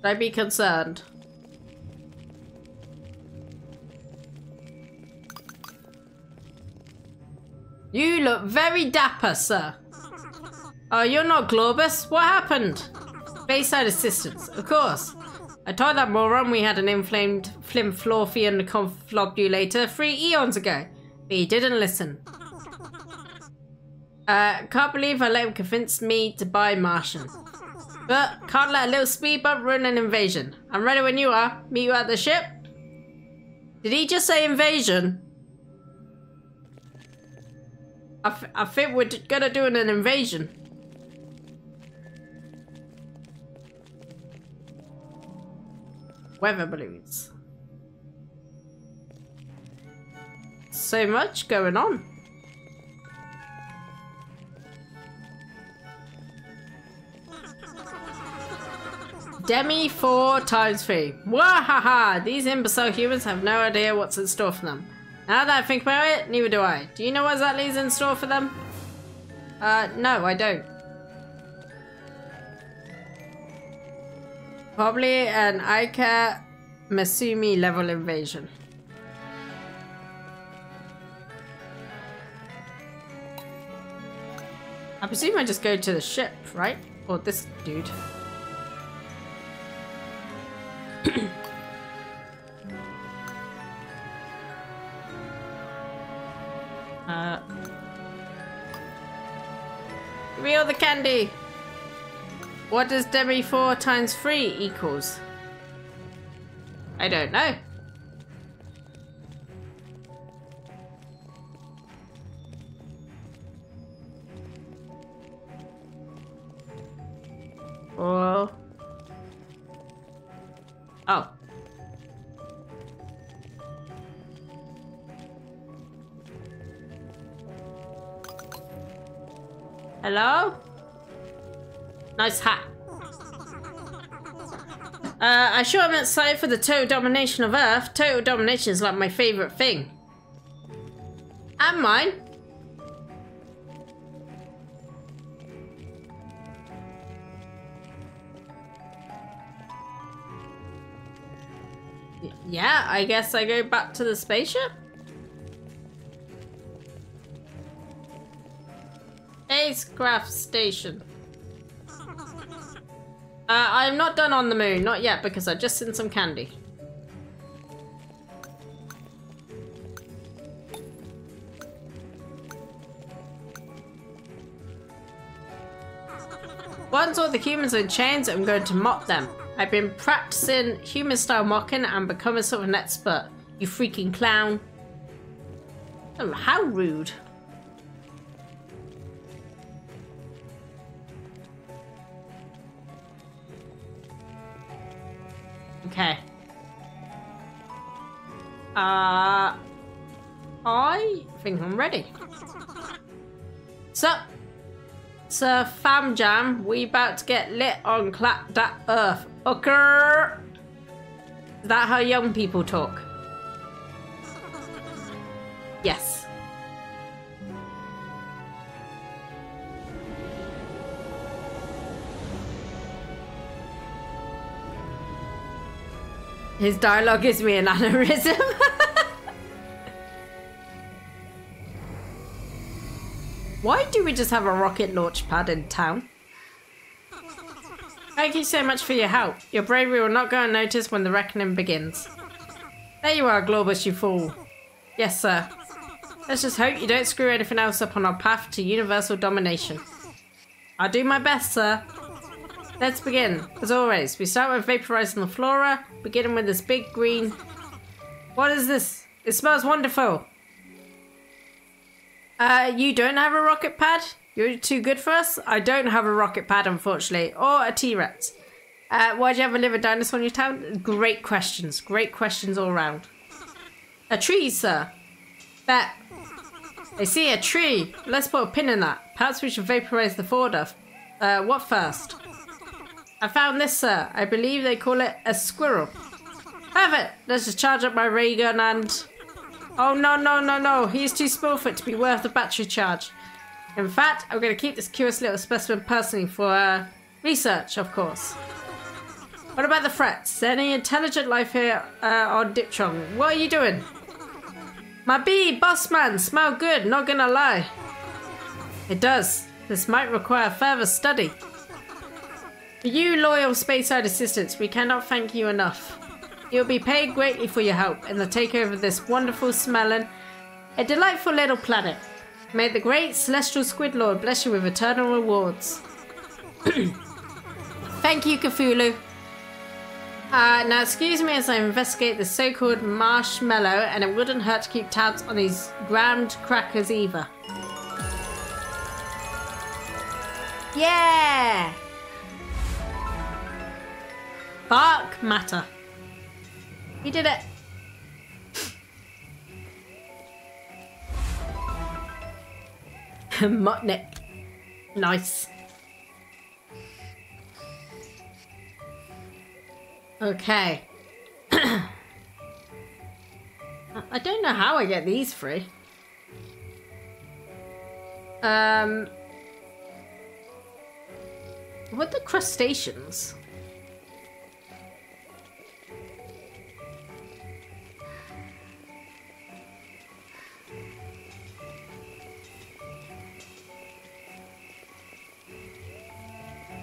Should I be concerned? You look very dapper, sir. Oh, you're not Globus? What happened? Bayside assistance, of course. I told that moron we had an inflamed flimflorfian conflobulator three eons ago, but he didn't listen. Uh, can't believe I let him convince me to buy Martian. But can't let a little speed bump ruin an invasion. I'm ready when you are. Meet you at the ship. Did he just say invasion? I, I think we're gonna do an invasion. Weather balloons. So much going on. Demi 4 times 3. Wahaha! These imbecile humans have no idea what's in store for them. Now that I think about it, neither do I. Do you know what exactly is in store for them? Uh, no, I don't. Probably an Aika Masumi level invasion. I presume I just go to the ship, right? Or this dude. Uh, give me all the candy. What does Demi 4 times 3 equals? I don't know. Oh. Oh. Hello? Nice hat. Uh, I sure am excited for the total domination of Earth. Total domination is like my favorite thing. And mine. Yeah, I guess I go back to the spaceship. Spacecraft station. Uh, I'm not done on the moon, not yet, because I just seen some candy. Once all the humans are in chains, I'm going to mop them. I've been practicing human style mocking and becoming sort of an expert. You freaking clown. Oh, how rude. Okay. Uh, I think I'm ready. So, Sir Fam Jam, we about to get lit on clap that earth. Okay. Is that how young people talk? Yes. His dialogue gives me an aneurysm. [LAUGHS] Why do we just have a rocket launch pad in town? Thank you so much for your help. Your bravery will not go unnoticed when the reckoning begins. There you are, Globus, you fool. Yes, sir. Let's just hope you don't screw anything else up on our path to universal domination. I'll do my best, sir. Let's begin. As always, we start with vaporizing the flora, beginning with this big green. What is this? It smells wonderful. Uh, you don't have a rocket pad? You're too good for us? I don't have a rocket pad, unfortunately, or a T-Rex. Uh, why'd you ever live a dinosaur in your town? Great questions. Great questions all round. A tree, sir. Bet. I see a tree. Let's put a pin in that. Perhaps we should vaporize the fodder. Uh, what first? I found this, sir. I believe they call it a squirrel. Have it. Let's just charge up my ray gun and... Oh, no, no, no, no. He's too small for it to be worth the battery charge. In fact, I'm going to keep this curious little specimen personally for uh, research, of course. What about the frets? Any intelligent life here uh, on Diptron? What are you doing? My bee, boss man, smell good, not gonna lie. It does. This might require further study. For you loyal Speyside assistants, we cannot thank you enough. You'll be paid greatly for your help in the takeover of this wonderful smelling, a delightful little planet. May the great celestial squid lord bless you with eternal rewards. [CLEARS THROAT] Thank you, Cthulhu. Uh, now, excuse me as I investigate the so-called marshmallow, and it wouldn't hurt to keep tabs on these grand crackers either. Yeah! Bark matter. We did it. [LAUGHS] Mutnip. Nice. Okay. [CLEARS THROAT] I don't know how I get these free. Um, what the crustaceans?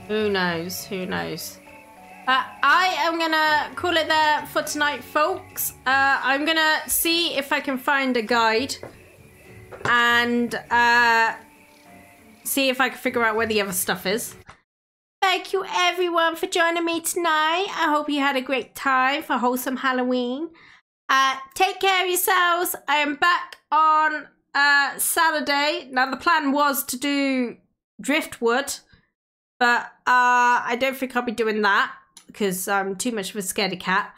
Who knows? Who knows? Uh, I am gonna call it there for tonight, folks. Uh, I'm gonna see if I can find a guide and uh, see if I can figure out where the other stuff is. Thank you, everyone, for joining me tonight. I hope you had a great time for wholesome Halloween. Uh, take care of yourselves. I am back on uh, Saturday. Now, the plan was to do Driftwood, but uh, I don't think I'll be doing that because I'm too much of a scaredy cat.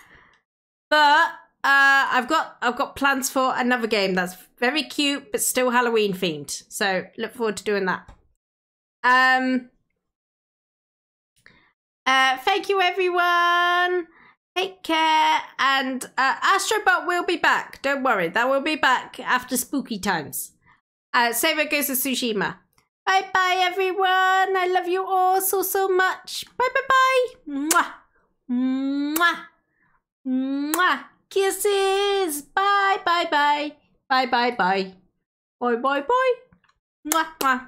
But uh, I've got I've got plans for another game that's very cute but still Halloween themed. So look forward to doing that. Um. Uh, thank you, everyone. Take care, and uh, Astrobot will be back. Don't worry, that will be back after spooky times. Uh, Saber goes to Tsushima. Bye bye, everyone. I love you all so so much. Bye bye bye. Mwah. Mwah. Mwah. Kisses. Bye bye bye. Bye bye bye. Bye bye bye. Mwah mwah.